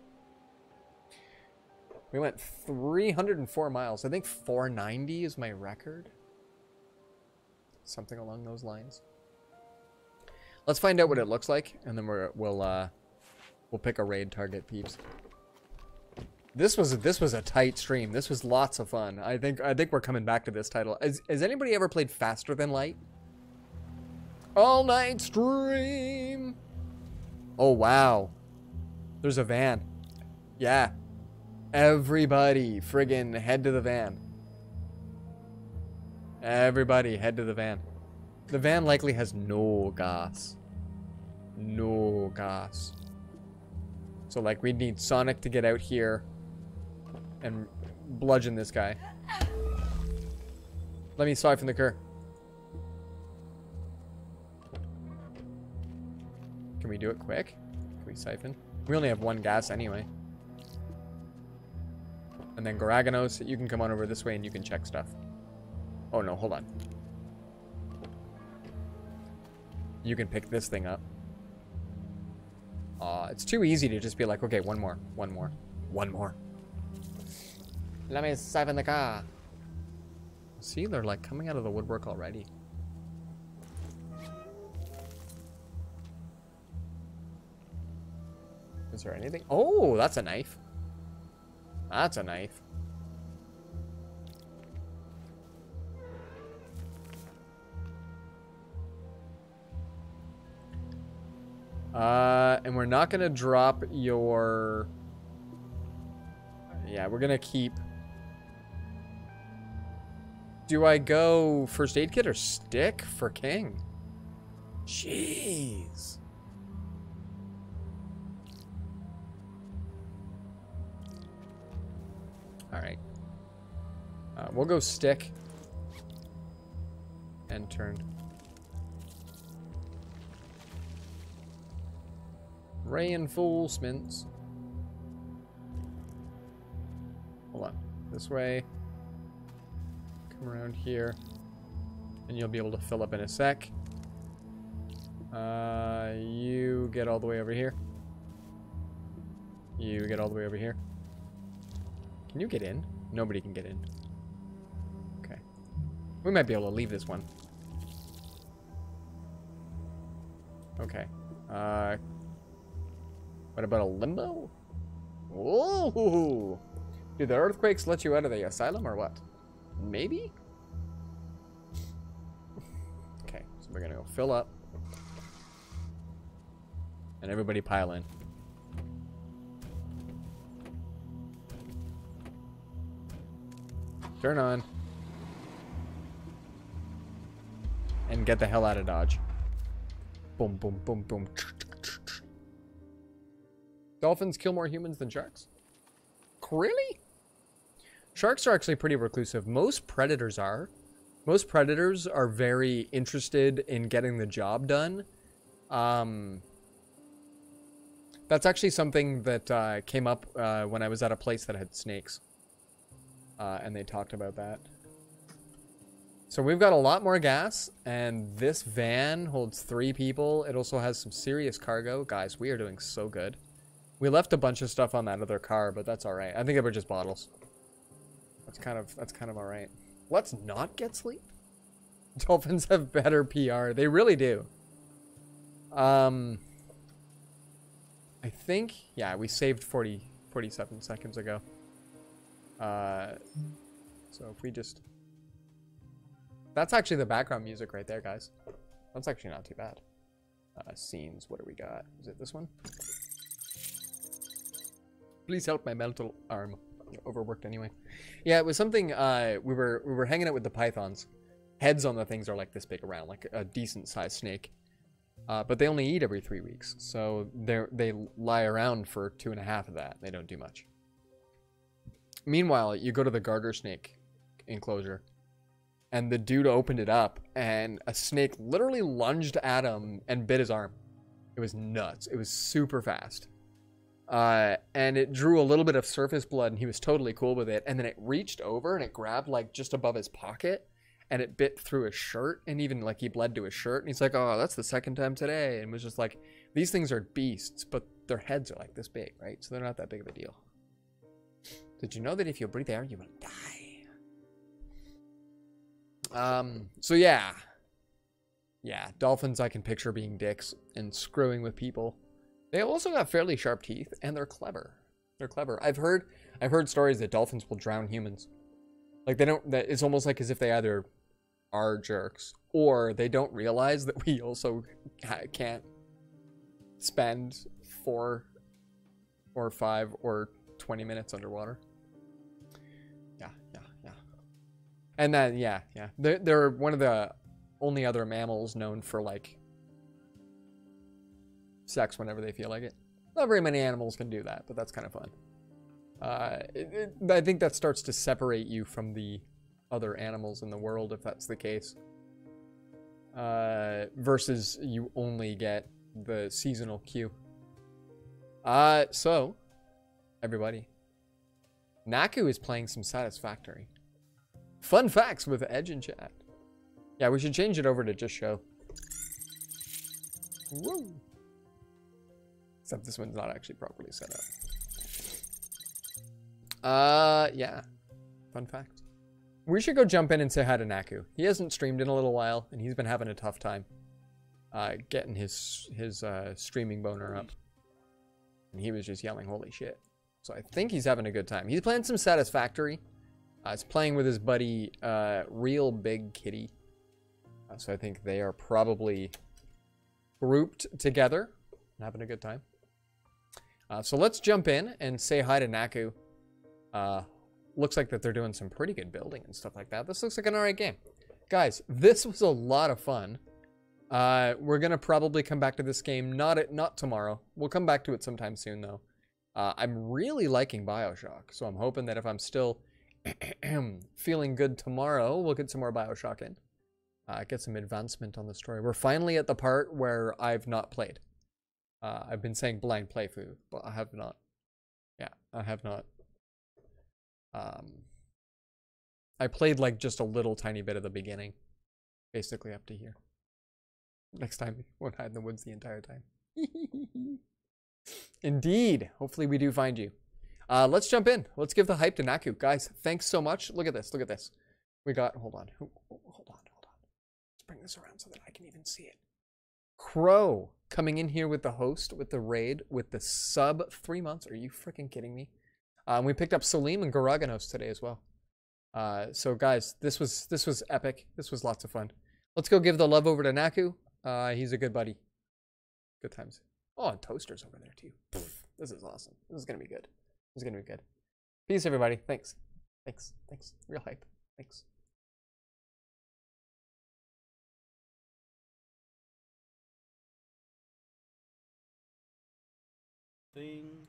We went 304 miles. I think 490 is my record. Something along those lines. Let's find out what it looks like, and then we're, we'll uh, we'll pick a raid target, peeps. This was this was a tight stream. This was lots of fun. I think I think we're coming back to this title. Has, has anybody ever played Faster Than Light? All night stream. Oh wow, there's a van. Yeah, everybody friggin' head to the van. Everybody head to the van. The van likely has no gas. No gas. So, like, we'd need Sonic to get out here and bludgeon this guy. Let me siphon the cur. Can we do it quick? Can we siphon? We only have one gas anyway. And then Garaganos, you can come on over this way and you can check stuff. Oh no, hold on. You can pick this thing up. Aw, it's too easy to just be like, okay, one more, one more, one more. Let me siphon the car. See, they're like coming out of the woodwork already. Is there anything? Oh, that's a knife. That's a knife. Uh, and we're not going to drop your... Yeah, we're going to keep... Do I go first aid kit or stick for King? Jeez. Alright. Uh, we'll go stick. And turn. Reinforcements. Hold on. This way. Come around here. And you'll be able to fill up in a sec. Uh, you get all the way over here. You get all the way over here. Can you get in? Nobody can get in. Okay. We might be able to leave this one. Okay. Uh, what about a limbo? Ooh! Do the earthquakes let you out of the asylum or what? Maybe? Okay, so we're gonna go fill up. And everybody pile in. Turn on. And get the hell out of Dodge. Boom, boom, boom, boom. Dolphins kill more humans than sharks? Really? Sharks are actually pretty reclusive. Most predators are. Most predators are very interested in getting the job done. Um, that's actually something that uh, came up uh, when I was at a place that had snakes. Uh, and they talked about that. So we've got a lot more gas, and this van holds three people. It also has some serious cargo. Guys, we are doing so good. We left a bunch of stuff on that other car, but that's alright. I think they were just bottles. That's kind of that's kind of alright. Let's not get sleep. [LAUGHS] Dolphins have better PR. They really do. Um I think yeah, we saved 40 47 seconds ago. Uh, so if we just... That's actually the background music right there, guys. That's actually not too bad. Uh, scenes, what do we got? Is it this one? Please help my mental arm. Overworked anyway. Yeah, it was something, uh, we were, we were hanging out with the pythons. Heads on the things are like this big around, like a decent sized snake. Uh, but they only eat every three weeks, so they they lie around for two and a half of that. They don't do much. Meanwhile, you go to the garter snake enclosure, and the dude opened it up, and a snake literally lunged at him and bit his arm. It was nuts. It was super fast. Uh, and it drew a little bit of surface blood, and he was totally cool with it. And then it reached over and it grabbed like just above his pocket, and it bit through his shirt, and even like he bled to his shirt. And he's like, "Oh, that's the second time today." And was just like, "These things are beasts, but their heads are like this big, right? So they're not that big of a deal." Did you know that if you breathe air, you will die? Um, so yeah. Yeah, dolphins I can picture being dicks and screwing with people. They also got fairly sharp teeth, and they're clever. They're clever. I've heard I've heard stories that dolphins will drown humans. Like they don't that it's almost like as if they either are jerks or they don't realize that we also can't spend four or five or 20 minutes underwater. Yeah, yeah, yeah. And then, yeah, yeah. They're, they're one of the only other mammals known for, like, sex whenever they feel like it. Not very many animals can do that, but that's kind of fun. Uh, it, it, I think that starts to separate you from the other animals in the world, if that's the case. Uh, versus you only get the seasonal queue. Uh, so, everybody. Naku is playing some Satisfactory. Fun facts with Edge and chat. Yeah, we should change it over to just show. Woo. Except this one's not actually properly set up. Uh, yeah. Fun fact. We should go jump in and say hi to Naku. He hasn't streamed in a little while, and he's been having a tough time uh, getting his his uh, streaming boner up. And he was just yelling, holy shit. So I think he's having a good time. He's playing some Satisfactory. Uh, he's playing with his buddy, uh, Real Big Kitty. Uh, so I think they are probably grouped together and having a good time. Uh, so let's jump in and say hi to Naku. Uh, looks like that they're doing some pretty good building and stuff like that. This looks like an alright game. Guys, this was a lot of fun. Uh, we're gonna probably come back to this game, not at, not tomorrow. We'll come back to it sometime soon, though. Uh, I'm really liking Bioshock, so I'm hoping that if I'm still [CLEARS THROAT] feeling good tomorrow, we'll get some more Bioshock in. Uh, get some advancement on the story. We're finally at the part where I've not played. Uh, I've been saying blind playthrough, but I have not. Yeah, I have not. Um, I played like just a little tiny bit of the beginning, basically up to here. Next time, [LAUGHS] we won't hide in the woods the entire time. [LAUGHS] Indeed. Hopefully, we do find you. Uh, let's jump in. Let's give the hype to Naku. Guys, thanks so much. Look at this. Look at this. We got, hold on. Hold on, hold on. Let's bring this around so that I can even see it. Crow coming in here with the host, with the raid, with the sub three months. Are you freaking kidding me? Um, we picked up Salim and Garaganos today as well. Uh, so guys, this was this was epic. This was lots of fun. Let's go give the love over to Naku. Uh, he's a good buddy. Good times. Oh, and Toaster's over there too. This is awesome. This is gonna be good. This is gonna be good. Peace, everybody. Thanks. Thanks. Thanks. Real hype. Thanks. Thing.